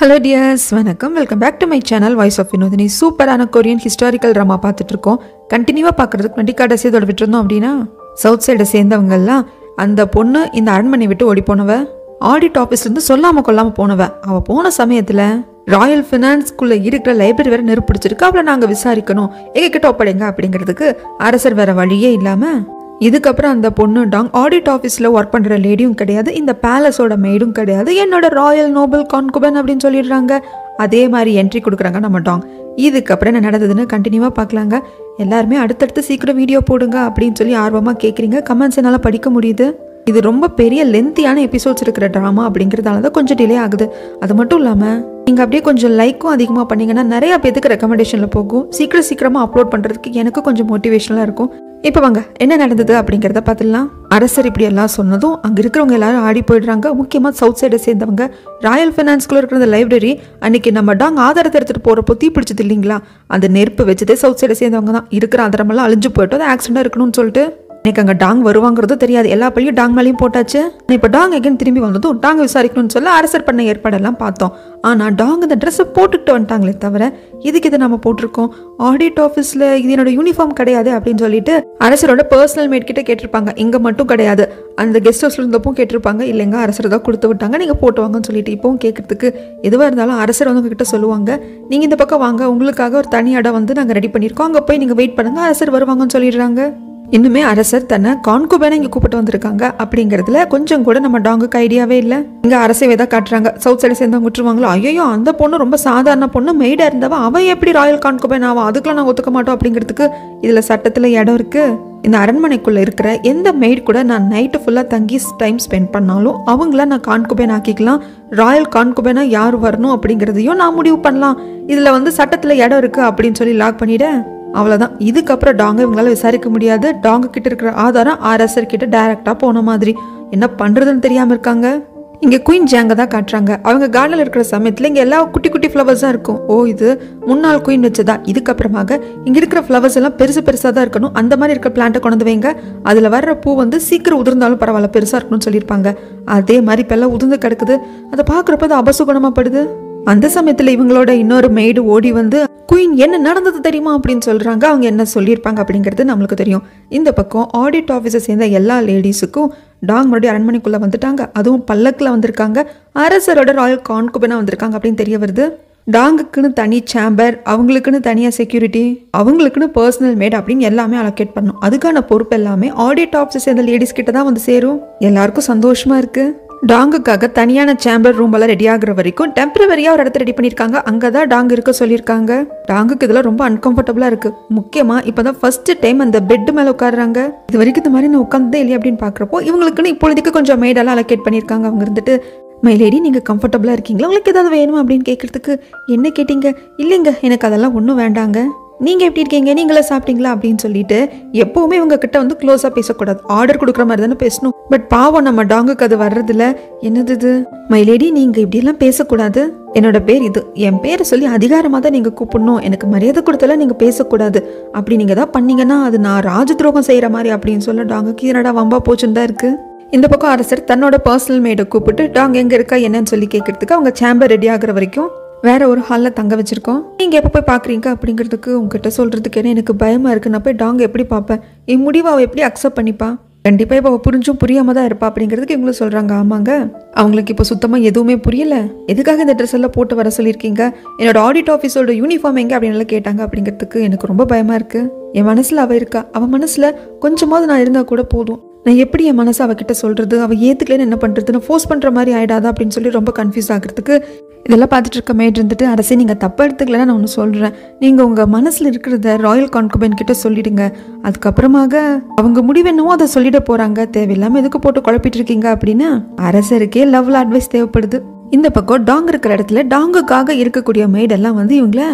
Hello dears வணக்கம். Welcome back to my channel voice of Vinodhini சூப்பரான Korean historical drama பார்த்துட்டு இருக்கோம் கண்டினியூவாக பார்க்குறதுக்கு முன்னாடி கடைசி விட்டுருந்தோம் அப்படின்னா சவுத் சைடை சேர்ந்தவங்கெல்லாம் அந்த பொண்ணு இந்த அரண்மனை விட்டு ஓடி போனவ ஆடிட் ஆஃபீஸ்லேருந்து சொல்லாமல் கொல்லாமல் போனவ அவள் போன சமயத்தில் ராயல் ஃபினான்ஸ்குள்ளே இருக்கிற லைப்ரரி வேற நெருப்பிடிச்சிருக்கு அவளை நாங்கள் விசாரிக்கணும். எங்ககிட்ட ஒப்படைங்க அப்படிங்கிறதுக்கு அரசர் வேற வழியே இல்லாமல் இதுக்கப்புறம் அந்த பொண்ணு டாங் ஆடிட் ஆஃபீஸில் ஒர்க் பண்ணுற லேடியும் கிடையாது இந்த பேலஸோட மெய்டும் கிடையாது. என்னோட ராயல் நோபல் கான்குபன் அப்படின்னு சொல்லிடுறாங்க. அதே மாதிரி என்ட்ரி கொடுக்குறாங்க நம்ம டாங் இதுக்கப்புறம் என்ன நடந்ததுன்னு கண்டினியூவாக பார்க்கலாங்க. எல்லாருமே அடுத்தடுத்து சீக்கிரம் வீடியோ போடுங்க அப்படின்னு சொல்லி ஆர்வமாக கேட்குறீங்க கமெண்ட்ஸ் என்னால் படிக்க முடியுது. இது ரொம்ப பெரிய லென்த்தியான எபிசோட்ஸ் இருக்கிற ட்ராமா அப்படிங்கிறதால தான் கொஞ்சம் டிலே ஆகுது. அது மட்டும் இல்லாமல் நீங்கள் அப்படியே கொஞ்சம் லைக்கும் அதிகமாக பண்ணீங்கன்னா நிறைய பேத்துக்கு ரெக்கமெண்டேஷனில் போகும். சீக்கிரம் சீக்கிரமாக அப்லோட் பண்ணுறதுக்கு எனக்கு கொஞ்சம் மோட்டிவேஷனாக இருக்கும். இப்போ வாங்க என்ன நடந்தது அப்படிங்கிறத பார்த்துடலாம். அரசர் இப்படி எல்லாம் சொன்னதும் அங்கே இருக்கிறவங்க எல்லாரும் ஆடி போயிடுறாங்க. முக்கியமாக சவுத் சைடை சேர்ந்தவங்க. ராயல் ஃபினான்ஸ்குள்ள இருக்கிற அந்த லைப்ரரி அன்னைக்கு நம்ம டாங் ஆதாரத்தை எடுத்துகிட்டு போகிறப்போ தீ பிடிச்சது இல்லைங்களா? அந்த நெருப்பு வச்சதே சவுத் சைடை சேர்ந்தவங்க தான். இருக்கிற ஆதாரமெல்லாம் அழிஞ்சு போயிட்டோம் அது ஆக்சிடென்ட் இருக்கணும்னு சொல்லிட்டு. இன்னைக்கு அங்கே டாங் வருவாங்கிறது தெரியாது. எல்லா பள்ளியும் டாங் மேலேயும் போட்டாச்சு. இப்போ டாங் எகன் திரும்பி வந்ததும் டாங் விசாரிக்கணும்னு சொல்ல அரசர் பண்ண ஏற்பாடெல்லாம் பார்த்தோம். ஆனால் டாங் இந்த ட்ரெஸ்ஸை போட்டுக்கிட்டு வந்துட்டாங்களே தவிர இதுக்கு இதை நம்ம போட்டிருக்கோம்? ஆடிட் ஆஃபீஸில் இது என்னோட யூனிஃபார்ம் கிடையாது அப்படின்னு சொல்லிட்டு அரசரோட பர்சனல் மேட் கிட்ட கேட்டிருப்பாங்க. இங்கே மட்டும் கிடையாது. அந்த கெஸ்ட் ஹவுஸ்ல இருந்தப்போ கேட்டிருப்பாங்க. இல்லைங்க அரசர் தான் கொடுத்து விட்டாங்க. நீங்கள் போட்டு வாங்கன்னு சொல்லிட்டு இப்போவும் கேட்கறதுக்கு எதுவாக இருந்தாலும் அரசர் வந்து உங்ககிட்ட சொல்லுவாங்க. நீங்கள் இந்த பக்கம் வாங்க. உங்களுக்காக ஒரு தனி இடம் வந்து நாங்கள் ரெடி பண்ணியிருக்கோம். அங்கே போய் நீங்கள் வெயிட் பண்ணுங்க. அரசர் வருவாங்கன்னு சொல்லிடுறாங்க. இன்னுமே அரசர் தன்னை கான்குபேனை இங்கே கூப்பிட்டு வந்திருக்காங்க. அப்படிங்கிறதுல கொஞ்சம் கூட நம்ம டாங்குக்கு ஐடியாவே இல்லை. இங்கே அரசவை தான் காட்டுறாங்க. சவுத் சைடு சேர்ந்தவங்க விட்டுருவாங்களோ? ஐயோ அந்த பொண்ணு ரொம்ப சாதாரண பொண்ணு மெய்டா இருந்தவ அவன் எப்படி ராயல் கான்குபேன் ஆவா? அதுக்கெல்லாம் நாங்கள் ஒத்துக்க மாட்டோம் அப்படிங்கிறதுக்கு இதில் சட்டத்தில் இடம் இருக்கு. இந்த அரண்மனைக்குள்ளே இருக்கிற எந்த மெய்ட் கூட நான் நைட்டு ஃபுல்லாக தங்கி டைம் ஸ்பெண்ட் பண்ணாலும் அவங்கள நான் கான்குபேன் ஆக்கிக்கலாம். ராயல் கான்குபேனா யார் வரணும் அப்படிங்கிறதையும் நான் முடிவு பண்ணலாம். இதில் வந்து சட்டத்தில் இடம் இருக்கு அப்படின்னு சொல்லி லாக் பண்ணிட. அவ்வளோதான் இதுக்கப்புறம் டாங்க இவங்களால விசாரிக்க முடியாது. டாங்க கிட்ட இருக்கிற ஆதாரம் ஆர்எஸ்ஆர் கிட்ட டைரக்டாக போன மாதிரி. என்ன பண்ணுறதுன்னு தெரியாமல் இருக்காங்க. இங்கே குயின் ஜாங்க தான் காட்டுறாங்க. அவங்க கார்டனில் இருக்கிற சமயத்தில் இங்கே எல்லா குட்டி குட்டி ஃப்ளவர்ஸ் தான் இருக்கும். ஓ இது முன்னாள் குயின் வச்சதா? இதுக்கப்புறமாக இங்கே இருக்கிற ஃப்ளவர்ஸ் எல்லாம் பெருசு பெருசாக தான் இருக்கணும். அந்த மாதிரி இருக்கிற பிளான்ட்டை கொண்டு வைங்க. அதில் வர்ற பூ வந்து சீக்கிரம் உதிர்ந்தாலும் பரவாயில்ல. பெருசாக இருக்கணும்னு சொல்லியிருப்பாங்க. அதே மாதிரி இப்போ எல்லாம் உதிர்ந்து கிடக்குது. அதை பார்க்குறப்ப அது அபசுகுணமாகப்படுது அந்த சமயத்துல இவங்களோட இன்னொரு மெய்டு ஓடி வந்து குயின் என்ன நடந்தது தெரியுமா? அப்படின்னு சொல்றாங்க. அவங்க என்ன சொல்லியிருப்பாங்க அப்படிங்கிறது நம்மளுக்கு தெரியும். இந்த பக்கம் ஆடிட் ஆஃபீஸை சேர்ந்த எல்லா லேடிஸுக்கும் டாங் மறுபடியும் அரண்மனைக்குள்ள வந்துட்டாங்க. அதுவும் பல்லக்கில் வந்திருக்காங்க. அரசரோட ராயல் கான்குபனா வந்திருக்காங்க அப்படின்னு தெரிய வருது. டாங்குக்குன்னு தனி சேம்பர் அவங்களுக்குன்னு தனியாக செக்யூரிட்டி அவங்களுக்குன்னு பர்சனல் மேட் அப்படின்னு எல்லாமே அலோகேட் பண்ணும். அதுக்கான பொறுப்பு எல்லாமே ஆடிட் ஆஃபீஸை சேர்ந்த லேடிஸ் கிட்ட தான் வந்து சேரும். எல்லாருக்கும் சந்தோஷமா இருக்கு. டாங்குக்காக தனியான சேம்பர் ரூம் எல்லாம் ரெடி ஆகுற வரைக்கும் டெம்பரவரியா ஒரு இடத்த ரெடி பண்ணிருக்காங்க அங்கதான் டாங் இருக்க சொல்லியிருக்காங்க. டாங்குக்கு இதெல்லாம் ரொம்ப அன்கம்ஃபர்டபுளா இருக்கு. முக்கியமா இப்பதான் ஃபர்ஸ்ட் டைம் அந்த பெட் மேல உட்காடுறாங்க இது வரைக்கும் இந்த மாதிரி நான் உட்காந்ததே இல்லையா அப்படின்னு பாக்குறப்போ இவங்களுக்குன்னு இப்பொழுதுக்கு கொஞ்சம் மேடெல்லாம் அலோகேட் பண்ணியிருக்காங்க. அவங்க இருந்துட்டு மைலேடி நீங்கள் கம்ஃபர்டபுளாக இருக்கீங்களா? உங்களுக்கு ஏதாவது வேணுமா? அப்படின்னு கேட்குறதுக்கு என்ன கேட்டீங்க? இல்லைங்க எனக்கு அதெல்லாம் ஒன்றும் வேண்டாங்க. நீங்கள் எப்படி இருக்கீங்க? நீங்களே சாப்பிட்டீங்களா? அப்படின்னு சொல்லிட்டு எப்போவுமே இவங்க கிட்ட வந்து க்ளோஸாக பேசக்கூடாது. ஆர்டர் கொடுக்குற மாதிரி தானே பேசணும். பட் பாவம் நம்ம டாங்குக்கு அது வர்றதில்ல. என்னது இது? மைலேடி நீங்கள் இப்படியெல்லாம் பேசக்கூடாது. என்னோட பேர் இது. என் பேரை சொல்லி அதிகாரமாக தான் நீங்கள் கூப்பிடணும். எனக்கு மரியாதை கொடுத்தலாம் நீங்கள் பேசக்கூடாது. அப்படி நீங்கள் தான் பண்ணீங்கன்னா அது நான் ராஜ துரோகம் செய்கிற மாதிரி அப்படின்னு சொல்ல டாங்குக்கு என்னடா வம்பா போச்சுன்னு தான் இருக்குது இந்த பக்கம் அரசர் தன்னோட பர்சனல் மேடை கூப்பிட்டு டாங் எங்கே இருக்கா? என்னன்னு சொல்லி கேட்கறதுக்கு அவங்க சேம்பர் ரெடி ஆகுற வரைக்கும் வேற ஒரு ஹாலில் தங்க வச்சிருக்கோம். நீங்க எப்போ போய் பார்க்குறீங்க அப்படிங்கிறதுக்கு உங்ககிட்ட சொல்றதுக்கு என்ன எனக்கு பயமா இருக்கு. நான் போய் டாங் எப்படி பார்ப்பேன்? என் முடிவை அவள் எப்படி அக்செப்ட் பண்ணிப்பா? கண்டிப்பா இப்போ புரிஞ்சும் புரியாம தான் இருப்பா அப்படிங்கிறதுக்கு இவங்களும் சொல்றாங்க. ஆமாங்க. அவங்களுக்கு இப்போ சுத்தமா எதுவுமே புரியல. எதுக்காக இந்த ட்ரெஸ் எல்லாம் போட்டு வர சொல்லியிருக்கீங்க? என்னோட ஆடிட் ஆஃபீஸோட யூனிஃபார்ம் எங்க அப்படின்னு கேட்டாங்க அப்படிங்கிறதுக்கு எனக்கு ரொம்ப பயமா இருக்கு. என் மனசுல அவ இருக்கா. அவன் மனசுல கொஞ்சமாவது நான் இருந்தா கூட போதும். நான் எப்படி என் மனசை அவகிட்ட சொல்கிறது அவள் ஏற்றுக்கலன்னு என்ன பண்ணுறதுன்னு ஃபோர்ஸ் பண்ணுற மாதிரி ஆகிடாதா அப்படின்னு சொல்லி ரொம்ப கன்ஃபியூஸ் ஆகுறதுக்கு இதெல்லாம் பார்த்துட்டு இருக்க மேட் இருந்துட்டு அரசே நீங்கள் தப்பா எடுத்துக்கலன்னு நான் ஒன்று சொல்கிறேன் நீங்கள் உங்கள் மனசில் இருக்கிறத ராயல் கான்குபைன் கிட்ட சொல்லிடுங்க. அதுக்கப்புறமாக அவங்க முடிவென்னவோ அதை சொல்லிட போகிறாங்க தேவையில்லாமல் எதுக்கு போட்டு குழப்பிட்டு இருக்கீங்க அப்படின்னு அரசருக்கே லவ்ல அட்வைஸ் தேவைப்படுது. இந்த பக்கம் டாங் இருக்கிற இடத்துல டாங்குக்காக இருக்கக்கூடிய மெய்டெல்லாம் வந்து இவங்கள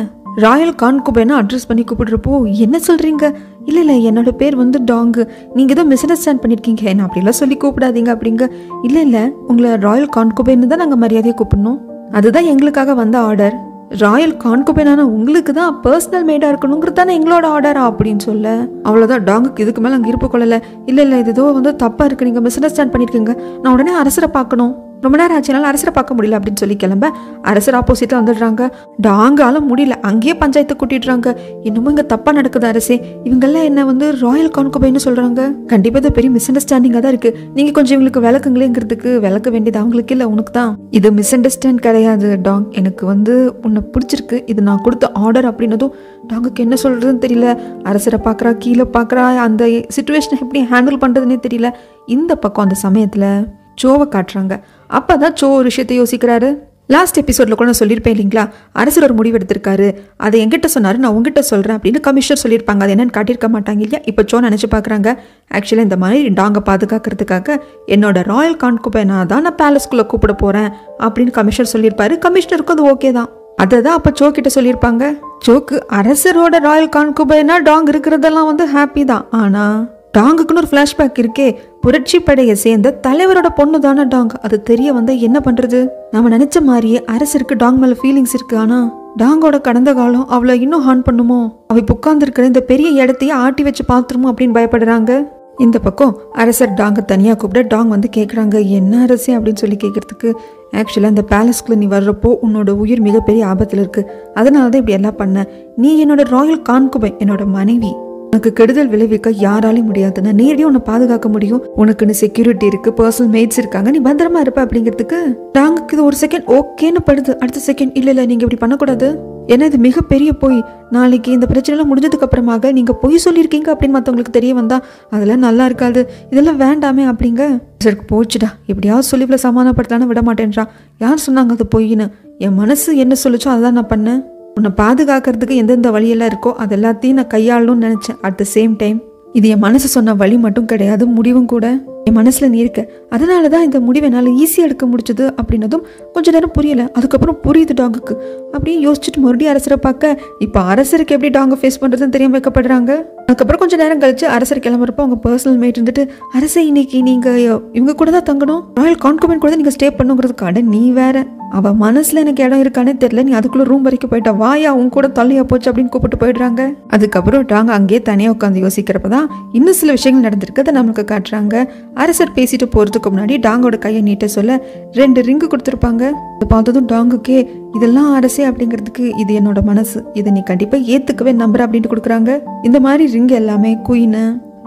ராயல் கான்குபேனா அட்ரஸ் பண்ணி கூப்பிடுறப்போ என்ன சொல்கிறீங்க இல்லை இல்லை என்னோட பேர் வந்து டாங்கு. நீங்கள் தான் மிஸ் அண்டர்ஸ்டாண்ட் பண்ணியிருக்கீங்க என்ன அப்படிலாம் சொல்லி கூப்பிடாதீங்க அப்படிங்க. இல்லை இல்லை உங்களை ராயல் கான்குபேன்னு தான் நாங்கள் மரியாதையை கூப்பிடணும். அதுதான் எங்களுக்காக வந்த ஆர்டர் ராயல் கான்குபேனான உங்களுக்கு தான் பர்சனல் மேடாக இருக்கணுங்கிறது தானே எங்களோட ஆர்டரா அப்படின்னு சொல்ல. அவ்வளோதான் டாங்குக்கு இதுக்கு மேலே அங்கே இருப்பு கொள்ளலை. இல்லை இல்லை இது ஏதோ வந்து தப்பாக இருக்குது நீங்கள் மிஸ் அண்டர்ஸ்டாண்ட் பண்ணியிருக்கீங்க நான் உடனே அரசரை பார்க்கணும். ரொம்ப நேரம் ஆச்சுனாலும் அரசரை பார்க்க முடியல அப்படின்னு சொல்லி கிளம்ப அரசர் ஆப்போசிட்ல வந்துடுறாங்க. டாங்காலும் முடியல. அங்கேயே பஞ்சாயத்து கூட்டிடுறாங்க. இன்னமும் இங்கே தப்பாக நடக்குது அரசே. இவங்கெல்லாம் என்ன வந்து ராயல் கான்குபைன்னு சொல்கிறாங்க கண்டிப்பாக இது பெரிய மிஸ் அண்டர்ஸ்டாண்டிங்காக தான் இருக்குது நீங்கள் கொஞ்சம் இவங்களுக்கு விளக்குங்களேங்கிறதுக்கு விளக்க வேண்டியது அவங்களுக்கு இல்லை உனக்கு தான். இது மிஸ் அண்டர்ஸ்டாண்ட் கிடையாது டாங். எனக்கு வந்து உன்னை பிடிச்சிருக்கு. இது நான் கொடுத்த ஆர்டர் அப்படின்னதும் டாங்குக்கு என்ன சொல்கிறதுன்னு தெரியல. அரசரை பார்க்கறா கீழே பார்க்குறா அந்த சுச்சுவேஷனை எப்படி ஹேண்டில் பண்ணுறதுனே தெரியல. இந்த பக்கம் அந்த சமயத்தில் சோவை காட்டுறாங்க. அப்போ தான் சோ ஒரு விஷயத்தை யோசிக்கிறாரு. லாஸ்ட் எபிசோடில் கூட நான் சொல்லியிருப்பேன் இல்லைங்களா? அரசர் ஒரு முடிவு எடுத்திருக்காரு. அதை என்கிட்ட சொன்னார் நான் உங்ககிட்ட சொல்கிறேன் அப்படின்னு கமிஷனர் சொல்லியிருப்பாங்க. அது என்னன்னு காட்டியிருக்க மாட்டாங்க இல்லையா? இப்போ சோ நினச்சி பார்க்குறாங்க. ஆக்சுவலாக இந்த மாதிரி டாங்க பாதுகாக்கிறதுக்காக என்னோட ராயல் கான்குபேனா தான் நான் பேலஸ்குள்ளே கூப்பிட போகிறேன் அப்படின்னு கமிஷனர் சொல்லியிருப்பாரு. கமிஷனருக்கு அது ஓகே தான். அதை தான் அப்போ சோ கிட்ட சொல்லியிருப்பாங்க. சோக்கு அரசரோட ராயல் கான்குபேனா டாங் இருக்கிறதெல்லாம் வந்து ஹாப்பி தான். ஆனா டாங்குக்குன்னு ஒரு ஃப்ளாஷ்பேக் இருக்கே. புரட்சி படையை சேர்ந்த தலைவரோட பொண்ணு தானே டாங். அது தெரிய வந்தா என்ன பண்றது? நம்ம நினைச்ச மாதிரியே அரசருக்கு டாங் மேல ஃபீலிங்ஸ் இருக்கு. ஆனா டாங்கோட கடந்த காலம் அவளை இன்னும் ஹார்ன் பண்ணுமோ? அவ இப்போ உட்கார்ந்துருக்கிற இந்த பெரிய இடத்தையே ஆட்டி வச்சு பாத்துருமோ அப்படின்னு பயப்படுறாங்க? இந்த பக்கம் அரசர் டாங்க தனியாக கூப்பிட டாங் வந்து கேட்குறாங்க என்ன அரசே அப்படின்னு சொல்லி கேட்குறதுக்கு ஆக்சுவலாக இந்த பேலஸ்க்குள்ள நீ வர்றப்போ உன்னோட உயிர் மிகப்பெரிய ஆபத்தில் இருக்கு. அதனால தான் இப்படி எல்லாம் பண்ண. நீ என்னோட ராயல் கான்குபை என்னோட மனைவி. உனக்கு கெடுதல் விளைவிக்க யாராலையும் முடியாதுன்னு நேரடியாக உன்னை பாதுகாக்க முடியும். உனக்குன்னு செக்யூரிட்டி இருக்கு பர்சனல் மேட்ஸ் இருக்காங்க நீ பத்திரமா இருப்ப அப்படிங்கிறதுக்கு டாங்குக்கு இது ஒரு செகண்ட் ஓகேன்னு படுது. அடுத்த செகண்ட் இல்ல இல்ல நீங்க இப்படி பண்ணக்கூடாது. ஏன்னா இது மிகப்பெரிய பொய். நாளைக்கு இந்த பிரச்சனைலாம் முடிஞ்சதுக்கு அப்புறமாக நீங்க பொய் சொல்லியிருக்கீங்க அப்படின்னு மற்றவங்களுக்கு தெரிய வந்தா அதெல்லாம் நல்லா இருக்காது. இதெல்லாம் வேண்டாமே அப்படிங்க. சரி போச்சுடா. எப்படியாவது சொல்லி இவ்வளோ சமாதானப்படுத்தலான்னு விட மாட்டேன்றா. யார் சொன்னாங்க அது பொய்ன்னு? என் மனசு என்ன சொல்லுச்சோ அதான் நான் பண்ணேன். உன்னை பாதுகாக்கிறதுக்கு எந்தெந்த வழியெல்லாம் இருக்கோ அது எல்லாத்தையும் நான் கையாளணும்னு நினச்சேன். அட் த சேம் டைம் இது என் மனசு சொன்ன வழி மட்டும் கிடையாது முடிவும் கூட. என் மனசில் நீ இருக்க. அதனால தான் இந்த முடிவை என்னால் ஈஸியாக எடுக்க முடிச்சது அப்படின்னதும் கொஞ்ச நேரம் புரியலை. அதுக்கப்புறம் புரியுது டாங்குக்கு அப்படியே யோசிச்சுட்டு மறுபடியும் அரசரை பார்க்க இப்போ அரசருக்கு எப்படி டாங்கை ஃபேஸ் பண்ணுறதுன்னு தெரியாம வைக்கப்படுறாங்க? அதுக்கப்புறம் கொஞ்சம் நேரம் கழிச்சு அரசர் கிளம்புறப்போ அவங்க பர்சனல் மேட் இருந்துட்டு அரசே இன்னைக்கு நீங்கள் இவங்க கூட தான் தங்கணும். ராயல் கான்குமெண்ட் கூட நீங்கள் ஸ்டே பண்ணுங்கிறதுக்கான நீ வேற. அவ மனசுல எனக்கு இடம் இருக்கானே தெரியல. நீ அதுக்குள்ள ரூம் வரைக்கும் போயிட்டா வாயா உன் கூட தள்ளியா போச்சு அப்படின்னு கூப்பிட்டு போயிடுறாங்க. அதுக்கப்புறம் டாங்க அங்கேயே தனியா உட்காந்து யோசிக்கிறப்பதான் இன்னும் சில விஷயங்கள் நடந்திருக்கு. அதை நம்மளுக்கு காட்டுறாங்க. அரசர் பேசிட்டு போறதுக்கு முன்னாடி டாங்கோட கையை நீட்ட சொல்ல ரெண்டு ரிங்கு கொடுத்துருப்பாங்க. இதை பார்த்ததும் டாங்குக்கே இதெல்லாம் அரசே அப்படிங்கிறதுக்கு இது என்னோட மனசு. இதை நீ கண்டிப்பா ஏத்துக்கவே நம்புற அப்படின்ட்டு கொடுக்குறாங்க. இந்த மாதிரி ரிங் எல்லாமே குயின்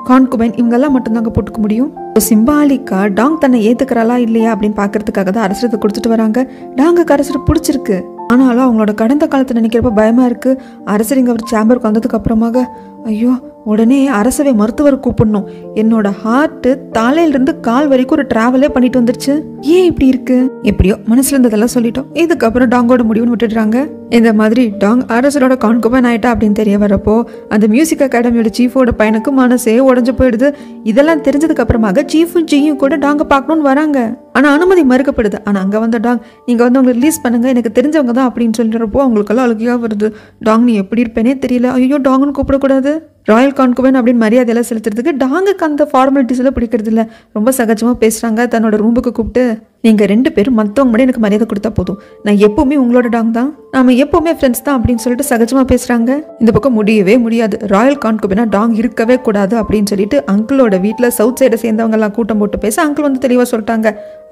கான்குபைன் இவங்கெல்லாம் மட்டும்தாங்க போட்டுக்க முடியும். சிம்பாலிக்கா டாங் தன்னை ஏத்துக்கிறாளா இல்லையா அப்படின்னு பாக்குறதுக்காக தான் அரசரத்தை கொடுத்துட்டு வராங்க. டாங்குக்கு அரசர் பிடிச்சிருக்கு. ஆனாலும் அவங்களோட கடந்த காலத்தை நினைக்கிறப்ப பயமா இருக்கு. அரசர் இங்க அவர் சேம்பருக்கு வந்ததுக்கு அப்புறமாக ஐயோ உடனே அரசவை மருத்துவர் கூப்பிடணும். என்னோட ஹார்ட் தலையிலிருந்து கால் வரைக்கும் ஒரு டிராவலே பண்ணிட்டு வந்துருச்சு. ஏன் இப்படி இருக்கு? எப்படியோ மனசுல இருந்ததெல்லாம் சொல்லிட்டோம். இதுக்கப்புறம் டாங்கோட முடிவுன்னு விட்டுடுறாங்க. இந்த மாதிரி டாங் அரசரோட கான்குபன் ஆயிட்டா அப்படின்னு தெரிய வரப்போ அந்த மியூசிக் அகாடமியோட சீஃபோட பையனுக்கு மனசே உடஞ்சு போயிடுது. இதெல்லாம் தெரிஞ்சதுக்கு அப்புறமாக சீஃபும் ஜியும் கூட டாங்க பார்க்கணும்னு வராங்க. ஆனா அனுமதி மறுக்கப்படுது. ஆனா அங்க வந்த டாங் நீங்க வந்து அவங்களை ரிலீஸ் பண்ணுங்க. எனக்கு தெரிஞ்சவங்க தான் அப்படின்னு சொல்றப்போ அவங்களுக்கெல்லாம் அழுகையா வருது. டாங் நீ எப்படி இருப்பேனே தெரியல. ஐயோ டாங்னு கூப்பிடக்கூடாது. ராயல் கான்குவன் அப்படின்னு மரியாதையெல்லாம் செலுத்துறதுக்கு டாங்குக்கு அந்த ஃபார்மாலிட்டிஸ் எல்லாம் பிடிக்கிறது இல்லை. ரொம்ப சகஜமாக பேசுகிறாங்க தன்னோட ரூமுக்கு கூப்பிட்டு நீங்கள் ரெண்டு பேரும் மற்றவங்க மட்டும் எனக்கு மரியாதை கொடுத்தா போதும். நான் எப்போவுமே உங்களோட டாங் தான். நாம எப்போவுமே ஃப்ரெண்ட்ஸ் தான் அப்படின்னு சொல்லிட்டு சகஜமாக பேசுகிறாங்க இந்த பக்கம் முடியவே முடியாது. ராயல் கான்குபினா டாங் இருக்கவே கூடாது அப்படின்னு சொல்லிட்டு அங்கிளோட வீட்டில் சவுத் சைடை சேர்ந்தவங்கெல்லாம் கூட்டம் போட்டு பேச அங்கிள் வந்து தெளிவாக சொல்லிட்டாங்க.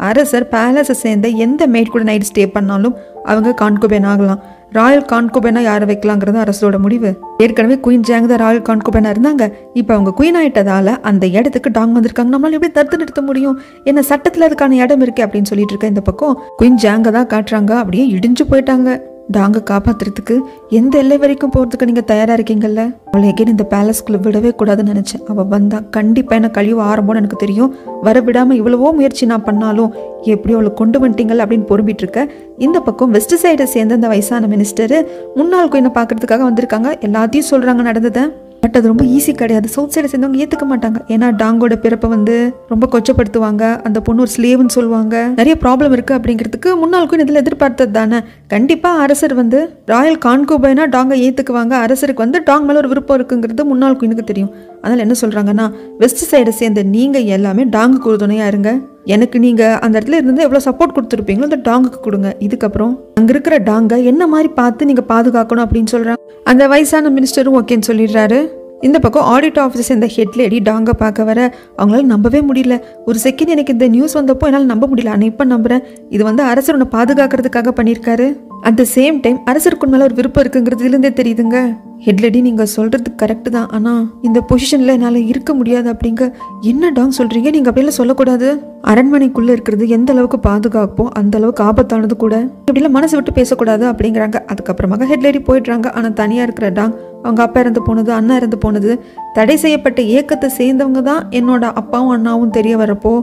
அரசர் பேலஸை சேர்ந்த எந்த மேட் கூட நைட் ஸ்டே பண்ணாலும் அவங்க கான்குபேன் ஆகலாம் ராயல் கான்குபெனா யாரை வைக்கலாங்கிறது அரசோட முடிவு. ஏற்கனவே குயின் ஜாங் தான் ராயல் கான்குபெனா இருந்தாங்க. இப்போ அவங்க குயின் ஆயிட்டதால அந்த இடத்துக்கு டாங் வந்திருக்காங்க. நம்மளால எப்படி தடுத்து நிறுத்த முடியும்? என்ன சட்டத்தில் அதுக்கான இடம் இருக்கு அப்படின்னு சொல்லிட்டு இருக்க இந்த பக்கம் குயின் ஜாங்க தான் காட்டுறாங்க. அப்படியே இடிஞ்சு போயிட்டாங்க. டாங்க காப்பாத்துறதுக்கு எந்த எல்லை வரைக்கும் போறதுக்கு நீங்க தயாரா இருக்கீங்கல்ல? அவளை எகேன் இந்த பேலஸ்குள்ள விடவே கூடாதுன்னு நினைச்சேன். அவ வந்தா கண்டிப்பா என்ன கழிவு ஆரம்பம்னு எனக்கு தெரியும். வர விடாம இவ்வளவோ முயற்சி நான் பண்ணாலும் எப்படி அவளை கொண்டு வந்துட்டீங்கல்ல அப்படின்னு பொறும்பிட்டு இருக்க. இந்த பக்கம் வெஸ்ட் சைடை சேர்ந்த அந்த வயசான மினிஸ்டர் முன்னாள் குயினை பார்க்கறதுக்காக வந்திருக்காங்க. எல்லாத்தையும் சொல்றாங்க நடந்ததை. பட் அது ரொம்ப ஈஸி கிடையாது. சவுத் சைடை சேர்ந்தவங்க ஏற்றுக்க மாட்டாங்க. ஏன்னா டாங்கோட பிறப்பை வந்து ரொம்ப கொச்சப்படுத்துவாங்க. அந்த பொண்ணு ஒரு ஸ்லேவ்னு சொல்லுவாங்க. நிறைய ப்ராப்ளம் இருக்கு அப்படிங்கிறதுக்கு முன்னாள் இதில் எதிர்பார்த்தது தானே. கண்டிப்பாக அரசர் வந்து ராயல் கான்கோபைனா டாங்கை ஏற்றுக்குவாங்க அரசருக்கு வந்து டாங் மேலே ஒரு விருப்பம் இருக்குங்கிறது முன்னாள் குயினுக்கு தெரியும். அதனால் என்ன சொல்கிறாங்கன்னா வெஸ்ட் சைடை சேர்ந்த நீங்கள் எல்லாமே டாங்குக்கு உறுதுணையாக இருங்க. எனக்கு நீங்கள் அந்த இடத்துல இருந்து எவ்வளோ சப்போர்ட் கொடுத்துருப்பீங்களோ அந்த டாங்குக்கு கொடுங்க. இதுக்கப்புறம் அங்கே இருக்கிற டாங்கை என்ன மாதிரி பார்த்து நீங்கள் பாதுகாக்கணும் அப்படின்னு சொல்கிறாங்க அந்த வயசான மினிஸ்டரும் ஓகேன்னு சொல்லிடுறாரு. இந்த பக்கம் ஆடிட் ஆஃபீஸ் இந்த ஹெட் லேடி டாங்கை பார்க்க வர அவங்களால நம்பவே முடியல. ஒரு செகண்ட் எனக்கு இந்த நியூஸ் வந்தப்போ என்னால் நம்ப முடியல. ஆனால் இப்போ நம்புகிறேன் இது வந்து அரசர் உன்னை பாதுகாக்கிறதுக்காக பண்ணியிருக்காரு. அட் த சேம் டைம் அரசருக்கு மேலே ஒரு விருப்பம் இருக்குங்கிறதுலேருந்தே தெரியுதுங்க. ஹெட்லடி நீங்கள் சொல்கிறது கரெக்டு தான். ஆனால் இந்த பொசிஷனில் என்னால் இருக்க முடியாது அப்படிங்க என்ன டாங் சொல்கிறீங்க நீங்கள் அப்படியெல்லாம் சொல்லக்கூடாது. அரண்மனைக்குள்ளே இருக்கிறது எந்த அளவுக்கு பாதுகாப்போ அந்த அளவுக்கு ஆபத்தானது கூட. இப்படிலாம் மனசு விட்டு பேசக்கூடாது அப்படிங்கிறாங்க. அதுக்கப்புறமாக ஹெட்லேடி போயிடுறாங்க. ஆனால் தனியாக இருக்கிற டாங் அவங்க அப்பா இறந்து போனது அண்ணா இறந்து போனது தடை செய்யப்பட்ட இயக்கத்தை சேர்ந்தவங்க தான் என்னோட அப்பாவும் அண்ணாவும் தெரிய வரப்போ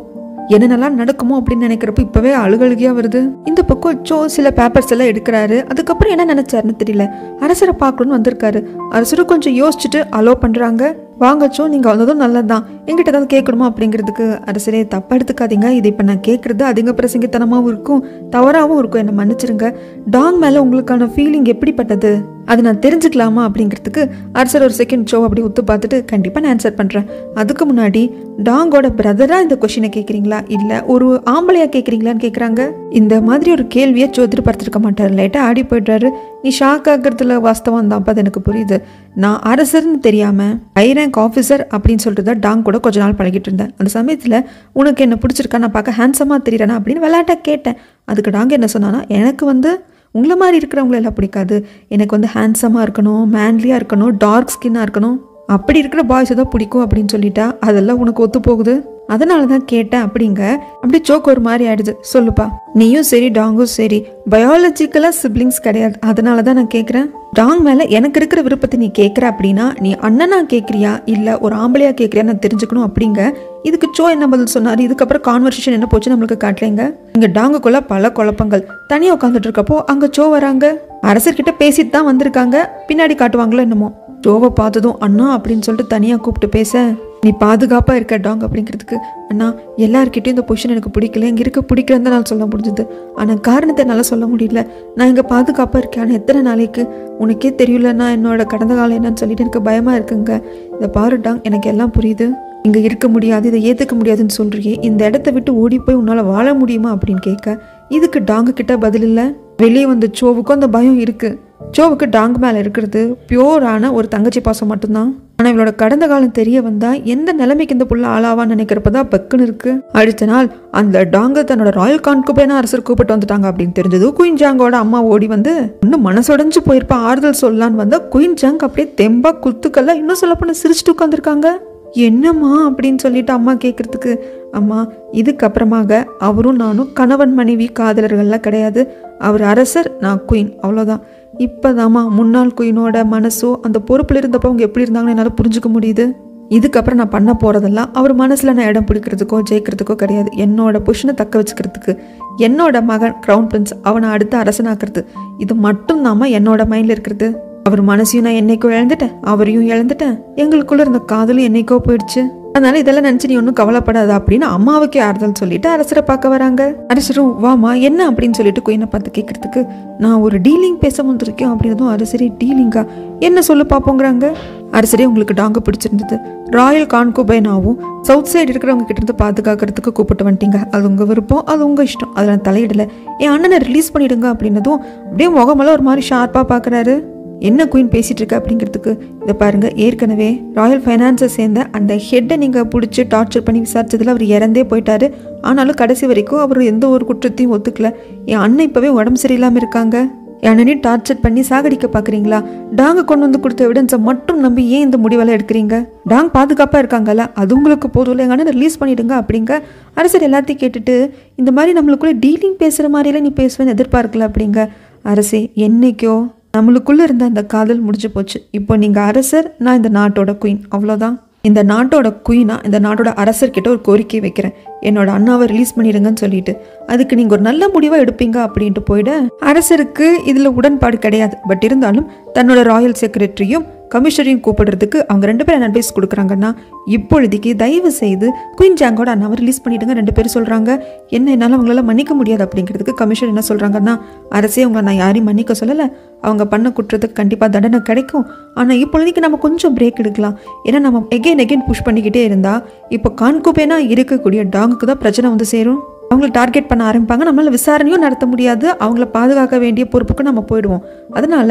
என்னென்னலாம் நடக்குமோ அப்படின்னு நினைக்கிறப்ப இப்பவே அழுகழுகியா வருது. இந்த பக்கம் சோ சில பேப்பர்ஸ் எல்லாம் எடுக்கிறாரு. அதுக்கப்புறம் என்ன நினைச்சாருன்னு தெரியல. அரசரை பார்க்கணும்னு வந்திருக்காரு. அரசரும் கொஞ்சம் யோசிச்சுட்டு அலோ பண்றாங்க. வாங்கச்சோ நீங்கள் நீங்க வந்ததும் நல்லதுதான். எங்கிட்ட ஏதாவது கேட்கணுமா அப்படிங்கிறதுக்கு அரசரே தப்பாக எடுத்துக்காதீங்க. இது இப்போ நான் கேட்கறது அதிக பிரசங்கித்தனமாவும் இருக்கும். தவறாகவும் இருக்கும். என்னை மன்னிச்சிருங்க. டாங் மேல உங்களுக்கான ஃபீலிங் எப்படிப்பட்டது? அது நான் தெரிஞ்சுக்கலாமா அப்படிங்கிறதுக்கு அரசர் ஒரு செகண்ட் ஷோ அப்படி ஒத்து பார்த்துட்டு கண்டிப்பாக நான் ஆன்சர் பண்ணுறேன் அதுக்கு முன்னாடி டாங்கோட பிரதராக இந்த கொஷினை கேட்குறீங்களா இல்லை ஒரு ஆம்பளையாக கேட்குறீங்களான்னு கேட்குறாங்க இந்த மாதிரி ஒரு கேள்வியை சோதிட்டு பார்த்துருக்க மாட்டார். லைட்டாக ஆடி போயிடுறாரு. நீ ஷாக் ஆகிறதுல வாஸ்தவம் தான் அது எனக்கு புரியுது. நான் அரசர்னு தெரியாமல் ஹை ரேங்க் ஆஃபீஸர் அப்படின்னு சொல்லிட்டு தான் டாங் கூட கொஞ்ச நாள் பழகிட்டு இருந்தேன். அந்த சமயத்தில் உனக்கு என்ன பிடிச்சிருக்கா? நான் பார்க்க ஹேண்ட்ஸமாக தெரியறேனா? அப்படின்னு விளையாட்டாக கேட்டேன். அதுக்கு டாங் என்ன சொன்னான்னா எனக்கு வந்து உங்களை மாதிரி இருக்கிறவங்களெல்லாம் பிடிக்காது. எனக்கு வந்து ஹேண்ட்ஸமாக இருக்கணும் மேன்லியாக இருக்கணும் டார்க் ஸ்கின்னாக இருக்கணும். அப்படி இருக்கிற பாய்ஸ் தான் பிடிக்கும் அப்படின்னு சொல்லிட்டா அதெல்லாம் உனக்கு ஒத்து போகுது அதனால தான் கேட்டேன் அப்படிங்க. அப்படி சோக் ஒரு மாதிரி ஆயிடுது. சொல்லுப்பா. நீயும் சரி டாங்கும் சரி. பயாலஜிக்கலாக சிப்ளிங்ஸ் கிடையாது. அதனால தான் நான் கேட்குறேன் டாங் மேலே எனக்கு இருக்கிற விருப்பத்தை நீ கேட்குற அப்படின்னா நீ அண்ணனா கேட்குறியா இல்லை ஒரு ஆம்பளையா கேட்குறியா நான் தெரிஞ்சுக்கணும் அப்படிங்க. இதுக்கு சோ என்ன பதில் சொன்னார்? இதுக்கப்புறம் கான்வர்சேஷன் என்ன போச்சு நம்மளுக்கு காட்டலைங்க? இங்கே டாங்குக்குள்ள பல குழப்பங்கள். தனியாக உட்காந்துட்டு இருக்கப்போ அங்கே சோ வராங்க. அரசர்கிட்ட பேசிட்டு தான் வந்திருக்காங்க. பின்னாடி காட்டுவாங்களோ என்னமோ. ஜோவை பார்த்ததும் அண்ணா அப்படின்னு சொல்லிட்டு தனியாக கூப்பிட்டு பேச நீ பாதுகாப்பாக இருக்க டாங் அப்படிங்கிறதுக்கு அண்ணா எல்லாருக்கிட்டையும் இந்த பொசிஷன் எனக்கு பிடிக்கல. இங்கே இருக்க பிடிக்கலன்னு தான் நான் சொல்ல முடிஞ்சது. ஆனால் காரணத்தை என்னால் சொல்ல முடியல. நான் இங்கே பாதுகாப்பாக இருக்கேன். ஆனால் எத்தனை நாளைக்கு? உனக்கே தெரியல என்னோட கடந்த காலம் என்னன்னு சொல்லிட்டு எனக்கு பயமாக இருக்குங்க. இதை பாரு டாங் எனக்கு எல்லாம் புரியுது. இங்கே இருக்க முடியாது இதை ஏற்றுக்க முடியாதுன்னு சொல்கிறியே இந்த இடத்த விட்டு ஓடி போய் உன்னால் வாழ முடியுமா? அப்படின்னு கேட்க இதுக்கு டாங்கு கிட்ட பதில் இல்லை. வெளியே வந்த சோவுக்கும் அந்த பயம் இருக்குது ஜோவுக்கு டாங் மேலே இருக்கிறது பியோரான ஒரு தங்கச்சி பாசம் மட்டும்தான். ஆனால் இவளோட கடந்த காலம் தெரிய வந்தா எந்த நிலைமைக்கு இந்த புள்ள ஆளாவான்னு நினைக்கிறப்பதான் பக்குன்னு இருக்கு. அடுத்த நாள் அந்த டாங்கை தன்னோட ராயல் கான்குபேனா அரசர் கூப்பிட்டு வந்துட்டாங்க அப்படின்னு தெரிஞ்சது குயின் ஜாங்கோட அம்மா ஓடி வந்து இன்னும் மனசுடைஞ்சு போயிருப்பா ஆறுதல் சொல்லலான்னு வந்தா குயின் ஜாங் அப்படியே தெம்பா குத்துக்கல்ல இன்னும் சொல்ல சிரிச்சுட்டு உட்காந்துருக்காங்க என்னம்மா? அப்படின்னு சொல்லிட்டு அம்மா கேட்குறதுக்கு அம்மா இதுக்கப்புறமாக அவரும் நானும் கணவன் மனைவி காதலர்கள்லாம் கிடையாது. அவர் அரசர் நான் குயின் அவ்வளோதான் இப்போதாம்மா முன்னாள் குயினோட மனசோ அந்த பொறுப்பில் இருந்தப்போ அவங்க எப்படி இருந்தாங்கன்னு என்னால் புரிஞ்சுக்க முடியுது. இதுக்கப்புறம் நான் பண்ண போகிறதெல்லாம் அவர் மனசில் நான் இடம் பிடிக்கிறதுக்கோ ஜெயிக்கிறதுக்கோ கிடையாது. என்னோட பொஷனை தக்க வச்சுக்கிறதுக்கு என்னோட மகன் க்ரௌன் பிரின்ஸ் அவனை அடுத்து அரசனாக்குறது இது மட்டும் என்னோட மைண்டில் இருக்கிறது. அவர் மனசையும் நான் என்னைக்கோ இழந்துட்டேன் அவரையும் இழந்துட்டேன். எங்களுக்குள்ளே இருந்த காதலும் என்னைக்கோ போயிடுச்சு. அதனால இதெல்லாம் நினச்சி நீ ஒன்றும் கவலைப்படாத அப்படின்னு அம்மாவுக்கே ஆறுதல் சொல்லிட்டு அரசரை பார்க்க வராங்க. அரசரும் வாமா என்ன? அப்படின்னு சொல்லிட்டு குயினை பார்த்து கேட்கறதுக்கு நான் ஒரு டீலிங் பேச வந்திருக்கேன் அப்படின்றதும் அரசரே டீலிங்கா? என்ன சொல்லு பார்ப்போங்கிறாங்க அரசரே உங்களுக்கு டாங்க பிடிச்சிருந்தது. ராயல் கான்கோபைனாவும் சவுத் சைடு இருக்கிறவங்க கிட்ட இருந்து பாதுகாக்கிறதுக்கு கூப்பிட்டு வந்துட்டீங்க. அது உங்கள் விருப்பம் அது உங்கள் இஷ்டம். அதில் நான் என் அண்ணனை ரிலீஸ் பண்ணிடுங்க அப்படின்னதும் அப்படியே முகமெல்லாம் ஒரு மாதிரி ஷார்ப்பாக பார்க்குறாரு என்ன குயின் பேசிகிட்டு இருக்க அப்படிங்கிறதுக்கு இதை பாருங்க. ஏற்கனவே ராயல் ஃபைனான்ஸை சேர்ந்த அந்த ஹெட்டை நீங்கள் பிடிச்சி டார்ச்சர் பண்ணி விசாரித்ததில் அவர் இறந்தே போயிட்டாரு. ஆனாலும் கடைசி வரைக்கும் அவர் எந்த ஒரு குற்றத்தையும் ஒத்துக்கல. என் அண்ணன் இப்போவே உடம்பு சரியில்லாமல் இருக்காங்க. என் டார்ச்சர் பண்ணி சாகடிக்க பார்க்குறீங்களா டாங்க கொண்டு வந்து கொடுத்த எவிடன்ஸை மட்டும் நம்பி ஏன் இந்த முடிவெல்லாம் எடுக்கிறீங்க? டாங் பாதுகாப்பாக இருக்காங்கல்ல அது உங்களுக்கு போதும் எங்கள் அண்ணனை ரிலீஸ் பண்ணிடுங்க அப்படிங்க அரசர் எல்லாத்தையும் கேட்டுட்டு இந்த மாதிரி நம்மளுக்குள்ளே டீலிங் பேசுகிற மாதிரியெல்லாம் நீ பேசுவேன்னு எதிர்பார்க்கல அப்படிங்க. அரசே என்னைக்கோ நம்மளுக்குள்ளே இருந்த அந்த காதல் முடிஞ்சு போச்சு. இப்போ நீங்கள் அரசர் நான் இந்த நாட்டோட குயின் அவ்வளோதான் இந்த நாட்டோட குயினா இந்த நாட்டோட அரசர்கிட்ட ஒரு கோரிக்கை வைக்கிறேன். என்னோட அண்ணாவை ரிலீஸ் பண்ணிடுங்கன்னு சொல்லிட்டு. அதுக்கு நீங்கள் ஒரு நல்ல முடிவாக எடுப்பீங்க அப்படின்ட்டு போயிட அரசருக்கு இதில் உடன்பாடு கிடையாது. பட் இருந்தாலும் தன்னோட ராயல் செக்ரட்டரியும் கமிஷனரையும் கூப்பிடுறதுக்கு அவங்க ரெண்டு பேரும் அட்வைஸ் கொடுக்குறாங்கன்னா இப்பொழுதைக்கு தயவு செய்து குயின் ஜாங்கோட அண்ணாவை ரிலீஸ் பண்ணிவிடுங்க ரெண்டு பேரும் சொல்கிறாங்க என்ன என்னால் அவங்களால மன்னிக்க முடியாது அப்படிங்கிறதுக்கு கமிஷனர் என்ன சொல்கிறாங்கன்னா அரசே உங்களை நான் யாரையும் மன்னிக்க சொல்லலை. அவங்க பண்ண குற்றத்துக்கு கண்டிப்பாக தண்டனை கிடைக்கும். ஆனால் இப்பொழுதைக்கு நம்ம கொஞ்சம் பிரேக் எடுக்கலாம். ஏன்னா நம்ம எகைன் எகைன் புஷ் பண்ணிக்கிட்டே இருந்தால் இப்போ கான்குபேனா இருக்கக்கூடிய டாங்குக்கு தான் பிரச்சனை வந்து சேரும். அவங்கள டார்கெட் பண்ண ஆரம்பிப்பாங்க. நம்மளால் விசாரணையும் நடத்த முடியாது. அவங்கள பாதுகாக்க வேண்டிய பொறுப்புக்கு நம்ம போயிடுவோம். அதனால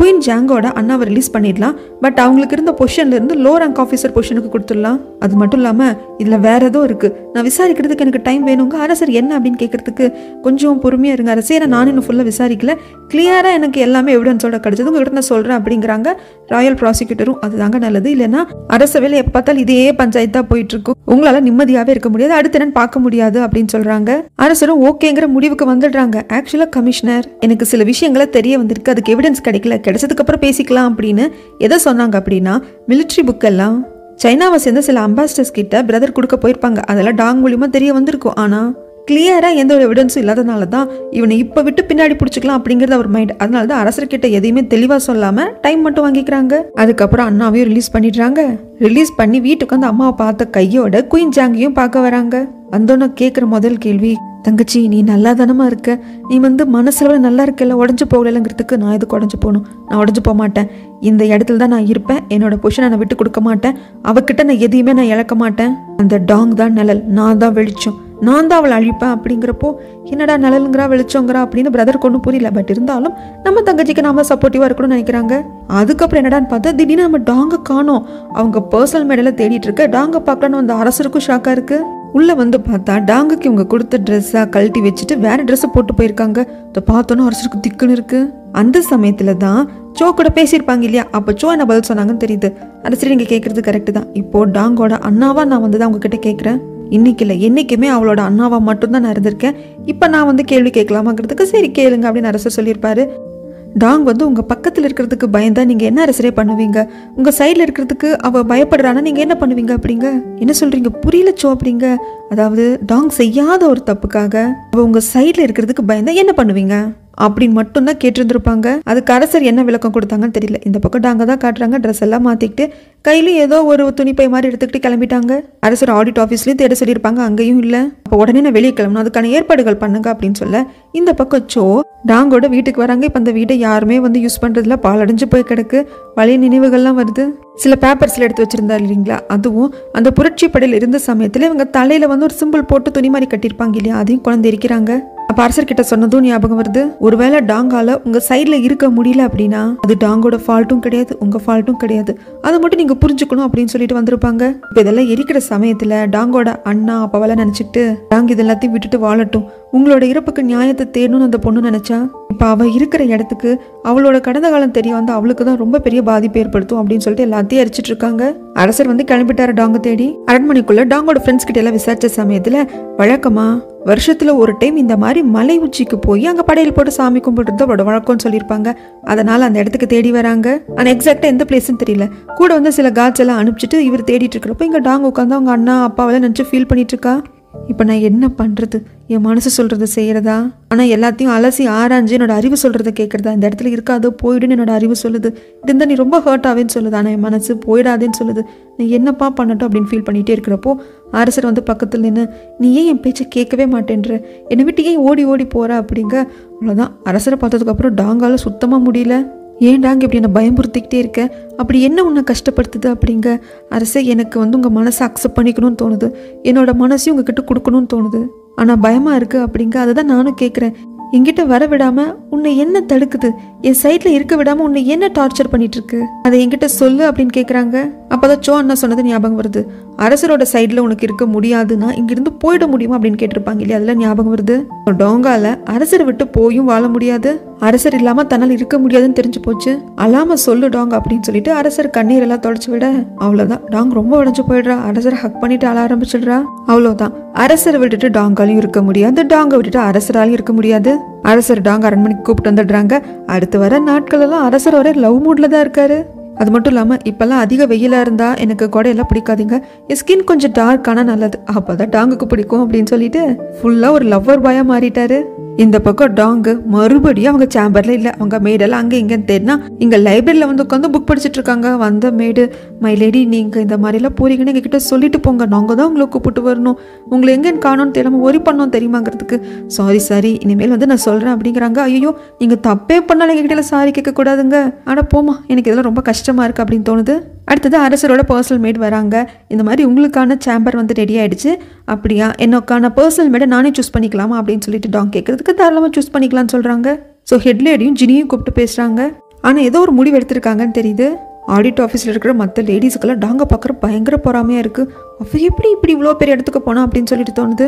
குயின் ஜாங்கோட அண்ணாவை ரிலீஸ் பண்ணிடலாம். பட் அவங்களுக்கு இருந்த பொசிஷன்லேருந்து லோ ரேங்க் ஆஃபீஸர் பொசிஷனுக்கு கொடுத்துடலாம். அது மட்டும் இல்லாமல் இதில் வேற ஏதோ இருக்குது நான் விசாரிக்கிறதுக்கு எனக்கு டைம் வேணுங்க. அரசர் என்ன அப்படின்னு கேட்கறதுக்கு கொஞ்சம் பொறுமையாக இருங்க. அரசே ஏன்னா நானும் இன்னும் ஃபுல்லாக விசாரிக்கல. கிளியராக எனக்கு எல்லாமே எவிடன்ஸோட கிடைச்சது. உங்கள்கிட்ட நான் சொல்கிறேன் அப்படிங்கிறாங்க. ராயல் ப்ராசிக்யூட்டரும் அதுதாங்க நல்லது. இல்லைன்னா அரசவையில் எப்போ பார்த்தாலும் இதே பஞ்சாயத்து தான் உங்களால் நிம்மதியாகவே இருக்க முடியாது. அடுத்த என்னன்னு பார்க்க முடியாது அப்படின்னு சொல்கிறாங்க அரசரும் ஓகேங்கிற முடிவுக்கு வந்துடுறாங்க. ஆக்சுவலாக கமிஷனர் எனக்கு சில விஷயங்களை தெரிய வந்திருக்கு. அதுக்கு எவிடன்ஸ் கிடைக்கல கிடைச்சதுக்கப்புறம் பேசிக்கலாம் அப்படின்னு எதை சொன்னாங்க அப்படின்னா மிலிட்ரி புக்கெல்லாம் சைனாவை சேர்ந்த சில அம்பாசிடர்ஸ் கிட்ட பிரதர் கொடுக்க போயிருப்பாங்க. அதெல்லாம் டாங் மூலியமாக தெரிய வந்திருக்கும். ஆனால் கிளியராக எந்த ஒரு எவிடன்ஸும் இல்லாதனால தான் இவனை இப்போ விட்டு பின்னாடி பிடிச்சிக்கலாம் அப்படிங்கிறது அவர் மைண்ட் அதனால தான் அரசர்கிட்ட எதையுமே தெளிவாக சொல்லாமல் டைம் மட்டும் வாங்கிக்கிறாங்க. அதுக்கப்புறம் அண்ணாவையும் ரிலீஸ் பண்ணிடுறாங்க. ரிலீஸ் பண்ணி வீட்டுக்கு வந்து அம்மாவை பார்த்த கையோட குயின் ஜாங்கையும் பார்க்க வராங்க. வந்தோன்னே கேட்குற முதல் கேள்வி தங்கச்சி நீ நல்லா தானமா இருக்க? நீ வந்து மனசளவில் நல்லா இருக்கல உடஞ்சு போகலைங்கிறதுக்கு நான் எதுக்கு உடஞ்சு போகணும்? நான் உடஞ்சு போக மாட்டேன். இந்த இடத்துல தான் நான் இருப்பேன். என்னோட பொஷனை நான் விட்டு கொடுக்க மாட்டேன். அவகிட்ட நான் எதையுமே நான் இழக்க மாட்டேன். அந்த டாங் தான் நிழல். நான் தான் வெளிச்சம். நான் தான் அவளை அழிப்பேன் அப்படிங்கிறப்போ என்னடா நிழலுங்கிறா வெளிச்சங்கிறா? அப்படின்னு பிரதர் கொண்டு புரியல. பட் இருந்தாலும் நம்ம தங்கச்சிக்கு நாம சப்போர்ட்டிவாக இருக்கணும்னு நினைக்கிறாங்க. அதுக்கப்புறம் என்னடான்னு பார்த்தா திடீர்னு நம்ம டாங்க காணோம். அவங்க பர்சனல் மேடல தேடிட்டு இருக்க டாங்க பார்க்கலான்னு அந்த அரசருக்கும் ஷாக்காக இருக்குது உள்ளே வந்து பார்த்தா டாங்குக்கு இவங்க கொடுத்த ட்ரெஸ்ஸாக கழட்டி வச்சுட்டு வேறு ட்ரெஸ்ஸை போட்டு போயிருக்காங்க. இதை பார்த்தோன்னா அரசருக்கு திக்குன்னு இருக்குது அந்த சமயத்தில் தான் சோ கூட பேசியிருப்பாங்க இல்லையா? அப்போ சோ என்ன பதில் சொன்னாங்கன்னு தெரியுது. அரசர் நீங்கள் கேட்குறது கரெக்டு தான். இப்போ டாங்கோட அண்ணாவாக நான் வந்து தான் உங்ககிட்ட கேட்குறேன் இன்னைக்கு இல்லை என்றைக்குமே அவளோட அண்ணாவாக மட்டும்தான் நான் இருந்திருக்கேன். இப்போ நான் வந்து கேள்வி கேட்கலாமாங்கிறதுக்கு சரி கேளுங்க அப்படின்னு அரசர் சொல்லியிருப்பாரு. டாங் வந்து உங்கள் பக்கத்தில் இருக்கிறதுக்கு பயந்தா நீங்கள் என்ன அரசரே பண்ணுவீங்க? உங்கள் சைடில் இருக்கிறதுக்கு அவள் பயப்படுறான்னா நீங்கள் என்ன பண்ணுவீங்க அப்படிங்க? என்ன சொல்கிறீங்க புரியல சோ அப்படிங்க. அதாவது டாங் செய்யாத ஒரு தப்புக்காக அவள் உங்கள் சைடில் இருக்கிறதுக்கு பயந்தா என்ன பண்ணுவீங்க? அப்படின்னு மட்டும்தான் கேட்டிருந்திருப்பாங்க. அதுக்கு அரசர் என்ன விளக்கம் கொடுத்தாங்கன்னு தெரியல. இந்த பக்கம் டாங்க தான் காட்டுறாங்க. ட்ரெஸ் எல்லாம் மாற்றிக்கிட்டு கையிலும் ஏதோ ஒரு துணிப்பை மாதிரி எடுத்துக்கிட்டு கிளம்பிட்டாங்க. அரசர் ஆடிட் ஆஃபீஸ்லேயும் தேட சொல்லியிருப்பாங்க. அங்கேயும் இல்லை. அப்போ உடனே நான் வெளியே கிளம்பணும். அதுக்கான ஏற்பாடுகள் பண்ணுங்க அப்படின்னு சொல்ல இந்த பக்கம் சோ டாங்கோட வீட்டுக்கு வராங்க. இப்போ அந்த வீட்டை யாருமே வந்து யூஸ் பண்றதுல பாலடைஞ்சு போய் கிடக்கு. பழைய நினைவுகள்லாம் வருது. சில பேப்பர்ஸில் எடுத்து வச்சுருந்தாரு இல்லைங்களா? அதுவும் அந்த புரட்சி படையில் இருந்த சமயத்தில் இவங்க தலையில் வந்து ஒரு சிம்பிள் போட்டு துணி மாதிரி கட்டியிருப்பாங்க இல்லையா? அதையும் குழந்தை இருக்கிறாங்க அப்போ அரசர் கிட்ட சொன்னதும் ஞாபகம் வருது. ஒருவேளை டாங்கால உங்க சைட்ல இருக்க முடியல அப்படின்னா அது டாங்கோட ஃபால்ட்டும் கிடையாது உங்க ஃபால்ட்டும் கிடையாது. அதை மட்டும் நீங்க புரிஞ்சுக்கணும் அப்படின்னு சொல்லிட்டு வந்திருப்பாங்க. இப்ப இதெல்லாம் எரிக்கிற சமயத்துல டாங்கோட அண்ணா அப்பாவெல்லாம் நினைச்சிட்டு டாங் இது எல்லாத்தையும் விட்டுட்டு வாழட்டும். உங்களோட இறப்புக்கு நியாயத்தை தேடணும்னு அந்த பொண்ணு நினச்சா? இப்போ அவள் இருக்கிற இடத்துக்கு அவளோட கடந்த காலம் தெரிய வந்து அவளுக்கு தான் ரொம்ப பெரிய பாதிப்பு ஏற்படுத்தும் அப்படின்னு சொல்லிட்டு எல்லாத்தையும் எரிச்சிட்டு இருக்காங்க. அரசர் வந்து கிளம்பிட்டாரு டாங்க தேடி. அரண்மனைக்குள்ள டாங்கோட ஃப்ரெண்ட்ஸ் கிட்ட எல்லாம் விசாரிச்ச சமயத்தில் வழக்கமா வருஷத்துல ஒரு டைம் இந்த மாதிரி மலை உச்சிக்கு போய் அங்க படையல் போட்டு சாமி கும்பிடுறது அவரோட வழக்கம்னு சொல்லியிருப்பாங்க. அதனால அந்த இடத்துக்கு தேடி வராங்க. ஆனால் எக்ஸாக்டா எந்த பிளேஸ்னு தெரியல. கூட வந்து சில காட்ஸ் எல்லாம் அனுப்பிச்சிட்டு இவர் தேடிட்டு இருக்கிறப்ப இங்க டாங் உட்காந்து அவங்க அண்ணா அப்பாவெல்லாம் நினைச்சு ஃபீல் பண்ணிட்டு இருக்கா? இப்போ நான் என்ன பண்ணுறது என் மனசு சொல்கிறத செய்கிறதா ஆனால் எல்லாத்தையும் அலசி ஆராய்ஞ்சு என்னோட அறிவு சொல்கிறத கேட்குறதா இந்த இடத்துல இருக்காதோ போயிடுன்னு என்னோட அறிவு சொல்லுது. இருந்தால் நீ ரொம்ப ஹர்ட் ஆவேன்னு சொல்லுது. ஆனால் என் மனசு போயிடாதேன்னு சொல்லுது. நீ என்னப்பா பண்ணட்டும் அப்படின்னு ஃபீல் பண்ணிகிட்டே இருக்கிறப்போ அரசர் வந்து பக்கத்தில் நின்று நீ ஏன் என் பேச்சை கேட்கவே மாட்டேன்ற? என்னை விட்டு ஏன் ஓடி ஓடி போகிற அப்படிங்க. அவ்வளோதான் அரசரை பார்த்ததுக்கப்புறம் டாங்காலும் சுத்தமாக முடியல. ஏண்டாங்க இப்படி என்னை பயமுறுத்திக்கிட்டே இருக்க? அப்படி என்ன உன்னை கஷ்டப்படுத்துது அப்படிங்க? அரசே எனக்கு வந்து உங்கள் மனசை அக்செப்ட் பண்ணிக்கணும்னு தோணுது. என்னோட மனசையும் உங்ககிட்ட கொடுக்கணும்னு தோணுது. ஆனால் பயமாக இருக்குது அப்படிங்க. அதை தான் நானும் கேட்குறேன் என்கிட்ட வர விடாமல் உன்னை என்ன தடுக்குது? என் சைட்டில் இருக்க விடாமல் உன்னை என்ன டார்ச்சர் பண்ணிகிட்ருக்கு அதை என்கிட்ட சொல்லு அப்படின்னு கேட்குறாங்க அப்போ தான் சோ அண்ணா சொன்னது ஞாபகம் வருது. அரசரோட சைடில் உனக்கு இருக்க முடியாதுன்னா இங்கிருந்து போயிட முடியுமா அப்படின்னு கேட்டிருப்பாங்க இல்லையா? அதெல்லாம் ஞாபகம் வருது. டோங்கால அரசரை விட்டு போயும் வாழ முடியாது. அரசர் இல்லாம தன்னால் இருக்க முடியாதுன்னு தெரிஞ்சு போச்சு. அல்லாம சொல்லு டாங் அப்படின்னு சொல்லிட்டு அரசர் கண்ணீர் எல்லாம் தொடச்சு விட அவ்வளவுதான். டாங் ரொம்ப உடஞ்சு போயிடுறா. அரசரை ஹக் பண்ணிட்டு அழ ஆரம்பிச்சிடுறா. அவ்வளவுதான். அரசரை விட்டுட்டு டாங்காலையும் இருக்க முடியாது. டாங்கை விட்டுட்டு அரசராலையும் இருக்க முடியாது. அரசர் டாங் அரண்மனைக்கு கூப்பிட்டு வந்துடுறாங்க. அடுத்து வர நாட்கள் எல்லாம் அரசர் வர லவ் மூட்ல தான் இருக்காரு. அது மட்டும் இல்லாமல் இப்போல்லாம் அதிக வெயிலாக இருந்தால் எனக்கு கொடையெல்லாம் பிடிக்காதீங்க. என் ஸ்கின் கொஞ்சம் டார்க் ஆனால் நல்லது. அப்போ தான் டாங்குக்கு பிடிக்கும் அப்படின்னு சொல்லிட்டு ஃபுல்லாக ஒரு லவ்வர் பாயாக மாறிட்டாரு. இந்த பக்கம் டாங்கு மறுபடியும் அவங்க சேம்பர்ல இல்லை. அவங்க மேடெல்லாம் அங்கே இங்கேன்னு தேடினா இங்கே லைப்ரரியில் வந்து உட்காந்து புக் படிச்சுட்டு இருக்காங்க வந்த மேடு மை லேடி நீங்கள் இந்த மாதிரிலாம் போறீங்கன்னு எங்ககிட்ட சொல்லிட்டு போங்க. நாங்கள் தான் உங்களை கூப்பிட்டு வரணும். உங்களை எங்கேன்னு காணோன்னு தெரியாம ஒரி பண்ணோம் தெரியுமாங்கிறதுக்கு. சாரி சாரி இனிமேல் வந்து நான் சொல்கிறேன் அப்படிங்கிறாங்க. ஐயோ நீங்கள் தப்பே பண்ணாலும் எங்ககிட்ட சாரி கேட்கக்கூடாதுங்க ஆனால் போமா எனக்கு இதெல்லாம் ரொம்ப கஷ்டமாக இருக்குது அப்படின்னு தோணுது. அடுத்தது அரசரோட பர்சனல் மேட் வராங்க. இந்த மாதிரி உங்களுக்கான சேம்பர் வந்து ரெடி ஆயிடுச்சு. அப்படியா? என்னக்கான பர்சனல் மேடை நானே சூஸ் பண்ணிக்கலாமா? அப்படின்னு சொல்லிட்டு டாங் கேட்கறதுக்கு தாராளமாக சூஸ் பண்ணிக்கலாம்னு சொல்கிறாங்க ஸோ ஹெட்லேடியும் ஜினியும் கூப்பிட்டு பேசுகிறாங்க ஆனால் ஏதோ ஒரு முடிவு எடுத்திருக்காங்கன்னு தெரியுது. ஆடிட் ஆஃபீஸில் இருக்கிற மற்ற லேடிஸுக்கெல்லாம் டாங்க பார்க்குற பயங்கர பொறாமையாக இருக்குது அவள் எப்படி இப்படி இவ்வளோ பெரிய இடத்துக்கு போனா அப்படின்னு சொல்லிட்டு தோணுது.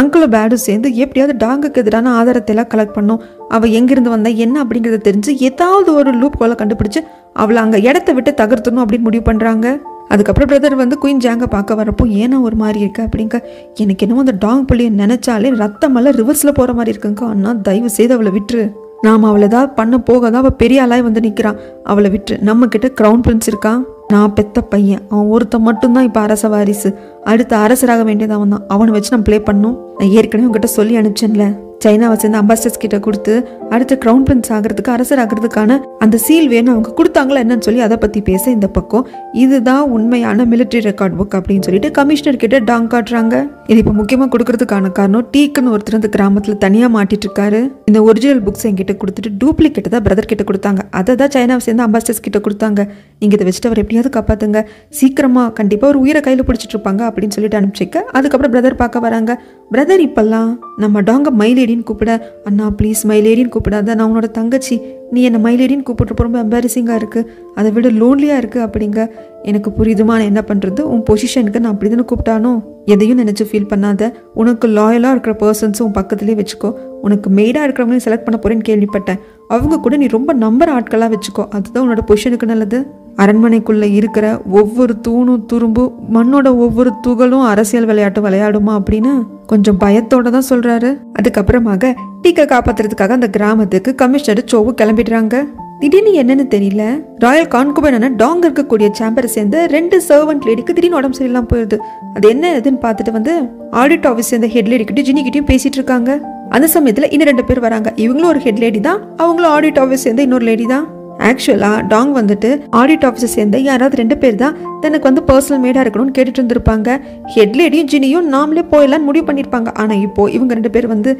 அங்கிளும் பேடும் சேர்ந்து எப்படியாவது டாங்குக்கு எதிரான ஆதாரத்தை எல்லாம் கலெக்ட் பண்ணும். அவள் எங்கிருந்து வந்தா என்ன அப்படிங்கிறத தெரிஞ்சு ஏதாவது ஒரு லூப் கோலை கண்டுபிடிச்சு அவளை அங்கே இடத்த விட்டு தகர்த்தணும் அப்படின்னு முடிவு பண்ணுறாங்க அதுக்கப்புறம் பிரதர் வந்து குயின் ஜாங்கை பார்க்க வரப்போ ஏன்னா ஒரு மாதிரி இருக்கு அப்படிங்க. எனக்கு என்னமோ அந்த டாங் புள்ளியை நினைச்சாலே ரத்தமெல்லாம் ரிவர்ஸில் போகிற மாதிரி இருக்குங்க. அண்ணா தயவு செய்து அவளை விட்டுரு. நாம் அவளை ஏதாவது பண்ண போக தான் அவள் பெரிய ஆளாய் வந்து நிற்கிறான் அவளை விட்டு நம்ம கிட்ட க்ரௌன் பிரின்ஸ் இருக்கான் நான் பெத்த பையன். அவன் ஒருத்தன் மட்டும்தான் இப்போ அரச வாரிசு. அடுத்த அரசராக வேண்டியது அவன் தான் அவனை வச்சு நான் ப்ளே பண்ணும் நான் ஏற்கனவே உங்ககிட்ட சொல்லி அனுப்பிச்சேன்ல. சைனாவை சேர்ந்து அம்பாசிடர்ஸ் கிட்ட கொடுத்து அடுத்து கிரவுன் பிரின்ஸ் ஆகிறதுக்கு அரசர் ஆகிறதுக்கான அந்த சீல் வேணும். அவங்க கொடுத்தாங்களா என்னன்னு சொல்லி அதை பற்றி பேச இந்த பக்கம். இதுதான் உண்மையான மிலிட்ரி ரெக்கார்ட் புக் அப்படின்னு சொல்லிட்டு கமிஷனர் கிட்ட டாங் காட்டுறாங்க. இது இப்போ முக்கியமாக கொடுக்கறதுக்கான காரணம் டீக்குன்னு ஒருத்தர் இந்த கிராமத்தில் தனியாக மாட்டிட்டு இருக்காரு. இந்த ஒரிஜினல் புக்ஸ் என்கிட்ட கொடுத்துட்டு டூப்ளிகேட் தான் பிரதர் கிட்ட கொடுத்தாங்க. அதை தான் சைனாவை சேர்ந்து அம்பாசிடர்ஸ் கிட்ட கொடுத்தாங்க. நீங்கள் இதை வச்சுட்டு அவர் எப்படியாவது காப்பாத்துங்க. சீக்கிரமாக கண்டிப்பாக ஒரு உயிரை கையில் பிடிச்சிட்டு இருப்பாங்க அப்படின்னு சொல்லிட்டு அனுப்பிச்சிக்க அதுக்கப்புறம் பிரதர் பார்க்க வராங்க. பிரதர் இப்பெல்லாம் நம்ம டாங்க மைலேடின்னு கூப்பிட அண்ணா ப்ளீஸ் மைலேடின்னு கூப்பிடாத. நான் உன்னோட தங்கச்சி. நீ என்னை மைலேடின்னு கூப்பிட்றப்ப ரொம்ப எம்பாரசிங்காக இருக்குது அதை விட லோன்லியாக இருக்குது அப்படிங்க. எனக்கு புரியுதுமா நான் என்ன பண்ணுறது உன் பொசிஷனுக்கு நான் அப்படி தானே கூப்பிட்டானோ? எதையும் நினச்சி ஃபீல் பண்ணாத. உனக்கு லாயலாக இருக்கிற பர்சன்ஸும் உன் பக்கத்துலேயே வச்சுக்கோ. உனக்கு மெய்டாக இருக்கிறவங்களையும் செலக்ட் பண்ண போகிறேன்னு கேள்விப்பட்டேன். அவங்க கூட நீ ரொம்ப நம்பர் ஆட்களாக வச்சுக்கோ. அதுதான் உன்னோட பொசிஷனுக்கு நல்லது. அரண்மனைக்குள்ளே இருக்கிற ஒவ்வொரு தூணும் துரும்பு மண்ணோட ஒவ்வொரு துகளும் அரசியல் விளையாட்டு விளையாடுமா அப்படின்னு கொஞ்சம் பயத்தோட தான் சொல்றாரு. அதுக்கப்புறமாக டீக்கை காப்பாத்துறதுக்காக அந்த கிராமத்துக்கு கமிஷனர் சோவு கிளம்பிடுறாங்க. திடீர்னு என்னன்னு தெரியல. ராயல் கான்குபனான டாங் இருக்கக்கூடிய சேம்பரை சேர்ந்து ரெண்டு சர்வன்ட் லேடிக்கு திடீர்னு உடம்பு சரியில்லாம போயிடுது அது என்ன இதுன்னு பார்த்துட்டு வந்து ஆடிட் ஆஃபீஸ் சேர்ந்த ஹெட் லேடி ஜினிக்கிட்டையும் பேசிட்டு இருக்காங்க. அந்த சமயத்தில் இன்னும் ரெண்டு பேர் வராங்க. இவங்களும் ஒரு ஹெட் லேடி தான். அவங்களும் ஆடிட் ஆஃபீஸ் சேர்ந்த இன்னொரு லேடி தான். ஆக்சுவலாக டாங் வந்துட்டு ஆடிட் ஆஃபீஸை சேர்ந்த யாராவது ரெண்டு பேர் தான் தனக்கு வந்து பர்சனல் மேடாக இருக்கணும்னு கேட்டுட்டு இருந்திருப்பாங்க. ஹெட்லேடியும் ஜினியும் நாமளே போயிடலான்னு முடிவு பண்ணியிருப்பாங்க. ஆனால் இப்போ இவங்க ரெண்டு பேர் வந்து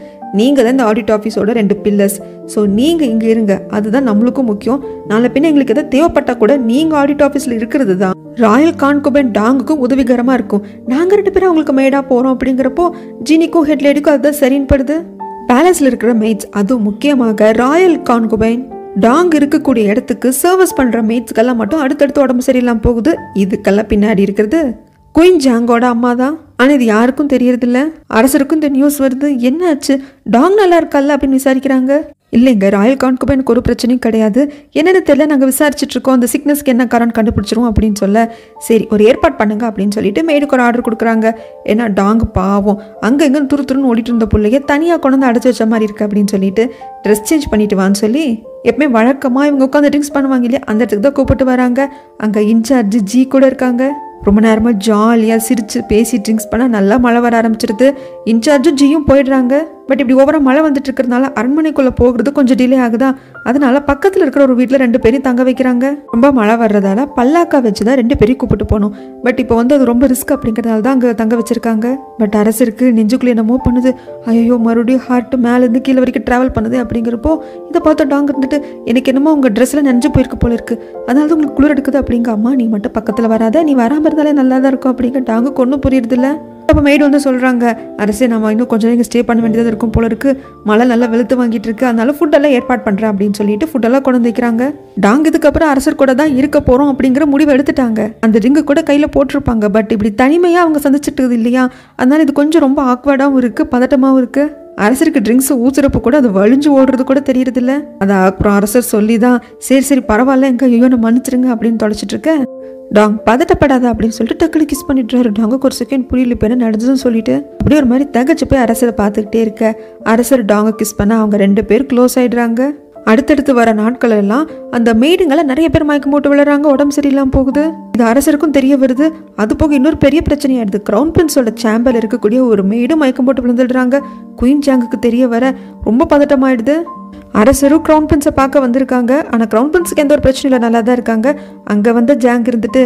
நீங்கள் தான் இந்த ஆடிட் ஆஃபீஸோட ரெண்டு பில்லர்ஸ் ஸோ நீங்கள் இங்கே இருங்க. அதுதான் நம்மளுக்கும் முக்கியம். நாளை பின்ன எங்களுக்கு எதாவது தேவைப்பட்டால் கூட நீங்கள் ஆடிட் ஆஃபீஸில் இருக்கிறது தான். ராயல் கான்குபன் டாங்குக்கும் உதவிகரமாக இருக்கும். நாங்கள் ரெண்டு பேரும் அவங்களுக்கு மேடாக போகிறோம் அப்படிங்கிறப்போ ஜினிக்கும் ஹெட்லேடிக்கும் அதுதான் சரின்படுது பேலஸில் இருக்கிற மெய்ட்ஸ் அதுவும் முக்கியமாக ராயல் கான்குபைன் டாங் இருக்கக்கூடிய இடத்துக்கு சர்வீஸ் பண்ணுற மேட்ஸ்க்கெல்லாம் மட்டும் அடுத்தடுத்து உடம்பு சரியில்லாமல் போகுது. இதுக்கெல்லாம் பின்னாடி இருக்கிறது குயின் ஜாங்கோட அம்மா தான் ஆனால் இது யாருக்கும் தெரியறதில்ல. அரசருக்கும் இந்த நியூஸ் வருது. என்ன ஆச்சு? டாங் நல்லா இருக்கல்ல அப்படின்னு விசாரிக்கிறாங்க. இல்லைங்க ராயல் கான்குபனுக்கு ஒரு பிரச்சனையும் கிடையாது. என்னென்னு தெரியல நாங்கள் விசாரிச்சுட்டு இருக்கோம். அந்த சிக்னஸ்க்கு என்ன காரணம் கண்டுபிடிச்சிரும் அப்படின்னு சொல்ல. சரி ஒரு ஏற்பாடு பண்ணுங்க அப்படின்னு சொல்லிட்டு மேடுக்கு ஒரு ஆர்டர் கொடுக்குறாங்க. ஏன்னா டாங் பாவம். அங்கே எங்கே துரு துருன்னு ஓடிட்டு இருந்த பிள்ளைய தனியாக கொண்டு வந்து அடைச்சி வச்ச மாதிரி இருக்கு அப்படின்னு சொல்லிட்டு ட்ரெஸ் சேஞ்ச் பண்ணிட்டு வான்னு சொல்லி எப்பவுமே வழக்கமாக இவங்க உட்காந்து ட்ரிங்க்ஸ் பண்ணுவாங்க இல்லையா? அந்த இடத்துக்கு தான் கூப்பிட்டு வராங்க. அங்கே இன்சார்ஜ் ஜி கூட இருக்காங்க. ரொம்ப நேரமாக ஜாலியாக சிரித்து பேசி ட்ரிங்க்ஸ் பண்ணால் நல்லா மழை வர ஆரம்பிச்சிருது. இன்சார்ஜும் ஜியும் போயிடுறாங்க. பட் இப்படி ஓவராக மழை வந்துட்டு இருக்கிறதுனால அரண்மனைக்குள்ளே போகிறது கொஞ்சம் டிலே ஆகுதா? அதனால பக்கத்தில் இருக்கிற ஒரு வீட்டில் ரெண்டு பேரையும் தங்க வைக்கிறாங்க. ரொம்ப மழை வர்றதால பல்லாக்கா வச்சு தான் ரெண்டு பேரையும் கூப்பிட்டு போகணும் பட் இப்போ வந்து அது ரொம்ப ரிஸ்க் அப்படிங்கிறதால தான் அங்கே தங்க வச்சிருக்காங்க. பட் அரசருக்கு நெஞ்சுக்குள்ளே என்னமோ பண்ணுது. ஐயோ மறுபடியும் ஹார்ட் மேலேருந்து கீழே வரைக்கும் ட்ராவல் பண்ணுது அப்படிங்கிறப்போ இதை பார்த்து டாங் இருந்துட்டு எனக்கு என்னமோ உங்கள் ட்ரெஸ்ஸில் நெஞ்சு போயிருக்கு போல இருக்கு. அதனால உங்களுக்கு குளிர் எடுக்குது அப்படிங்க. அம்மா நீ மட்டும் பக்கத்தில் வராத. நீ வராமல் இருந்தாலே நல்லா தான் இருக்கும். அப்படிங்க. டாங்கு ஒன்றும் புரியுறதில்ல. அப்போ மெய்டு வந்து சொல்கிறாங்க அரசே நம்ம இன்னும் கொஞ்சம் நேரம் ஸ்டே பண்ண வேண்டியதாக இருக்கும் போல இருக்கு. மழை நல்லா வெளுத்து வாங்கிட்டு இருக்கு. அதனால ஃபுட்டெல்லாம் ஏற்பாடு பண்ணுறேன் அப்படின்னு சொல்லிட்டு ஃபுட்டெல்லாம் கொண்டு வந்து வைக்கிறாங்க. டாங் இதுக்கப்புறம் அரசர் கூட தான் இருக்க போகிறோம் அப்படிங்கிற முடிவு எடுத்துட்டாங்க. அந்த ரிங்கு கூட கையில் போட்டிருப்பாங்க. பட் இப்படி தனிமையாக அவங்க சந்திச்சிட்டது இல்லையா? அதனால இது கொஞ்சம் ரொம்ப ஆக்வர்டாகவும் இருக்குது பதட்டமாகவும் இருக்குது அரசருக்கு ட்ரிங்க்ஸ் ஊத்துறப்ப கூட அது வழிஞ்சு ஓடுறது கூட தெரியறதில்ல. அதை அப்புறம் அரசர் சொல்லி தான் சரி சரி பரவாயில்ல. எங்க ஐயோ நான் மன்னிச்சிருங்க அப்படின்னு தொலைச்சிட்டு இருக்க. டாங் பதட்டப்படாத அப்படின்னு சொல்லிட்டு டக்குனு கிஸ் பண்ணிட்டுறாரு. டாங்குக்கு ஒரு செகண்ட் புரியல இப்போ என்ன நடந்ததுன்னு சொல்லிட்டு. அப்படியே ஒரு மாதிரி தகச்சு போய் அரசரை பார்த்துக்கிட்டே இருக்க. அரசர் டாங்கை கிஸ் பண்ண அவங்க ரெண்டு பேர் க்ளோஸ் ஆயிடுறாங்க. அடுத்தடுத்து வர நாட்கள் எல்லாம் அந்த மெய்டுங்களை நிறைய பேர் மயக்கம் போட்டு விழுறாங்க. உடம்பு சரியில்லாமல் போகுது. இது அரசருக்கும் தெரிய வருது. அது போக இன்னொரு பெரிய பிரச்சனையாயிடுது கிரவுன் பிரின்ஸோட சேம்பர் இருக்கக்கூடிய ஒரு மெய்டும் மயக்கம் போட்டு விழுந்துடுறாங்க. குயின் ஜாங்குக்கு தெரிய வர ரொம்ப பதட்டமாயிடுது. அரசரும் க்ரௌன் பிரின்ஸை பார்க்க வந்திருக்காங்க. ஆனால் க்ரௌன் பிரின்ஸுக்கு எந்த ஒரு பிரச்சனையும் இல்லை நல்லா தான் இருக்காங்க. அங்கே வந்து ஜாங் இருந்துட்டு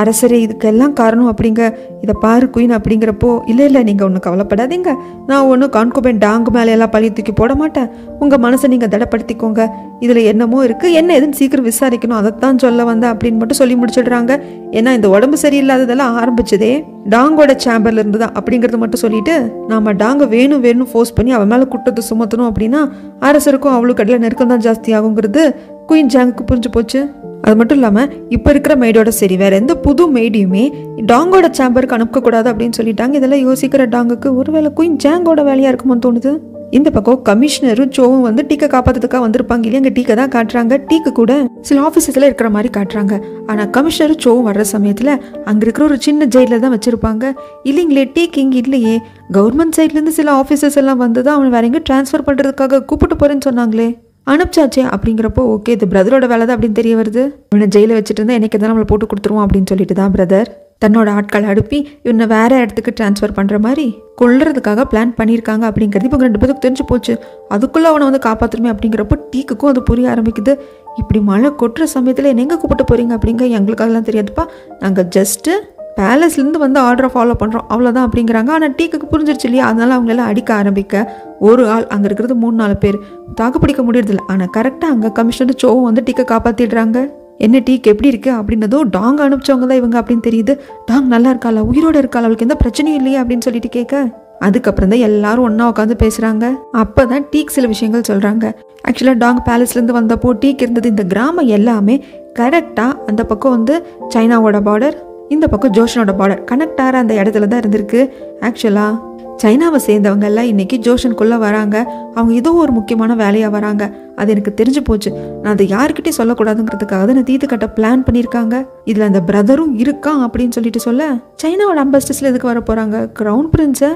அரசரே இதுக்கெல்லாம் காரணம் அப்படிங்க. இதை பாரு குயின் அப்படிங்கிறப்போ இல்லை இல்லை நீங்கள் ஒன்றும் கவலைப்படாதீங்க. நான் ஒன்றும் கான்குபேன் டாங்கு மேலே எல்லாம் பழி தூக்கி போட மாட்டேன். உங்கள் மனசை நீங்கள் தடப்படுத்திக்கோங்க. இதில் என்னமோ இருக்குது என்ன எதுன்னு சீக்கிரம் விசாரிக்கணும். அதைத்தான் சொல்ல வந்தேன் அப்படின்னு மட்டும் சொல்லி முடிச்சிடுறாங்க. ஏன்னா இந்த உடம்பு சரியில்லாததெல்லாம் ஆரம்பிச்சதே டாங்கோட சேம்பர்ல இருந்து தான் அப்படிங்கறத மட்டும் சொல்லிட்டு நாம டாங்க வேணும் வேணும் ஃபோர்ஸ் பண்ணி அவன் மேலே குட்டத்தை சுமத்தணும் அப்படின்னா அரசருக்கும் அவளுக்கு இடையில நெருக்கம் தான் ஜாஸ்தி ஆகுங்கிறது குயின் ஜாங்குக்கு புரிஞ்சு போச்சு? அது மட்டும் இல்லாமல் இப்போ இருக்கிற மெய்டோட சரி வேற எந்த புது மெய்டியுமே டாங்கோட சேம்பருக்கு அனுப்பக்கூடாது அப்படின்னு சொல்லிட்டாங்க. இதெல்லாம் யோசிக்கிற டாங்குக்கு ஒருவேளை குயின் ஜாங்கோட வேலையாக இருக்குமோன்னு தோணுது. இந்த பக்கம் கமிஷனரும் ஜோவும் வந்து டீக்கை காப்பாத்துறதுக்காக வந்திருப்பாங்க இல்லையா? அங்கே டீக்கை தான் காட்டுறாங்க. டீக்கு கூட சில ஆஃபீஸஸில் இருக்கிற மாதிரி காட்டுறாங்க. ஆனால் கமிஷனரும் ஜோவும் வர்ற சமயத்தில் அங்கே இருக்கிற ஒரு சின்ன ஜெயிலில் தான் வச்சுருப்பாங்க. இல்லைங்களே டீக்கு இங்கே இல்லையே. கவர்மெண்ட் சைட்லேருந்து சில ஆஃபீஸர்ஸ் எல்லாம் வந்து தான் அவன் வேற எங்கே ட்ரான்ஸ்ஃபர் பண்ணுறதுக்காக கூப்பிட்டு போகிறேன்னு சொன்னாங்களே. அனுப்பிச்சாச்சே அப்படிங்கிறப்போ ஓகே இது பிரதரோட வேலை தான் அப்படின்னு தெரிய வருது. இவனை ஜெயிலில் வச்சுட்டு இருந்தால் எனக்கு தான் நம்மளை போட்டு கொடுத்துருவோம் அப்படின்னு சொல்லிட்டு தான் பிரதர் தன்னோட ஆட்களை அனுப்பி இவனை வேற இடத்துக்கு ட்ரான்ஸ்ஃபர் பண்ணுற மாதிரி கொள்றதுக்காக பிளான் பண்ணியிருக்காங்க அப்படிங்கிறது இப்போ ரெண்டு பேருக்கு தெரிஞ்சு போச்சு. அதுக்குள்ளே அவனை வந்து காப்பாற்றுமே அப்படிங்கிறப்போ டீக்குக்கும் அது புரிய ஆரம்பிக்குது. இப்படி மழை கொட்டுற சமயத்தில் என்ன எங்கே கூப்பிட்டு போகிறீங்க அப்படிங்க எங்களுக்கு அதெல்லாம் தெரியாதுப்பா. நாங்கள் ஜஸ்ட்டு பேலஸ்லேருந்து வந்து ஆர்டரை ஃபாலோ பண்ணுறோம் அவ்வளோதான் அப்படிங்கிறாங்க. ஆனால் டீக்கு புரிஞ்சிருச்சு இல்லையா? அதனால் அவங்களெல்லாம் அடிக்க ஆரம்பிக்க ஒரு ஆள் அங்கே இருக்கிறது மூணு நாலு பேர். தாக்கு பிடிக்க முடியறதில்ல ஆனால் கரெக்டாக அங்கே கமிஷனர் சோவும் வந்து டீக்கை காப்பாற்றிடுறாங்க என்ன டீக்கு எப்படி இருக்குது அப்படின்னதும் டாங் அனுப்பிச்சவங்க தான் இவங்க அப்படின்னு தெரியுது. டாங் நல்லா இருக்காளா? உயிரோட இருக்காளா? அவளுக்கு எந்த பிரச்சனையும் இல்லையா? அப்படின்னு சொல்லிட்டு கேட்க. அதுக்கப்புறம் தான் எல்லாரும் ஒன்றா உட்காந்து பேசுகிறாங்க அப்போ தான் டீக் சில விஷயங்கள் சொல்கிறாங்க ஆக்சுவலாக டாங் பேலஸ்லேருந்து வந்தப்போ டீக் இருந்தது இந்த கிராமம் எல்லாமே கரெக்டாக அந்த பக்கம் வந்து சைனாவோட பார்டர் இந்த பக்கம் ஜோஷனோட பார்டர் கனெக்ட் ஆகிற அந்த இடத்துல தான் இருந்திருக்கு. ஆக்சுவலாக சைனாவை சேர்ந்தவங்க எல்லாம் இன்னைக்கு ஜோஷனுக்குள்ளே வராங்க. அவங்க ஏதோ ஒரு முக்கியமான வேலையாக வராங்க. அது எனக்கு தெரிஞ்சு போச்சு. நான் அதை யாருக்கிட்டே சொல்லக்கூடாதுங்கிறதுக்காக தான் நான் தீத்து கட்ட பிளான் பண்ணியிருக்காங்க. இதில் அந்த பிரதரும் இருக்கான் அப்படின்னு சொல்லிட்டு சொல்ல சைனாவோட அம்பாசிடர்ஸில் எதுக்கு வர போகிறாங்க க்ரௌன் பிரின்ஸை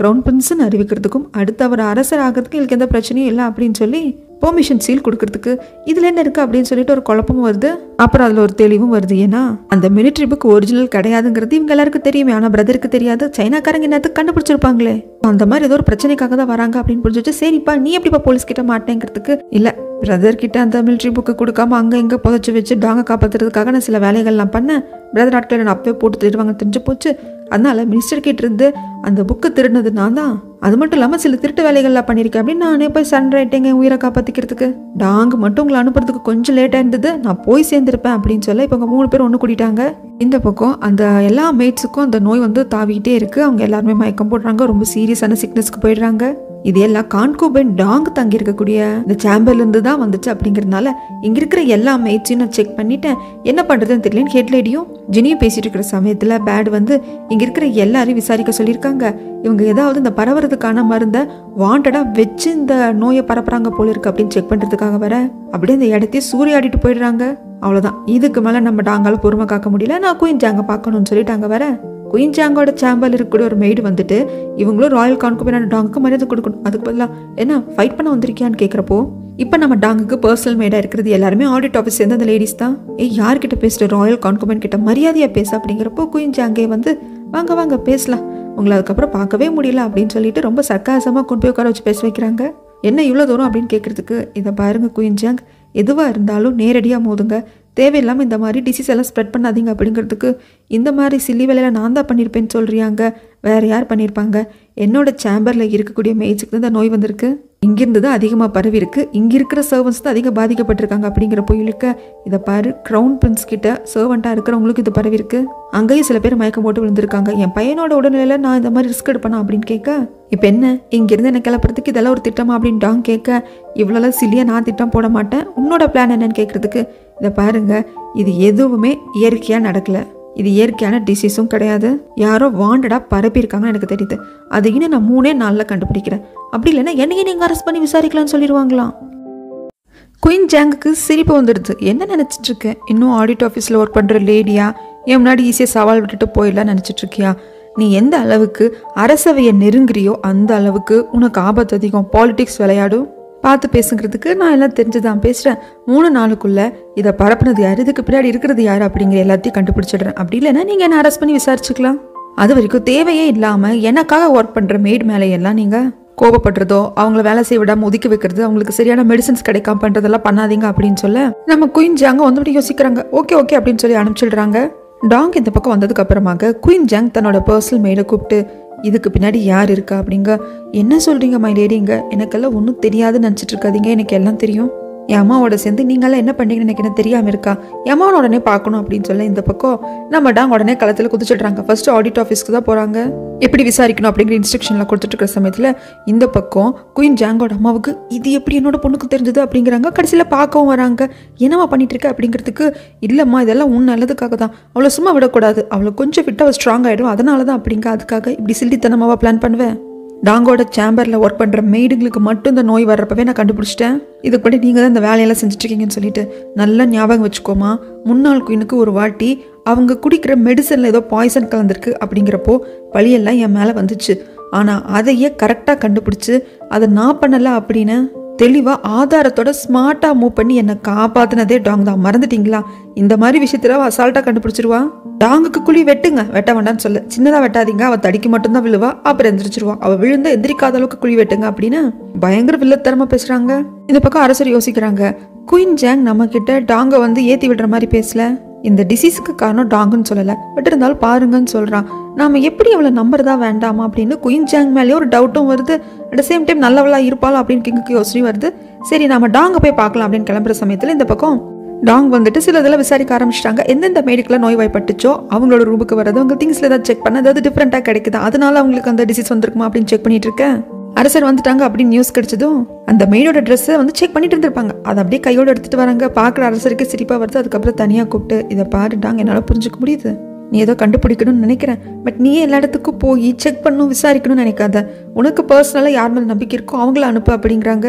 க்ரௌன் பிரின்ஸ்னு அறிவிக்கிறதுக்கும் அடுத்து அவர் அரசர் ஆகிறதுக்கும் எனக்கு எந்த பிரச்சனையும் இல்லை அப்படின்னு சொல்லி பெர்மிஷன் சீல் கொடுக்கறதுக்கு இதில் என்ன இருக்குது அப்படின்னு சொல்லிட்டு ஒரு குழப்பமும் வருது. அப்புறம் அதில் ஒரு தெளிவும் வருது. ஏன்னா அந்த மிலிட்ரி புக் ஒரிஜினல் கிடையாதுங்கிறது இவங்க எல்லாருக்கும் தெரியுமே. ஆனால் பிரதருக்கு தெரியாது. சைனாக்காரங்க என்னத்துக்கு கண்டுபிடிச்சிருப்பாங்களே? அந்த மாதிரி ஏதோ ஒரு பிரச்சனைக்காக தான் வராங்க அப்படின்னு புரிஞ்சுச்சு சரிப்பா நீ எப்படிப்பா போலீஸ் கிட்ட மாட்டேங்கிறதுக்கு? இல்லை பிரதர் கிட்ட அந்த மிலிட்ரி புக்கு கொடுக்காம அங்கே இங்கே புதைச்சி வச்சு டாங்க காப்பாற்றுறதுக்காக நான் சில வேலைகள்லாம் பண்ணேன். பிரதர் ஆட்களை நான் அப்பவே போட்டு திருடுவாங்க தெரிஞ்சு போச்சு. அதனால மினிஸ்டர் கிட்டேருந்து அந்த புக்கு திருடினது நான் தான். அது மட்டும் இல்லாமல் சில திருட்டு வேலைகள்லாம் பண்ணியிருக்கேன். அப்படின்னு நானே போய் சண்டை உயிரை காப்பாற்றிக்கிறதுக்கு டாங்கு மட்டும் உங்களை அனுப்புறதுக்கு கொஞ்சம் லேட்டாக இருந்தது. நான் போய் சேர்ந்துருப்பேன் அப்படின்னு சொல்ல இப்போ மூணு பேர் ஒன்று கூட்டிட்டாங்க. இந்த பக்கம் அந்த எல்லா மேட்ஸுக்கும் அந்த நோய் வந்து தாவிக்கிட்டே இருக்குது அவங்க எல்லாருமே மயக்கம் போடுறாங்க. ரொம்ப சீரியஸான சிக்னஸ்க்கு போயிடுறாங்க. இது எல்லாம் கான்கோபன் டாங் தங்கியிருக்கக்கூடிய இந்த சேம்பர்லேருந்து தான் வந்துச்சு அப்படிங்கிறதுனால இங்கே இருக்கிற எல்லா மேட்சையும் நான் செக் பண்ணிட்டேன். என்ன பண்ணுறதுன்னு தெரியலன்னு ஹெட்லேடியும் ஜினியும் பேசிகிட்டு இருக்கிற சமயத்தில் பேட் வந்து இங்கே இருக்கிற எல்லாரையும் விசாரிக்க சொல்லியிருக்காங்க. இவங்க ஏதாவது இந்த பரவுறதுக்கான மருந்தை வாண்டடாக வச்சு இந்த நோயை பரப்புறாங்க போல இருக்கு அப்படின்னு செக் பண்ணுறதுக்காக வர அப்படியே இந்த இடத்தையே சூறையாடிட்டு போயிடுறாங்க. அவ்வளோதான் இதுக்கு மேலே நம்ம டாங்கால் பொறுமை காக்க முடியல. நான் குயின் ஜாங்க பார்க்கணும்னு சொல்லிட்டாங்க வர குயின் ஜாங்கோட இருக்கக்கூடிய ஒரு மெய்டு வந்துட்டு இவங்களும் ராயல் கான்குபெனான டாங்குக்கு மரியாதை கொடுக்கணும். அதுக்கு பதிலாக என்ன ஃபைட் பண்ண வந்திருக்கியான்னு கேட்குறப்போ இப்போ நம்ம டாங்குக்கு பர்சனல் மேடாக இருக்கிறது எல்லாருமே ஆடிட் ஆஃபீஸ் சேர்ந்த அந்த லேடிஸ் தான். ஏய் யார்கிட்ட பேசுகிற ராயல் கான்குபென் கிட்ட மரியாதையாக பேச அப்படிங்கிறப்போ குயின் ஜாங்கே வந்து வாங்க வாங்க பேசலாம். உங்களை அதுக்கப்புறம் பார்க்கவே முடியல அப்படின்னு சொல்லிட்டு ரொம்ப சர்க்காசமாக கொண்டு போய் உட்கார வச்சு பேச வைக்கிறாங்க. என்ன இவ்வளோ தூரம் அப்படின்னு கேட்குறதுக்கு இதை பாருங்க குயின் ஜாங் எதுவாக இருந்தாலும் நேரடியாக மோதுங்க. தேவையில்லாமல் இந்த மாதிரி டிசீஸ் எல்லாம் ஸ்ப்ரெட் பண்ணாதீங்க அப்படிங்கிறதுக்கு இந்த மாதிரி சில்லி வேலையில் நான் தான் பண்ணியிருப்பேன்னு சொல்கிறியாங்க வேறு யார் பண்ணியிருப்பாங்க என்னோடய சேம்பரில் இருக்கக்கூடிய மேய்ச்சுக்கு தான் இந்த நோய் வந்திருக்கு. இங்கிருந்து தான் அதிகமாக பரவி இருக்கு. இங்கே இருக்கிற சர்வன்ஸ் தான் அதிகம் பாதிக்கப்பட்டிருக்காங்க அப்படிங்கிற பொயிலுக்க இதை பாரு க்ரௌன் பிரின்ஸ் கிட்ட சர்வெண்ட்டாக இருக்கிறவங்களுக்கு இது பரவி இருக்கு. அங்கேயும் சில பேர் மயக்கம் போட்டு விழுந்திருக்காங்க. என் பையனோட உடல்நிலையில் நான் இந்த மாதிரி ரிஸ்க் எடுப்பேனா அப்படின்னு கேட்க இப்போ என்ன? இங்கேருந்து என்ன கிளப்புறதுக்கு இதெல்லாம் ஒரு திட்டமா அப்படின்னு கேட்க இவ்வளோலாம் சில்லியாக நான் திட்டம் போட மாட்டேன். உன்னோட பிளான் என்னன்னு கேட்குறதுக்கு இதை பாருங்க இது எதுவுமே இயற்கையாக நடக்கல. இது இயற்கையான டிசீஸும் கிடையாது. யாரோ வாண்டடாக பரப்பியிருக்காங்கன்னு எனக்கு தெரியுது. அது இன்னும் நான் மூணே நாளில் கண்டுபிடிக்கிறேன். அப்படி இல்லைன்னா என்னையே நீங்கள் அரெஸ்ட் பண்ணி விசாரிக்கலாம்னு சொல்லிடுவாங்களாம் குயின் ஜாங்குக்கு சிரிப்பு வந்துடுது. என்ன நினச்சிட்டுருக்க இன்னும் ஆடிட் ஆஃபீஸில் ஒர்க் பண்ணுற லேடியா என் முன்னாடி ஈஸியாக சவால் விட்டுட்டு போயிடலாம் நினச்சிட்டு இருக்கியா? நீ எந்த அளவுக்கு அரசவையை நெருங்குறியோ அந்த அளவுக்கு உனக்கு ஆபத்து அதிகம். பாலிடிக்ஸ் விளையாடும் பார்த்து பேசுங்கிறதுக்கு நான் எல்லாம் தெரிஞ்சு தான் பேசுகிறேன் மூணு நாளுக்குள்ளே இதை பரப்புனது யார்? இதுக்கு பின்னாடி இருக்கிறது யார் அப்படிங்கிற எல்லாத்தையும் கண்டுபிடிச்சிடுறேன். அப்படி இல்லைன்னா நீங்கள் என்ன அரெஸ்ட் பண்ணி விசாரிச்சுக்கலாம். அது வரைக்கும் தேவையே இல்லாமல் எனக்காக ஒர்க் பண்ணுற மேட் மேலே எல்லாம் நீங்கள் கோபப்படுறதோ அவங்கள வேலை செய்ய விடாமல் ஒதுக்கி வைக்கிறது அவங்களுக்கு சரியான மெடிசன்ஸ் கிடைக்காம பண்ணுறதெல்லாம் பண்ணாதீங்க அப்படின்னு சொல்ல நம்ம குயின் அங்கே வந்து யோசிக்கிறாங்க. ஓகே ஓகே அப்படின்னு சொல்லி அனுப்பிச்சிடுறாங்க. டாங் இந்த பக்கம் வந்ததுக்கு அப்புறமாக குயின் ஜங் தன்னோட பர்சனல் மெயிலை கூப்பிட்டு இதுக்கு பின்னாடி யார் இருக்கா அப்படிங்க? என்ன சொல்கிறீங்க மை லேடிங்க எனக்கெல்லாம் ஒன்றும் தெரியாதுன்னு நினச்சிட்டு இருக்காதீங்க. எனக்கு எல்லாம் தெரியும். என் அம்மாவோட சேர்ந்து நீங்களாம் என்ன பண்ணீங்கன்னு எனக்கு என்ன தெரியாமல் இருக்கா? என் அம்மாவை உடனே பார்க்கணும் அப்படின்னு சொல்ல இந்த பக்கம். நம்ம டாங் உடனே களத்தில் குதிச்சிடுறாங்க. ஃபர்ஸ்ட் ஆடிட் ஆஃபீஸ்க்கு தான் போகிறாங்க எப்படி விசாரிக்கணும் அப்படிங்கிற இன்ஸ்ட்ரக்ஷனில் கொடுத்துட்டு இருக்கிற சமயத்தில் இந்த பக்கம் குயின் ஜாங்கோட அம்மாவுக்கு இது எப்படி என்னோட பொண்ணுக்கு தெரிஞ்சது? அப்படிங்கிறாங்க. கடைசியில் பார்க்கவும் வராங்க. என்னம்மா பண்ணிட்டு இருக்க? அப்படிங்கிறதுக்கு இல்லைம்மா இதெல்லாம் உன் நல்லதுக்காக தான். அவளை சும்மா விடக்கூடாது. அவளை கொஞ்சம் விட்டு அவள் ஸ்ட்ராங் ஆகிடும் அதனால தான் அப்படிங்க. அதுக்காக இப்படி சில்லித்தனமாவா பிளான் பண்ணுவேன் டாங்கோட சேம்பரில் ஒர்க் பண்ணுற மெய்டுங்களுக்கு மட்டும் இந்த நோய் வர்றப்பவே நான் கண்டுபிடிச்சிட்டேன். இதுக்கு படி நீங்கள் தான் இந்த வேலையெல்லாம் செஞ்சுட்டு இருக்கீங்கன்னு சொல்லிட்டு நல்லா ஞாபகம் வச்சுக்கோமா. முன்னாள் குயினுக்கு ஒரு வாட்டி அவங்க குடிக்கிற மெடிசனில் ஏதோ பாய்சன் கலந்துருக்கு அப்படிங்கிறப்போ பழியெல்லாம் என் மேலே வந்துச்சு. ஆனால் அதையே கரெக்டாக கண்டுபிடிச்சி அதை நான் பண்ணலை அப்படின்னு தெளிவாக ஆதாரத்தோட ஸ்மார்ட்டாக மூவ் பண்ணி என்னை காப்பாற்றினதே டாங் தான். மறந்துட்டீங்களா? இந்த மாதிரி விஷயத்தில் அவள் அசால்ட்டாக கண்டுபிடிச்சிருவா? டாங்குக்கு குழி வெட்டுங்க. வெட்ட வேண்டாம்னு சொல்ல. சின்னதாக வெட்டாதீங்க. அவள் தடிக்கு மட்டும்தான் விழுவா. அப்புறம் எந்திரிச்சிருவா. அவள் விழுந்தா எந்திரிக்காத அளவுக்கு குழி வெட்டுங்க அப்படின்னு பயங்கர வில்லத்தனமாக பேசுகிறாங்க இந்த பக்கம் அரசர் யோசிக்கிறாங்க. குயின் ஜாங் நம்ம கிட்ட டாங்கை வந்து ஏற்றி விடுற மாதிரி பேசல. இந்த டிசீஸுக்கு காரணம் டாங்குன்னு சொல்லலை. பட் இருந்தாலும் பாருங்கன்னு சொல்கிறான் நாம் எப்படி அவளை நம்புறதா வேண்டாமா அப்படின்னு குயின் ஜாங் மேலேயே ஒரு டவுட்டும் வருது. அட் சேம் டைம் நல்லவளா இருப்பாளா அப்படின்னு கிங்குக்கு யோசனையும் வருது. சரி நாம டாங்கை போய் பார்க்கலாம் அப்படின்னு கிளம்புற சமயத்தில் இந்த பக்கம் டாங் வந்துட்டு சில இதெல்லாம் விசாரிக்க ஆரம்பிச்சிட்டாங்க. எந்தெந்த மெடிக்கல நோய் வாய்ப்பட்டுச்சோ அவங்களோட ரூபுக்கு வரது அவங்க திங்ஸில் ஏதாவது செக் பண்ண ஏதாவது டிஃப்ரெண்ட்டாக கிடைக்குது? அதனால அவங்களுக்கு அந்த டிசீஸ் வந்திருக்குமா அப்படின்னு செக் பண்ணிட்டு இருக்கேன். அரசர் வந்துட்டாங்க அப்படின்னு நியூஸ் கிடைச்சதும் அந்த மெயினோட ட்ரெஸ்ஸை வந்து செக் பண்ணிட்டு இருந்திருப்பாங்க. அதை அப்படியே கையோடு எடுத்துட்டு வராங்க. பார்க்குற அரசருக்கு சிரிப்பாக வருது. அதுக்கப்புறம் தனியாக கூப்பிட்டு இதை பாருட்டாங்க என்னால் புரிஞ்சுக்க முடியுது. நீ ஏதோ கண்டுபிடிக்கணும்னு நினைக்கிறேன். பட் நீ எல்லா இடத்துக்கும் போய் செக் பண்ணணும் விசாரிக்கணும்னு நினைக்காத. உனக்கு பர்சனலாக யார் மேலே நம்பிக்கை இருக்கோ அவங்கள அனுப்பு அப்படிங்கிறாங்க.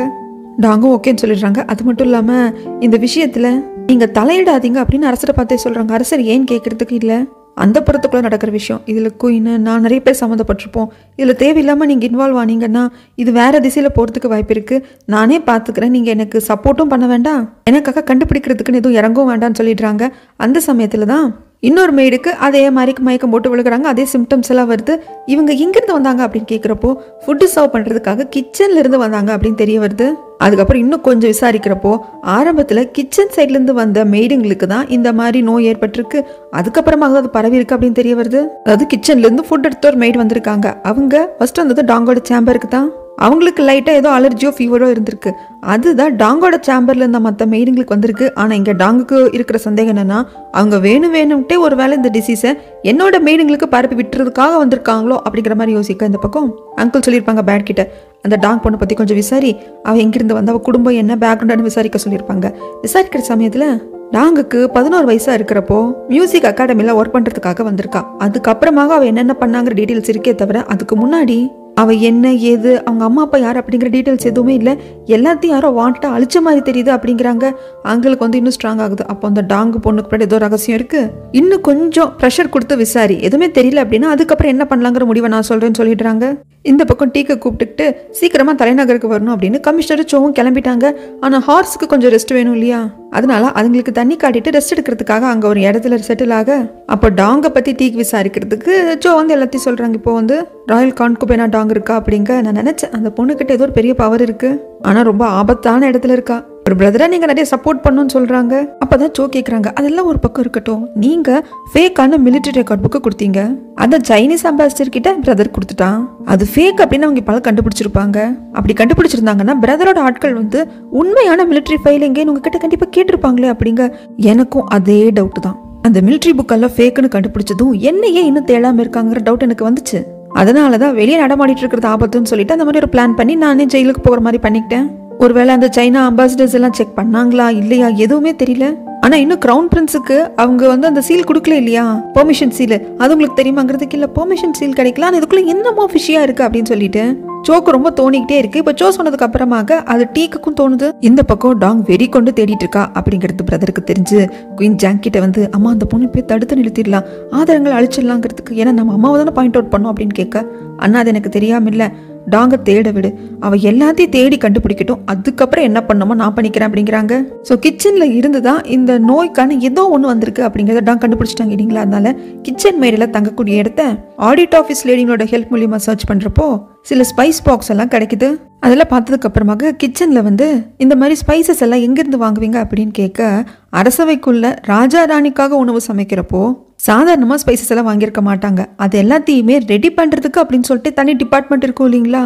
டாங்கும் ஓகேன்னு சொல்லிடுறாங்க. அது மட்டும் இல்லாமல் இந்த விஷயத்தில் நீங்கள் தலையிடாதீங்க அப்படின்னு அரசரை பார்த்தே சொல்கிறாங்க அரசர் ஏன் கேட்குறதுக்கு இல்லை? அந்த புறத்துக்குள்ளே நடக்கிற விஷயம் இதில் குயின்னு நான் நிறைய பேர் சம்மந்தப்பட்டிருப்போம். இதில் தேவையில்லாமல் நீங்கள் இன்வால்வ் ஆனீங்கன்னா இது வேறு திசையில் போகிறதுக்கு வாய்ப்பு இருக்குது நானே பார்த்துக்கிறேன் நீங்கள் எனக்கு சப்போர்ட்டும் பண்ண வேண்டாம். எனக்காக கண்டுபிடிக்கிறதுக்குன்னு எதுவும் இறங்கவும் வேண்டாம்னு சொல்லிடுறாங்க. அந்த சமயத்தில் தான் இன்னொரு மெய்டுக்கு அதே மாதிரி மயக்கம் போட்டு விழுகிறாங்க அதே சிம்டம்ஸ் எல்லாம் வருது. இவங்க எங்கேருந்து வந்தாங்க அப்படின்னு கேட்குறப்போ ஃபுட்டு சர்வ் பண்ணுறதுக்காக கிச்சன்ல இருந்து வந்தாங்க அப்படின்னு தெரிய வருது. அதுக்கப்புறம் இன்னும் கொஞ்சம் விசாரிக்கிறப்போ ஆரம்பத்தில் கிச்சன் சைட்லேருந்து வந்த மெய்டுங்களுக்கு தான் இந்த மாதிரி நோய் ஏற்பட்டிருக்கு. அதுக்கப்புறமாக தான் அது பரவி இருக்கு அப்படின்னு தெரிய வருது. அதாவது கிச்சன்லேருந்து ஃபுட் எடுத்த ஒரு மெய்டு வந்திருக்காங்க. அவங்க ஃபர்ஸ்ட் வந்தது டாங்கோட சேம்பருக்கு தான். அவங்களுக்கு லைட்டாக ஏதோ அலர்ஜியோ ஃபீவரோ இருந்திருக்கு. அதுதான் டாங்கோட சாம்பரில் இருந்த மற்ற மெய்டுங்களுக்கு வந்திருக்கு. ஆனால் இங்கே டாங்குக்கு இருக்கிற சந்தேகம் என்னென்னா அவங்க வேணும் வேணும்ட்டே ஒரு வேளை இந்த டிசீஸை என்னோட மெய்டுங்களுக்கு பரப்பி விட்டுறதுக்காக வந்திருக்காங்களோ அப்படிங்கிற மாதிரி யோசிக்க இந்த பக்கம் அங்கிள் சொல்லியிருப்பாங்க பேட் கிட்ட. அந்த டாங் பொண்ணை பற்றி கொஞ்சம் விசாரி. அவள் எங்கிருந்து வந்து அவள் குடும்பம் என்ன பேக்ரவுண்டானு விசாரிக்க சொல்லியிருப்பாங்க. விசாரிக்கிற சமயத்தில் டாங்குக்கு பதினோரு வயசாக இருக்கிறப்போ மியூசிக் அகாடமியில் ஒர்க் பண்ணுறதுக்காக வந்திருக்கா. அதுக்கப்புறமாக அவள் என்னென்ன பண்ணாங்கிற டீட்டெயில்ஸ் இருக்கே தவிர அதுக்கு முன்னாடி அவள் என்ன ஏது அவங்க அம்மா அப்பா யார் அப்படிங்கிற டீட்டெயில்ஸ் எதுவுமே இல்லை. எல்லாத்தையும் யாரோ வாண்ட்டாக அழிச்ச மாதிரி தெரியுது அப்படிங்கிறாங்க. அவங்களுக்கு வந்து இன்னும் ஸ்ட்ராங் ஆகுது. அப்போ அந்த டாங்கு பொண்ணுக்கு பின்னாடி ஏதோ ரகசியம் இருக்குது இன்னும் கொஞ்சம் ப்ரெஷர் கொடுத்து விசாரி. எதுவுமே தெரியல அப்படின்னா அதுக்கப்புறம் என்ன பண்ணலாங்கிற முடிவை நான் சொல்கிறேன்னு சொல்லிடுறாங்க. இந்த பக்கம் டீக்கை கூப்பிட்டுக்கிட்டு சீக்கிரமாக தலைநகருக்கு வரணும் அப்படின்னு கமிஷனர் சோவும் கிளம்பிட்டாங்க. ஆனால் ஹார்ஸுக்கு கொஞ்சம் ரெஸ்ட் வேணும் இல்லையா? அதனால அதுங்களுக்கு தண்ணி காட்டிட்டு ரெஸ்ட் எடுக்கிறதுக்காக அங்கே ஒரு இடத்துல செட்டில் ஆக அப்போ டாங்கை பற்றி டீக்கு விசாரிக்கிறதுக்கு ஜோ வந்து எல்லாத்தையும் சொல்கிறாங்க இப்போ வந்து ராயல் கான்குபேனா டாங் இருக்கா அப்படிங்க நான் நினச்சேன். அந்த பொண்ணுக்கிட்ட ஏதோ ஒரு பெரிய பவர் இருக்குது ஆனால் ரொம்ப ஆபத்தான இடத்துல இருக்கா. ஒரு பிரதரை நீங்கள் நிறைய சப்போர்ட் பண்ணுன்னு சொல்கிறாங்க அப்போ தான் ஜோ கேட்குறாங்க அதெல்லாம் ஒரு பக்கம் இருக்கட்டும். நீங்கள் ஃபேக்கான மிலிட்டரி ரெக்கார்ட் புக்கு கொடுத்தீங்க. அந்த சைனீஸ் அம்பாசிடர் கிட்ட பிரதர் கொடுத்துட்டான். அது ஃபேக் அப்படின்னு அவங்க பல கண்டுபிடிச்சிருப்பாங்க. அப்படி கண்டுபிடிச்சிருந்தாங்கன்னா பிரதரோட ஆட்கள் வந்து உண்மையான மிலிட்டரி ஃபைல் எங்கேன்னு உங்ககிட்ட கண்டிப்பாக கேட்டிருப்பாங்களே அப்படிங்க எனக்கும் அதே டவுட் தான். அந்த மிலிட்ரி புக்கெல்லாம் ஃபேக்குன்னு கண்டுபிடிச்சதும் என்னையே இன்னும் தேடாமல் இருக்காங்கிற டவுட் எனக்கு வந்துச்சு. அதனால தான் வெளியே நடமாடிட்டு இருக்கிறது ஆபத்துன்னு சொல்லிட்டு அந்த மாதிரி ஒரு பிளான் பண்ணி நானே ஜெயிலுக்கு போகிற மாதிரி பண்ணிக்கிட்டேன். ஒருவேளை அந்த சைனா அம்பாசிடர்ஸ் எல்லாம் செக் பண்ணாங்களா இல்லையா? எதுவுமே தெரியல. ஆனா இன்னும் கிரவுன் பிரின்ஸுக்கு அவங்க வந்து அந்த சீல் கொடுக்கல இல்லையா? பெர்மிஷன் சீல் அது உங்களுக்கு தெரியுமாங்கிறதுக்கு இல்ல பெர்மிஷன் சீல் கிடைக்கல ஆனா இதுக்குள்ள என்னமோ ஃபிஷியா இருக்கு அப்படின்னு சொல்லிட்டு சோக்கு ரொம்ப தோணிக்கிட்டே இருக்கு. இப்ப சோ சொன்னதுக்கு அப்புறமாக அது டீக்குக்கும் தோணுது. இந்த பக்கம் டாங் வெறி கொண்டு தேடிட்டு இருக்கா அப்படிங்கிறது பிரதருக்கு தெரிஞ்சு குயின் ஜாங் கிட்ட வந்து அம்மா அந்த பொண்ணு போய் தடுத்து நிறுத்திடலாம். ஆதாரங்கள் அழிச்சிடலாங்கிறதுக்கு ஏன்னா நம்ம அம்மாவை தானே பாயிண்ட் அவுட் பண்ணோம் அப்படின்னு கேட்க அண்ணா அது எனக்கு தெரியாம இல்லை. டாங்க தேட விடு. அவ எல்லாத்தையும் தேடி கண்டுபிடிக்கட்டும். அதுக்கப்புறம் என்ன பண்ணணுமோ நான் பண்ணிக்கிறேன் அப்படிங்கிறாங்க. ஸோ கிச்சன்ல இருந்து தான் இந்த நோய்க்கான ஏதோ ஒன்று வந்திருக்கு அப்படிங்கிறத டாங் கண்டுபிடிச்சிட்டாங்க இல்லைங்களா? அதனால கிச்சன் மேடையில் தங்கக்கூடிய இடத்த ஆடிட் ஆஃபீஸ் லேடிங்களோட ஹெல்ப் மூலியமா சர்ச் பண்றப்போ சில ஸ்பைஸ் பாக்ஸ் எல்லாம் கிடைக்குது. அதெல்லாம் பார்த்ததுக்கு அப்புறமாக கிச்சன்ல வந்து இந்த மாதிரி ஸ்பைசஸ் எல்லாம் எங்கிருந்து வாங்குவீங்க அப்படின்னு கேட்க அரசவைக்குள்ள ராஜா ராணிக்காக உணவு சமைக்கிறப்போ சாதாரணமாக ஸ்பைசஸ் எல்லாம் வாங்கியிருக்க மாட்டாங்க. அது எல்லாத்தையுமே ரெடி பண்ணுறதுக்கு அப்படின்னு சொல்லிட்டு தனி டிபார்ட்மெண்ட் இருக்கும் இல்லைங்களா?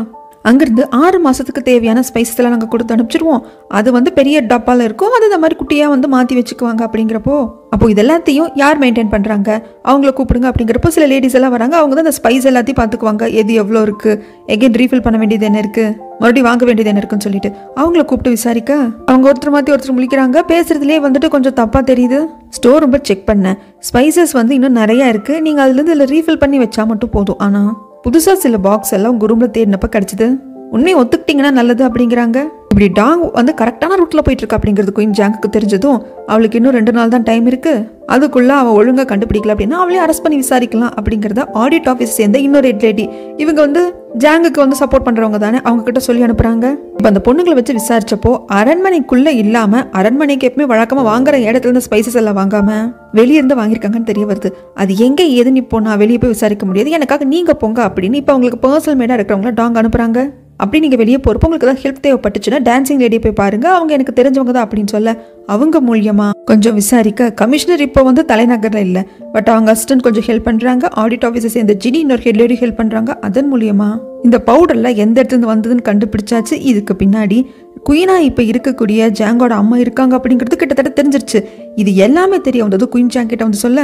அங்கேருந்து ஆறு மாதத்துக்கு தேவையான ஸ்பைசஸ் நாங்கள் கொடுத்து அனுப்பிச்சிருவோம். அது வந்து பெரிய டப்பாவில் இருக்கும். அது இந்த மாதிரி குட்டியாக வந்து மாற்றி வச்சுக்குவாங்க அப்படிங்கிறப்போ. அப்போ இது எல்லாத்தையும் யார் மெயின்டைன் பண்ணுறாங்க அவங்கள கூப்பிடுங்க அப்படிங்கிறப்போ சில லேடிஸ் எல்லாம் வராங்க. அவங்க தான் அந்த ஸ்பைஸ் எல்லாத்தையும் பார்த்துக்குவாங்க. எது எவ்வளோ இருக்குது எகைன் ரீஃபில் பண்ண வேண்டியது என்ன இருக்குது மறுபடியும் வாங்க வேண்டியது என்ன இருக்குன்னு சொல்லிட்டு. அவங்கள கூப்பிட்டு விசாரிக்க. அவங்க ஒருத்தர் மாற்றி ஒருத்தர் முழிக்கிறாங்க. பேசுறதுலேயே வந்துட்டு கொஞ்சம் தப்பாக தெரியுது. ஸ்டோர் ரொம்ப செக் பண்ணேன் ஸ்பைசஸ் வந்து இன்னும் நிறையா இருக்குது நீங்கள் அதுலேருந்து இதில் ரீஃபில் பண்ணி வச்சா மட்டும் போதும். ஆனால் புதுசாக சில பாக்ஸ் எல்லாம் உங்கள் ரூமில் தேடினப்ப கிடச்சிது. உண்மையை ஒத்துக்கிட்டீங்கன்னா நல்லது அப்படிங்கிறாங்க. இப்படி டாங் வந்து கரெக்டான ரூட்டில் போயிட்டு இருக்கா அப்படிங்கிறது குயின் ஜாங்குக்கு தெரிஞ்சதும் அவளுக்கு இன்னும் ரெண்டு நாள் தான் டைம் இருக்கு. அதுக்குள்ள அவள் ஒழுங்காக கண்டுபிடிக்கல அப்படின்னா அவளே அரெஸ்ட் பண்ணி விசாரிக்கலாம் அப்படிங்கிறத ஆடிட் ஆஃபீஸ் சேர்ந்த இன்னொரு ரெட் லேடி இவங்க வந்து ஜாங்குக்கு வந்து சப்போர்ட் பண்றவங்க தானே அவங்க கிட்ட சொல்லி அனுப்புறாங்க. இப்போ அந்த பொண்ணுங்களை வச்சு விசாரிச்சப்போ அரண்மனைக்குள்ள இல்லாம அரண்மனைக்கு எப்பவுமே வழக்கமா வாங்குற இடத்துல இருந்து ஸ்பைசஸ் எல்லாம் வாங்காம வெளியிருந்து வாங்கியிருக்காங்கன்னு தெரிய வருது. அது எங்க ஏதுன்னு இப்போ நான் வெளியே போய் விசாரிக்க முடியாது. எனக்காக நீங்க போங்க அப்படின்னு இப்போ அவங்களுக்கு பர்சனல் மேடா இருக்கிறவங்கள டாங் அனுப்புறாங்க. அப்படி நீங்கள் வெளியே போகிறப்போ உங்களுக்கு ஏதாவது ஹெல்ப் தேவைப்பட்டுச்சுன்னா டான்சிங் லேடியை போய் பாருங்கள் அவங்க எனக்கு தெரிஞ்சவங்க தான் அப்படின்னு சொல்ல அவங்க மூலியமாக கொஞ்சம் விசாரிக்க. கமிஷனர் இப்போ வந்து தலைநகரில் இல்லை. பட் அவங்க அசிஸ்டன்ட் கொஞ்சம் ஹெல்ப் பண்ணுறாங்க ஆடிட் ஆஃபீஸர் சேர்ந்த ஜினி இன்னொரு ஹெட் லேடி ஹெல்ப் பண்ணுறாங்க அதன் மூலியமாக இந்த பவுடரில் எந்த இடத்துலேருந்து வந்ததுன்னு கண்டுபிடிச்சாச்சு. இதுக்கு பின்னாடி குயினா இப்போ இருக்கக்கூடிய ஜாங்கோட அம்மா இருக்காங்க அப்படிங்கிறது கிட்டத்தட்ட தெரிஞ்சிருச்சு. இது எல்லாமே தெரிய வந்தது குயின் ஜாங்கிட்ட வந்து சொல்ல.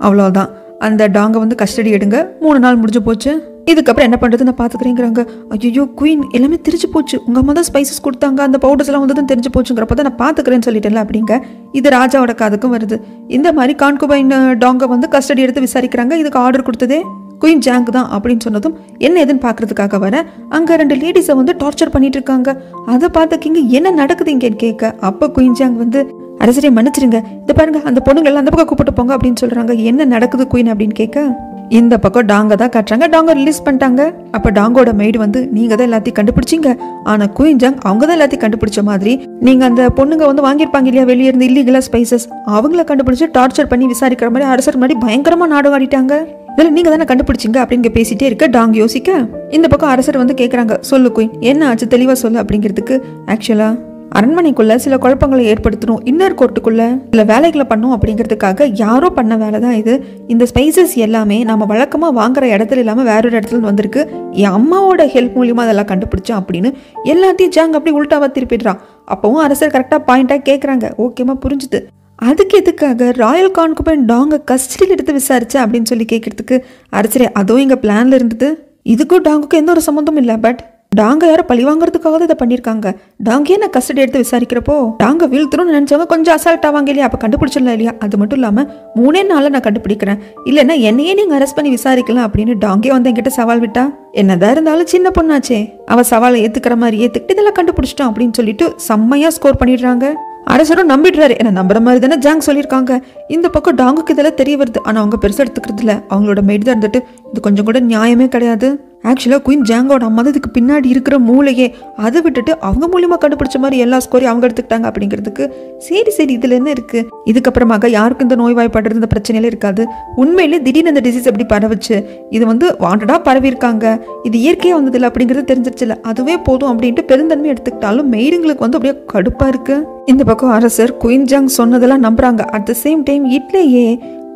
அவ்வளோதான் அந்த டாங்கை வந்து கஸ்டடி எடுங்க. மூணு நாள் முடிஞ்சு போச்சு. இதுக்கப்புறம் என்ன பண்ணுறது நான் பார்த்துக்கிறேங்கிறாங்க. ஐயோ குயின் எல்லாமே தெரிஞ்சு போச்சு. உங்கள் அம்மா தான் ஸ்பைசஸ் கொடுத்தாங்க. அந்த பவுடர்ஸ் எல்லாம் வந்ததும் தெரிஞ்சு போச்சுங்கிறப்ப தான் நான் பார்த்துக்கிறேன்னு சொல்லிட்டேன்ல அப்படிங்க. இது ராஜாவோட காதுக்கும் வருது. இந்த மாதிரி கான்குபைன் டாங்கை வந்து கஸ்டடி எடுத்து விசாரிக்கிறாங்க. இதுக்கு ஆர்டர் கொடுத்ததே குயின் ஜாங்க் தான் அப்படின்னு சொன்னதும் என்ன ஏதுன்னு பார்க்கறதுக்காக வர அங்கே ரெண்டு லேடிஸை வந்து டார்ச்சர் பண்ணிட்டு இருக்காங்க. அதை பார்த்த கிங்க என்ன நடக்குது இங்கேன்னு கேட்க. அப்போ குயின் ஜாங் வந்து அரசரே மன்னிச்சிருங்க. இந்த பாருங்க அந்த பொண்ணுங்க அந்த பக்கம் கூப்பிட்டு போங்க அப்படின்னு சொல்றாங்க. என்ன நடக்குது குயின் அப்படின்னு கேட்க இந்த பக்கம் டாங்க தான் காட்டுறாங்க. டாங்க ரிலீஸ் பண்ணிட்டாங்க. அப்ப டாங்கோட மெய்டு வந்து நீங்க தான் எல்லாத்தையும் கண்டுபிடிச்சிங்க. ஆனா குயின் ஜாங் அவங்க தான் எல்லாத்தையும் கண்டுபிடிச்ச மாதிரி நீங்க அந்த பொண்ணுங்க வந்து வாங்கியிருப்பாங்க இல்லையா வெளியே இருந்து இல்லீகலா ஸ்பைசஸ் அவங்கள கண்டுபிடிச்சு டார்ச்சர் பண்ணி விசாரிக்கிற மாதிரி அரசர் மாதிரி பயங்கரமா நாடகம் ஆடிட்டாங்க. இதுல நீங்கள் தானே கண்டுபிடிச்சிங்க? அப்படின்னு பேசிட்டே இருக்க டாங் யோசிக்க இந்த பக்கம் அரசர் வந்து கேட்குறாங்க சொல்லு குயின் என்ன ஆச்சு? தெளிவாக சொல்லு அப்படிங்கிறதுக்கு ஆக்சுவலாக அரண்மனைக்குள்ள சில குழப்பங்களை ஏற்படுத்தணும் இன்னர் கோர்ட்டுக்குள்ள சில வேலைகளை பண்ணும் அப்படிங்கிறதுக்காக யாரோ பண்ண வேலை தான் இது. இந்த ஸ்பைசஸ் எல்லாமே நம்ம வழக்கமா வாங்குற இடத்துல இல்லாம வேற ஒரு இடத்துல வந்திருக்கு. என் அம்மாவோட ஹெல்ப் மூலியமா அதெல்லாம் கண்டுபிடிச்சோம் அப்படின்னு எல்லாத்தையும் ஜாங் அப்படி உள்டாவா திருப்பிடுறான். அப்பவும் அரசர் கரெக்டா பாயிண்டா கேக்குறாங்க. ஓகேமா புரிஞ்சுது. அதுக்கு எதுக்காக ராயல் கான்குபன் டாங்க கஸ்டடியில் எடுத்து விசாரிச்சேன் அப்படின்னு சொல்லி கேட்கறதுக்கு அரசரே அதுவும் எங்க பிளான்ல இருந்தது. இதுக்கும் டாங்குக்கும் எந்த ஒரு சம்மந்தமும் இல்லை பட் டாங்க யாரும் பழி வாங்குறதுக்காக தான் இதை பண்ணியிருக்காங்க. டாங்கே நான் கஸ்டடி எடுத்து விசாரிக்கிறப்போ? டாங்க வீழ்த்தணும்னு நினைச்சவங்க கொஞ்சம் அசால்ட் ஆவாங்க இல்லையா? அப்போ கண்டுபிடிச்சிடலாம் இல்லையா? அது மட்டும் இல்லாமல் மூணே நாளில் நான் கண்டுபிடிக்கிறேன். இல்லைன்னா என்னையே நீங்கள் அரெஸ்ட் பண்ணி விசாரிக்கலாம் அப்படின்னு டாங்கே வந்து என்கிட்ட சவால் விட்டா? என்னதான் இருந்தாலும் சின்ன பொண்ணாச்சே. அவ சவாலை ஏத்துக்கிற மாதிரி ஏற்றுக்கிட்டு இதெல்லாம் கண்டுபிடிச்சிட்டான் அப்படின்னு சொல்லிட்டு செம்மையா ஸ்கோர் பண்ணிடுறாங்க. அரசரும் நம்பிடுறாரு. என்ன நம்புற மாதிரி தானே ஜாங் சொல்லியிருக்காங்க. இந்த பக்கம் டாங்குக்கு இதெல்லாம் தெரிய வருது. ஆனால் அவங்க பெருசாக எடுத்துக்கிறது இல்லை அவங்களோட மெய்டு தான் இருந்துட்டு இது கொஞ்சம் கூட நியாயமே கிடையாது. ஆக்சுவலாக குயின் ஜாங்கோட அம்மா இதுக்கு பின்னாடி இருக்கிற மூளையே அதை விட்டுட்டு அவங்க மூலியமாக கண்டுபிடிச்ச மாதிரி எல்லா ஸ்கோரையும் அவங்க எடுத்துக்கிட்டாங்க அப்படிங்கிறதுக்கு சரி சரி இதில் என்ன இருக்குது இதுக்கப்புறமாக யாருக்கும் இந்த நோய்வாய்ப்படுறது இந்த பிரச்சனையில இருக்காது. உண்மையிலே திடீர்னு இந்த டிசீஸ் எப்படி பரவுச்சு? இது வந்து வாண்டடாக பரவியிருக்காங்க. இது இயற்கையாக வந்ததில்லை அப்படிங்கிறது தெரிஞ்சிருச்சுல அதுவே போதும் அப்படின்ட்டு பெருந்தன்மை எடுத்துக்கிட்டாலும் மெய்டுங்களுக்கு வந்து அப்படியே கடுப்பாக இருக்குது இந்த பக்கம் அரசர் குயின் ஜாங் சொன்னதெல்லாம் நம்புகிறாங்க அட் த சேம் டைம் இட்லேயே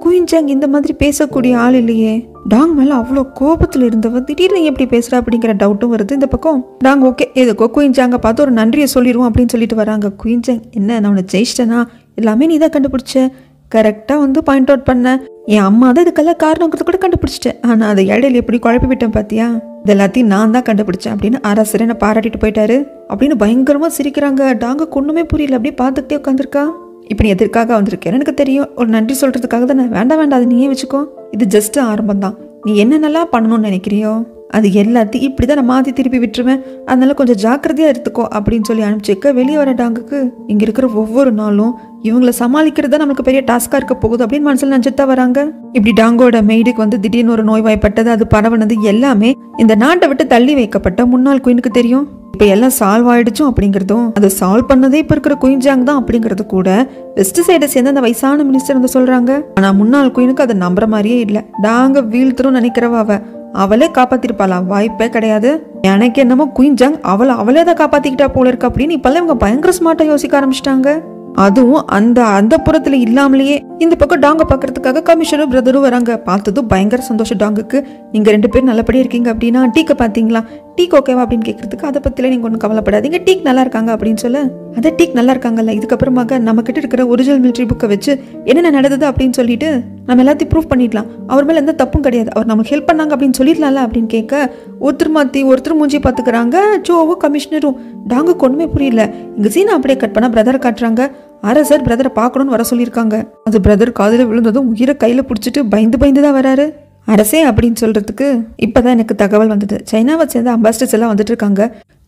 குயின்ஜாங் இந்த மாதிரி பேசக்கூடிய ஆள் இல்லையே. டாங் மேல அவ்வளோ கோபத்தில் இருந்தவ திடீர்னு எப்படி பேசுறா அப்படிங்கிற டவுட்டும் வருது. இந்த பக்கம் டாங் ஓகே எதுக்கோ குயின்ஜாங்க பார்த்து ஒரு நன்றியை சொல்லிடுவோம் அப்படின்னு சொல்லிட்டு வராங்க. குயின்ஜாங் என்ன நான் உன்னை ஜெயிச்சிட்டேனா? எல்லாமே நீ தான் கண்டுபிடிச்ச. கரெக்டாக வந்து பாயிண்ட் அவுட் பண்ண. என் அம்மா தான் இதுக்கெல்லாம் காரணங்கிறது கூட கண்டுபிடிச்சிட்டேன். ஆனால் அதை இடையில எப்படி குழப்பி விட்டேன் பார்த்தியா இது எல்லாத்தையும் நான் தான் கண்டுபிடிச்சேன் அப்படின்னு அரசர் என்ன பாராட்டிட்டு போயிட்டாரு. அப்படின்னு பயங்கரமாக சிரிக்கிறாங்க. டாங்க ஒன்றுமே புரியல. அப்படியே பார்த்துக்கிட்டே உட்காந்துருக்கா இப்போ நீ எதற்காக வந்திருக்கேன்னு எனக்கு தெரியும். ஒரு நன்றி சொல்கிறதுக்காக தானே. வேண்டாம் வேண்டாம். அது நீயே வச்சுக்கோ. இது ஜஸ்ட்டு ஆரம்பம் தான் நீ என்னென்னலாம் பண்ணணும்னு நினைக்கிறியோ? அது எல்லாத்தையும் இப்படி தான் நான் மாற்றி திருப்பி விட்டுருவேன். அதனால கொஞ்சம் ஜாக்கிரதையாக எடுத்துக்கோ அப்படின்னு சொல்லி அனுப்பிச்சிக்க வெளியே வர டாங்குக்கு இங்கே இருக்கிற ஒவ்வொரு நாளும் இவங்கள சமாளிக்கிறது தான் நமக்கு பெரிய டாஸ்காக இருக்க போகுது அப்படின்னு மனசில் நினச்சிட்டு வராங்க. இப்படி டாங்கோட மெய்டுக்கு வந்து திடீர்னு ஒரு நோய்வாய்ப்பட்டது அது பரவனது எல்லாமே இந்த நாட்டை விட்டு தள்ளி வைக்கப்பட்ட முன்னாள் குயினுக்கு தெரியும். இப்போ எல்லாம் சால்வ் ஆயிடுச்சும் அப்படிங்கிறதும் அதை சால்வ் பண்ணதே இப்போ இருக்கிற குயின்ஜாங் தான் அப்படிங்கிறது கூட வெஸ்ட் சைடை சேர்ந்து அந்த வயசான மினிஸ்டர் வந்து சொல்கிறாங்க ஆனால் முன்னாள் குயினுக்கு அதை நம்புற மாதிரியே இல்லை. டாங்க வீழ்த்தரும் நினைக்கிறவாவ அவளே காப்பாத்திருப்பாளாம் வாய்ப்பே கிடையாது. எனக்கு என்னமோ குயின்ஜாங் அவளை அவளே தான் காப்பாத்திக்கிட்டா போல இருக்கு அப்படின்னு இப்பெல்லாம் இவங்க பயங்கர ஸ்மார்ட்டா யோசிக்க ஆரம்பிச்சிட்டாங்க. அதுவும் அந்த அந்த புறத்துல இல்லாமலேயே இந்த பக்கம் டாங்க பாக்குறதுக்காக கமிஷனர் பிரதரும் வராங்க. பார்த்ததும் பயங்கர சந்தோஷம் டாங்குக்கு. நீங்க ரெண்டு பேரும் நல்லபடியா இருக்கீங்க அப்படின்னா டீக்க பாத்தீங்களா டீக் ஓகேவா அப்படின்னு கேட்குறதுக்கு அதை பற்றில நீங்கள் ஒன்றும் கவலைப்படாதீங்க. டீக் நல்லா இருக்காங்க அப்படின்னு சொல்ல அதை டீக் நல்லா இருக்காங்கல்ல இதுக்கப்புறமாக நம்மக்கிட்ட இருக்கிற ஒரிஜினல் மிலிட்ரி புக்கை வச்சு என்னென்ன நடந்தது அப்படின்னு சொல்லிட்டு நம்ம எல்லாத்தையும் ப்ரூஃப் பண்ணிடலாம். அவர் மேலே எந்த தப்பும் கிடையாது. அவர் நமக்கு ஹெல்ப் பண்ணாங்க அப்படின்னு சொல்லிடலாம்ல அப்படின்னு கேட்க ஒருத்தர் மாற்றி ஒருத்தர் மூஞ்சி பார்த்துக்கிறாங்க. ஜோவும் கமிஷனரும் டாங்குக்கு ஒன்றுமே புரியல. இங்கே சீனை அப்படியே கட் பண்ணால் பிரதரை காட்டுறாங்க. அரசர் பிரதரை பார்க்கணும்னு வர சொல்லியிருக்காங்க. அது பிரதர் காதில் விழுந்ததும் உயிரை கையில் பிடிச்சிட்டு பயந்து பயந்து தான் வராரு. அரசே அப்படின்னு சொல்கிறதுக்கு இப்போ தான் எனக்கு தகவல் வந்தது. சைனாவை சேர்ந்த அம்பாசிடர்ஸ் எல்லாம் வந்துட்டு இருக்காங்க.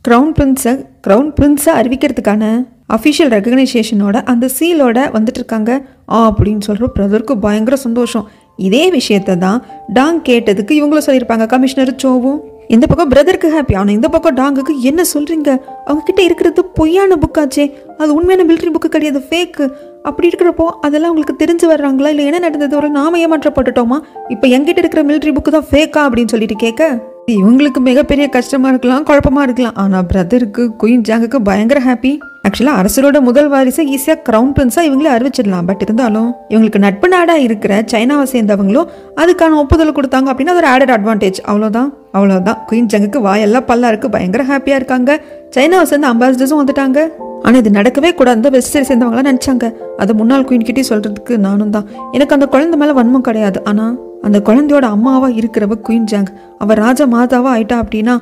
க்ரௌன் பிரின்ஸை க்ரௌன் பிரின்ஸை அறிவிக்கிறதுக்கான அஃபிஷியல் ரெகனைசேஷனோட அந்த சீலோட வந்துட்டு இருக்காங்க. ஆ அப்படின்னு சொல்கிற பிரதருக்கு பயங்கர சந்தோஷம். இதே விஷயத்தை தான் டாங் கேட்டதுக்கு இவங்களும் சொல்லியிருப்பாங்க. கமிஷனர் சோவும் இந்த பக்கம் பிரதருக்கு ஹாப்பி ஆனால் இந்த பக்கம் டாங்குக்கு என்ன சொல்கிறீங்க அவங்க கிட்ட இருக்கிறது பொய்யான புக்காச்சே அது உண்மையான மிலிட்ரி புக்கு கிடையாது ஃபேக்கு அப்படி இருக்கிறப்போ அதெல்லாம் உங்களுக்கு தெரிஞ்சு வர்றாங்களா? இல்லை என்ன நடந்தது? ஒரு நாம ஏமாற்றப்பட்டுட்டோமா? இப்போ எங்கிட்ட இருக்கிற மிலிட்ரி புக்கு தான் ஃபேக்கா அப்படின்னு சொல்லிட்டு கேட்க இவங்களுக்கு மிகப்பெரிய கஷ்டமா இருக்கலாம் குழப்பமா இருக்கலாம். ஆனால் பிரதருக்கு குயின் ஜாங்குக்கு பயங்கர ஹாப்பி ஆக்சுவலாக அரசரோட முதல் வாரிசை ஈஸியாக க்ரௌன் பிரின்ஸாக இவங்களே அறிவிச்சிடலாம். பட் இருந்தாலும் இவங்களுக்கு நட்பு நாடாக இருக்கிற சைனாவை சேர்ந்தவங்களும் அதுக்கான ஒப்புதல் கொடுத்தாங்க அப்படின்னா அது ஒரு ஆடட் அட்வான்டேஜ் அவ்வளோதான் அவ்வளோதான் குயின் ஜங்குக்கு வாயெல்லாம் பல்லா இருக்கு பயங்கர ஹாப்பியாக இருக்காங்க. சைனாவை சேர்ந்த அம்பாசிடர்ஸும் வந்துட்டாங்க. ஆனால் இது நடக்கவே கூடாது வெஸ்ட் சைடு சேர்ந்தவங்களாம் நினச்சாங்க. அது முன்னாள் குயின் கிட்டே சொல்கிறதுக்கு நானும் தான். எனக்கு அந்த குழந்தை மேலே வன்மம் கிடையாது. ஆனால் அந்த குழந்தையோட அம்மாவாக இருக்கிறவ குயின் ஜாங் அவள் ராஜா மாதாவாக ஆயிட்டா அப்படின்னா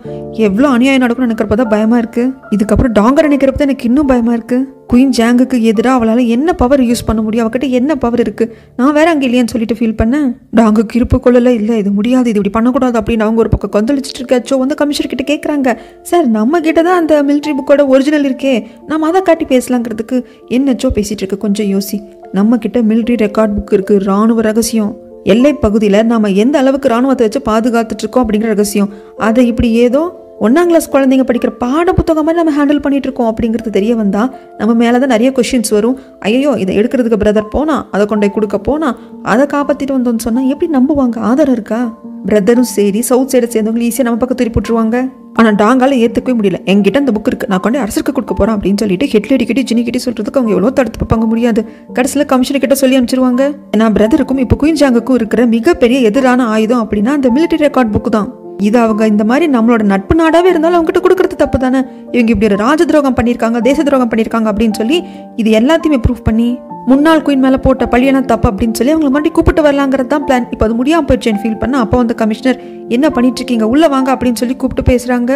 எவ்வளோ அநியாயம் நடக்கும்னு நினைக்கிறப்ப தான் பயமாக இருக்குது இதுக்கப்புறம் டாங்கர் நினைக்கிறப்ப தான் எனக்கு இன்னும் பயமாக இருக்குது குயின் ஜாங்குக்கு எதிராக அவளால் என்ன பவர் யூஸ் பண்ண முடியும்? அவகிட்ட என்ன பவர் இருக்குது நான் வேற அங்கே இல்லையான்னு சொல்லிட்டு ஃபீல் பண்ணேன். டாங்குக்கு இருப்பு கொள்ளல இல்லை இது முடியாது இது இப்படி பண்ணக்கூடாது அப்படின்னு அவங்க ஒரு பக்கம் கொந்தளிச்சிட்டு இருக்காச்சோ வந்து கமிஷனர் கிட்ட கேட்குறாங்க சார் நம்ம கிட்ட தான் அந்த மிலிட்ரி புக்கோட ஒரிஜினல் இருக்கே. நம்ம அதை காட்டி பேசலாங்கிறதுக்கு. என்னச்சோ பேசிகிட்டு இருக்கு? கொஞ்சம் யோசி. நம்ம கிட்ட மிலிட்ரி ரெக்கார்ட் புக் இருக்குது ராணுவ ரகசியம். எல்லை பகுதியில் நாம் எந்த அளவுக்கு ராணுவத்தை வச்சு பாதுகாத்துட்டு இருக்கோம் அப்படிங்கிற ரகசியம். அதை இப்படி ஏதோ ஒன்றாம் கிளாஸ் குழந்தைங்க படிக்கிற பாட புத்தகம் மாதிரி நம்ம ஹேண்டில் பண்ணிட்டு இருக்கோம் அப்படிங்கிறது தெரிய வந்தா நம்ம மேலே தான் நிறைய கொஷின்ஸ் வரும். ஐயோ இதை எடுக்கிறதுக்கு பிரதர் போனா அதை கொண்டு போய் கொடுக்க போனா அதை காப்பாற்றிட்டு வந்தோம்னு சொன்னால் எப்படி நம்புவாங்க? ஆதாரம் இருக்கா? பிரதரும் சரி சவுத் சைடை சேர்ந்தவங்க ஈஸியாக நம்ம பக்கம் திருப்பி விட்டுருவாங்க. ஆனால் டாங்கால ஏற்றுக்கவே முடியல. எங்கிட்ட அந்த புக் இருக்குது நான் கொண்டு அரசருக்கு கொடுக்க போகிறேன் அப்படின்னு சொல்லிட்டு ஹெட்லேடி கிட்டே ஜினி கிட்டே சொல்கிறதுக்கு அவங்க எவ்வளோ தடுத்து பார்ப்பாங்க முடியாது. கடைசியில் கமிஷன் கிட்ட சொல்லி அனுப்பிச்சிருவாங்க. ஏன்னா பிரதருக்கும் இப்போ குயின்ஜாங்குக்கும் இருக்கிற மிகப்பெரிய எதிரான ஆயுதம் அப்படின்னா அந்த மிலிட்டரி ரெக்கார்ட் புக் தான். இது அவங்க இந்த மாதிரி நம்மளோட நட்பு நாடாவே இருந்தாலும் அவங்ககிட்ட கொடுக்கறது தப்பு தானே இவங்க இப்படி ஒரு ராஜ துரோகம் பண்ணியிருக்காங்க தேச துரோகம் பண்ணியிருக்காங்க அப்படின்னு சொல்லி இது எல்லாத்தையுமே ப்ரூஃப் பண்ணி முன்னாள் குயின் மேலே போட்ட பழியெல்லாம் தப்பு அப்படின்னு சொல்லி அவங்களை மறுபடியும் கூப்பிட்டு வரலாங்கிறது தான் பிளான் இப்போ அது முடியாமல் போயிடுச்சேன்னு ஃபீல் பண்ண. அப்போ வந்து கமிஷனர் என்ன பண்ணிட்டு இருக்கீங்க? உள்ளே வாங்க அப்படின்னு சொல்லி கூப்பிட்டு பேசுகிறாங்க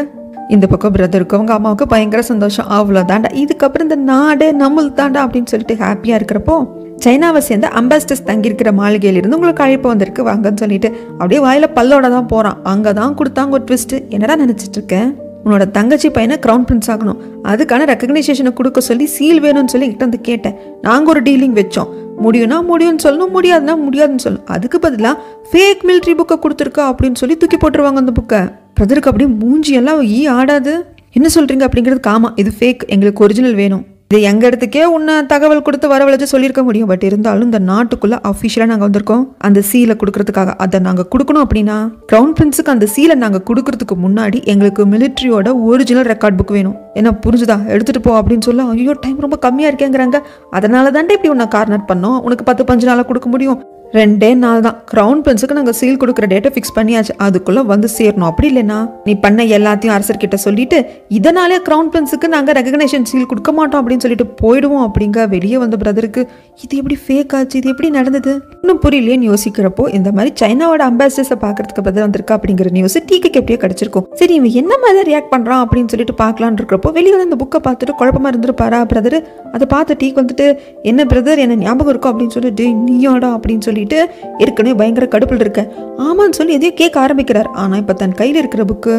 இந்த பக்கம் பிரதருக்கும் அவங்க அம்மாவுக்கு பயங்கர சந்தோஷம். அவ்வளோதாண்டா இதுக்கப்புறம் இந்த நாடு நம்மளுக்கு தாண்டா அப்படின்னு சொல்லிட்டு ஹாப்பியாக இருக்கிறப்போ சைனாவை சேர்ந்த அம்பாஸ்டர்ஸ் தங்கியிருக்கிற மாளிகையிலிருந்து உங்களுக்கு அழைப்பு வந்திருக்கு. வாங்கன்னு சொல்லிட்டு அப்படியே வாயில் பல்லோட தான் போகிறான் அங்கே தான் கொடுத்தாங்க ஒரு ட்விஸ்ட்டு என்னடா நினச்சிட்டு இருக்கேன் உன்னோட தங்கச்சி பையனை க்ரௌன் பிரின்ஸ் ஆகணும். அதுக்கான ரெக்கக்னைசேஷனை கொடுக்க சொல்லி சீல் வேணும்னு சொல்லி கிட்ட வந்து கேட்டேன். நாங்கள் ஒரு டீலிங் வச்சோம். முடியும்னா முடியும்னு சொல்லணும் முடியாதுன்னா முடியாதுன்னு சொல்லணும். அதுக்கு பதிலாக ஃபேக் மிலிட்ரி புக்கை கொடுத்துருக்கா அப்படின்னு சொல்லி தூக்கி போட்டுருவாங்க அந்த புக்கை பிரதருக்கு அப்படியே மூஞ்சி எல்லாம் ஈ ஆடாது. என்ன சொல்கிறீங்க அப்படிங்கிறது காமா. இது ஃபேக் எங்களுக்கு ஒரிஜினல் வேணும். இது எங்க இடத்துக்கே உன்னை தகவல் கொடுத்து வரவழைச்சு சொல்லியிருக்க முடியும். பட் இருந்தாலும் இந்த நாட்டுக்குள்ள அஃபிஷியலாக நாங்கள் வந்திருக்கோம். அந்த சீலை கொடுக்கறதுக்காக அதை நாங்கள் கொடுக்கணும் அப்படின்னா க்ரௌன் பிரின்ஸுக்கு அந்த சீலை நாங்கள் கொடுக்கறதுக்கு முன்னாடி எங்களுக்கு மிலிட்ரியோட ஒரிஜினல் ரெக்கார்ட் புக் வேணும். என்ன புரிஞ்சுதா? எடுத்துட்டு போ அப்படின்னு சொல்ல ஐயோ டைம் ரொம்ப கம்மியாக இருக்கேங்கிறாங்க. அதனால தாண்டே இப்படி உன்னை கார்னர் பண்ணோம். உனக்கு பத்து பஞ்சு நாளாக கொடுக்க முடியும். ரெண்டே நாள் தான். கிரவுன் பிரின்ஸுக்கு நாங்கள் சீல் கொடுக்குற டேட்டை ஃபிக்ஸ் பண்ணியாச்சு. அதுக்குள்ளே வந்து சேரணும். அப்படி இல்லைனா நீ பண்ண எல்லாத்தையும் அரசர்கிட்ட சொல்லிட்டு இதனாலே கிரவுன் பிரின்ஸுக்கு நாங்கள் ரெகக்னேஷன் சீல் கொடுக்க மாட்டோம் அப்படின்னு சொல்லிட்டு போயிடுவோம் அப்படிங்க வெளியே வந்த பிரதருக்கு இது எப்படி ஃபேக் ஆச்சு? இது எப்படி நடந்தது? இன்னும் புரியலையேன்னு யோசிக்கிறப்போ இந்த மாதிரி சைனாவோட அம்பாசிடர்ஸை பார்க்கறதுக்கு பிரதர் வந்திருக்கா அப்படிங்கிற நியூஸ் டீக்கு எப்படியோ கிடச்சிருக்கும். சரி இவன் என்ன மாதிரி ரியாக்ட் பண்ணுறான் அப்படின்னு சொல்லிட்டு பார்க்கலான்னு இருக்கிறப்போ வெளியே வந்து அந்த புக்கை பார்த்துட்டு குழப்பமாக இருந்திருப்பாரா பிரதர் அதை பார்த்து டீக்கு வந்துட்டு என்ன பிரதர் என்ன ஞாபகம் இருக்கும் அப்படின்னு சொல்லிட்டு "டேய், நீயாடா? அப்படின்னு சொல்லிட்டு ஏற்கனவே பயங்கர கடுப்பில் இருக்க ஆமான்னு சொல்லி எதையோ கேட்க ஆரம்பிக்கிறார். ஆனால் இப்போ தன் கையில் இருக்கிற புக்கு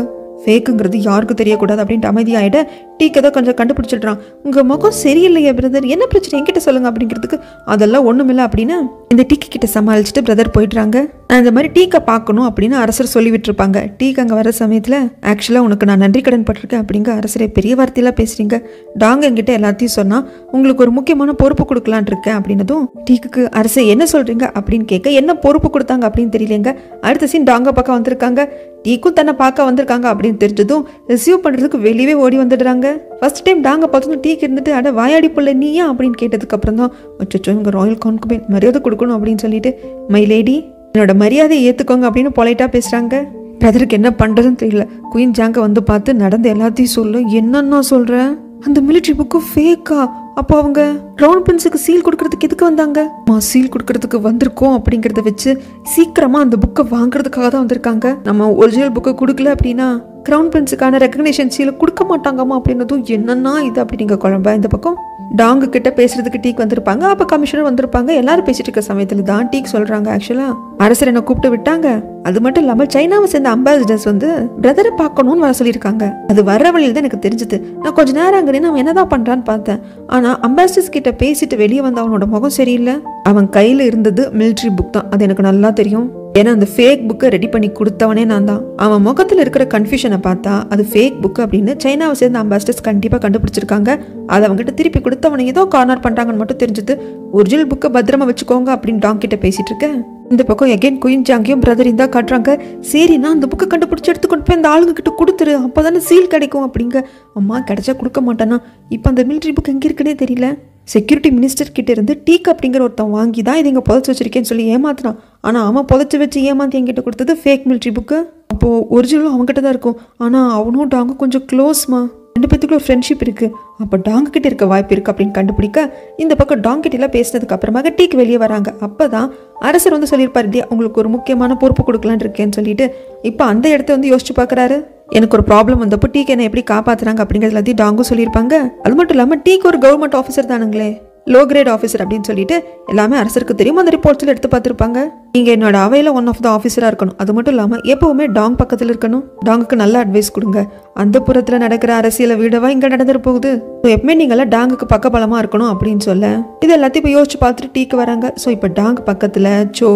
ஃபேக்குங்கிறது யாருக்கும் தெரியக்கூடாது அப்படின்ட்டு அமைதியாயிட டீக்கு ஏதோ கொஞ்சம் கண்டுபிடிச்சிடுறான். உங்கள் முகம் சரியில்லையே பிரதர் என்ன பிரச்சனை? என்கிட்ட சொல்லுங்க அப்படிங்கிறதுக்கு அதெல்லாம் ஒன்றுமில்லை அப்படின்னு இந்த டீக்கு கிட்ட சமாளிச்சுட்டு பிரதர் போயிடுறாங்க. நான் இந்த மாதிரி டீக்கை பார்க்கணும் அப்படின்னு அரசர் சொல்லி விட்டுருப்பாங்க டீக்கு அங்கே வர சமயத்தில் ஆக்சுவலாக உனக்கு நான் நன்றி கடன் பட்டிருக்கேன் அப்படிங்க அரசரே பெரிய வார்த்தையெல்லாம் பேசுறீங்க. டாங்க என்கிட்ட எல்லாத்தையும் சொன்னால் உங்களுக்கு ஒரு முக்கியமான பொறுப்பு கொடுக்கலான் இருக்கேன் அப்படின்னதும் டீக்குக்கு அரசே என்ன சொல்கிறீங்க அப்படின்னு கேட்க என்ன பொறுப்பு கொடுத்தாங்க? அப்படின்னு தெரியலங்க. அடுத்த சீன் டாங்க பக்கம் வந்திருக்காங்க. டீக்கும் தன்னை பார்க்க வந்திருக்காங்க அப்படின்னு தெரிஞ்சதும் ரிசீவ் பண்ணுறதுக்கு வெளியே ஓடி வந்துடுறாங்க. ஃபர்ஸ்ட் டைம் டாங்க பார்த்ததும் டீக்கு இருந்துட்டு அட வாயாடி பிள்ளை நீயா அப்படின்னு கேட்டதுக்கு அப்புறம் தான் அச்சோ இங்கே ராயல் கான்குபேன் மரியாதை கொடுக்கணும் அப்படின்னு சொல்லிட்டு மை லேடி என்னோட மரியாதையை ஏற்றுக்கோங்க அப்படின்னு பொலைட்டாக பேசுகிறாங்க பிரதருக்கு என்ன பண்ணுறதுன்னு தெரியல. குயின் ஜாங்க வந்து பார்த்து நடந்த எல்லாத்தையும் சொல்லு என்னன்னா சொல்கிறேன் அந்த மிலிட்ரி புக்கு ஃபேக்கா அப்போ அவங்க கிரவுண்ட் பிரின்ஸுக்கு சீல் கொடுக்கறதுக்கு எதுக்கு வந்தாங்க? மா சீல் கொடுக்கறதுக்கு வந்திருக்கோம் அப்படிங்கிறத வச்சு சீக்கிரமா அந்த புக்கை வாங்குறதுக்காக தான் வந்திருக்காங்க. நம்ம ஒரிஜினல் புக்கை கொடுக்கல அப்படின்னா கிரவுன் பிரின்ஸுக்கான ரெக்கக்னேஷன் சீலை கொடுக்க மாட்டாங்கம்மா அப்படின்னதும் என்னன்னா இது அப்படிங்க குழம்ப? இந்த பக்கம் டாங்கு கிட்ட பேசுறதுக்கு டீக் வந்திருப்பாங்க அப்ப கமிஷனர் வந்திருப்பாங்க. எல்லாரும் பேசிட்டு இருக்க சமயத்துல தான் டீக் சொல்றாங்க ஆக்சுவலா அரசர் என்ன கூப்பிட்டு விட்டாங்க. அது மட்டும் இல்லாம சைனாவை சேர்ந்த அம்பாசிடர்ஸ் வந்து பிரதரை பார்க்கணும்னு வர சொல்லியிருக்காங்க. அது வர வழியில் தான் எனக்கு தெரிஞ்சது. நான் கொஞ்ச நேரம் அங்கே நின்று அவன் என்னதான் பண்றான்னு பார்த்தேன். ஆனா அம்பாசிடர்ஸ் கிட்ட பேசிட்டு வெளியே வந்த அவனோட முகம் சரியில்லை. அவன் கையில இருந்தது மிலிட்ரி புக் தான். அது எனக்கு நல்லா தெரியும். ஏன்னா அந்த ஃபேக் புக்கை ரெடி பண்ணி கொடுத்தவனே நான் தான். அவன் முகத்தில் இருக்கிற கன்ஃபியூஷனை பார்த்தா அது ஃபேக் புக் அப்படின்னு சைனாவை சேர்ந்த அம்பாசிடர்ஸ் கண்டிப்பாக கண்டுபிடிச்சிருக்காங்க. அதை அவங்ககிட்ட திருப்பி கொடுத்தவனை ஏதோ கார்னர் பண்ணுறாங்கன்னு மட்டும் தெரிஞ்சது. ஒரிஜினல் புக்கை பத்திரமா வச்சுக்கோங்க அப்படின்னு டாங் கிட்ட பேசிட்டு இருக்கேன் இந்த பக்கம் எகைன் குயின் ஜாங்கியும் பிரதர் இருந்தா காட்டுறாங்க. சரி நான் அந்த புக்கை கண்டுபிடிச்சி எடுத்து கொண்டு போய் அந்த ஆளுங்க கிட்ட கொடுத்துரு. அப்போ தானே சீல் கிடைக்கும் அப்படிங்க. அம்மா கிடைச்சா கொடுக்க மாட்டேன்னா இப்போ அந்த மிலிட்ரி புக் எங்கே இருக்குன்னே தெரியல. செக்யூரிட்டி மினிஸ்டர் கிட்ட இருந்து டீக் அப்படிங்கிற ஒருத்தன் வாங்கி தான் இதை இங்கே புதைச்சி வச்சிருக்கேன்னு சொல்லி ஏமாத்தினான் ஆனால் அவன் புதைச்சி வச்சு ஏமாத்தி என்கிட்ட கொடுத்தது ஃபேக் மிலிட்ரி புக்கு அப்போது ஒரிஜினலும் அவங்ககிட்ட தான் இருக்கும். ஆனால் அவனும் டாங்கும் கொஞ்சம் க்ளோஸ்மா ரெண்டு பேத்துக்குள்ள ஒரு ஃப்ரெண்ட்ஷிப் இருக்கு. அப்போ டாங் கிட்ட இருக்க வாய்ப்பு இருக்கு அப்படின்னு கண்டுபிடிக்க இந்த பக்கம் டாங் கிட்ட எல்லாம் பேசினதுக்கு அப்புறமாக டீக்கு வெளியே வராங்க. அப்போ தான் அரசர் வந்து சொல்லியிருப்பார் டே அவங்களுக்கு ஒரு முக்கியமான பொறுப்பு கொடுக்கலான்னு இருக்கேன்னு சொல்லிட்டு இப்போ அந்த இடத்த வந்து யோசிச்சு பார்க்கறாரு. எனக்கு ஒரு ப்ராப்ளம் வந்தப்போ டீக்கு என்னை எப்படி காப்பாற்றுறாங்க அப்படிங்கிறது எல்லாத்தையும் டாங்கும் சொல்லியிருப்பாங்க. அது மட்டும் இல்லாமல் டீக்கு ஒரு கவர்மெண்ட் ஆஃபீஸர் தானுங்களே. லோ கிரேட் ஆஃபீஸர் அப்படின்னு சொல்லிட்டு எல்லாமே அரசருக்கு தெரியும். அந்த ரிப்போர்ட்ஸில் எடுத்து பார்த்துருப்பாங்க. இங்கே என்னோட அவையில் ஒன் ஆஃப் த ஆஃபீஸராக இருக்கணும். அது மட்டும் இல்லாமல் எப்போவுமே டாங் பக்கத்தில் இருக்கணும். டாங்குக்கு நல்ல அட்வைஸ் கொடுங்க. அந்த புறத்தில் நடக்கிற அரசியலை வீடவா இங்கே நடந்துட்டு போகுது? ஸோ எப்பவுமே நீங்களாம் டாங்குக்கு பக்கபலமாக இருக்கணும் அப்படின்னு சொல்ல. இது எல்லாத்தையும் இப்போ யோசிச்சு பார்த்துட்டு டீக்கு வராங்க. ஸோ இப்போ டாங் பக்கத்தில் சோ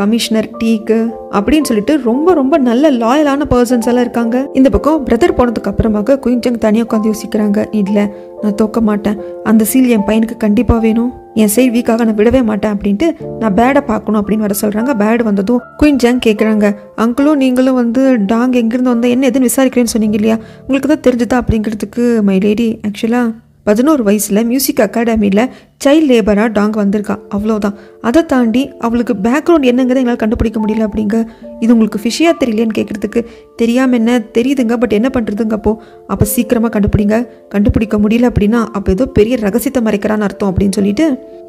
கமிஷனர் டீக்கு அப்படின்னு சொல்லிட்டு ரொம்ப ரொம்ப நல்ல லாயலான பர்சன்ஸ் எல்லாம் இருக்காங்க. இந்த பக்கம் பிரதர் போனதுக்கு அப்புறமாக குயின்ஜங் தனியாக உட்காந்து யோசிக்கிறாங்க. இல்லை நான் தோக்க மாட்டேன். அந்த சீல் என் பையனுக்கு கண்டிப்பாக வேணும். என் சைடு வீக்காக நான் விடவே மாட்டேன் அப்படின்ட்டு நான் பேடை பார்க்கணும் அப்படின்னு வர சொல்கிறாங்க பேடு வந்ததும் குயின் ஜாங் கேட்குறாங்க அங்கிளும் நீங்களும் வந்து டாங் எங்கேருந்து வந்தால் என்ன எதுன்னு விசாரிக்கிறேன்னு சொன்னீங்க இல்லையா? உங்களுக்கு தான் தெரிஞ்சுதா அப்படிங்கிறதுக்கு மை லேடி ஆக்சுவலாக பதினோரு வயசில் மியூசிக் அகாடமியில் சைல்ட் லேபராக டாங் வந்திருக்கா. அவ்வளோதான் அதை தாண்டி அவளுக்கு பேக்ரவுண்ட் என்னங்கிறத எங்களால் கண்டுபிடிக்க முடியல அப்படிங்க. இது உங்களுக்கு ஃபிஷியாக தெரியலையான்னு கேட்குறதுக்கு தெரியாமல் என்ன தெரியுதுங்க? பட் என்ன பண்ணுறதுங்க அப்போது அப்போ சீக்கிரமாக கண்டுபிடிங்க. கண்டுபிடிக்க முடியல அப்படின்னா அப்போ ஏதோ பெரிய ரகசியத்தை மறைக்கிறான்னு அர்த்தம் அப்படின்னு சொல்லிட்டு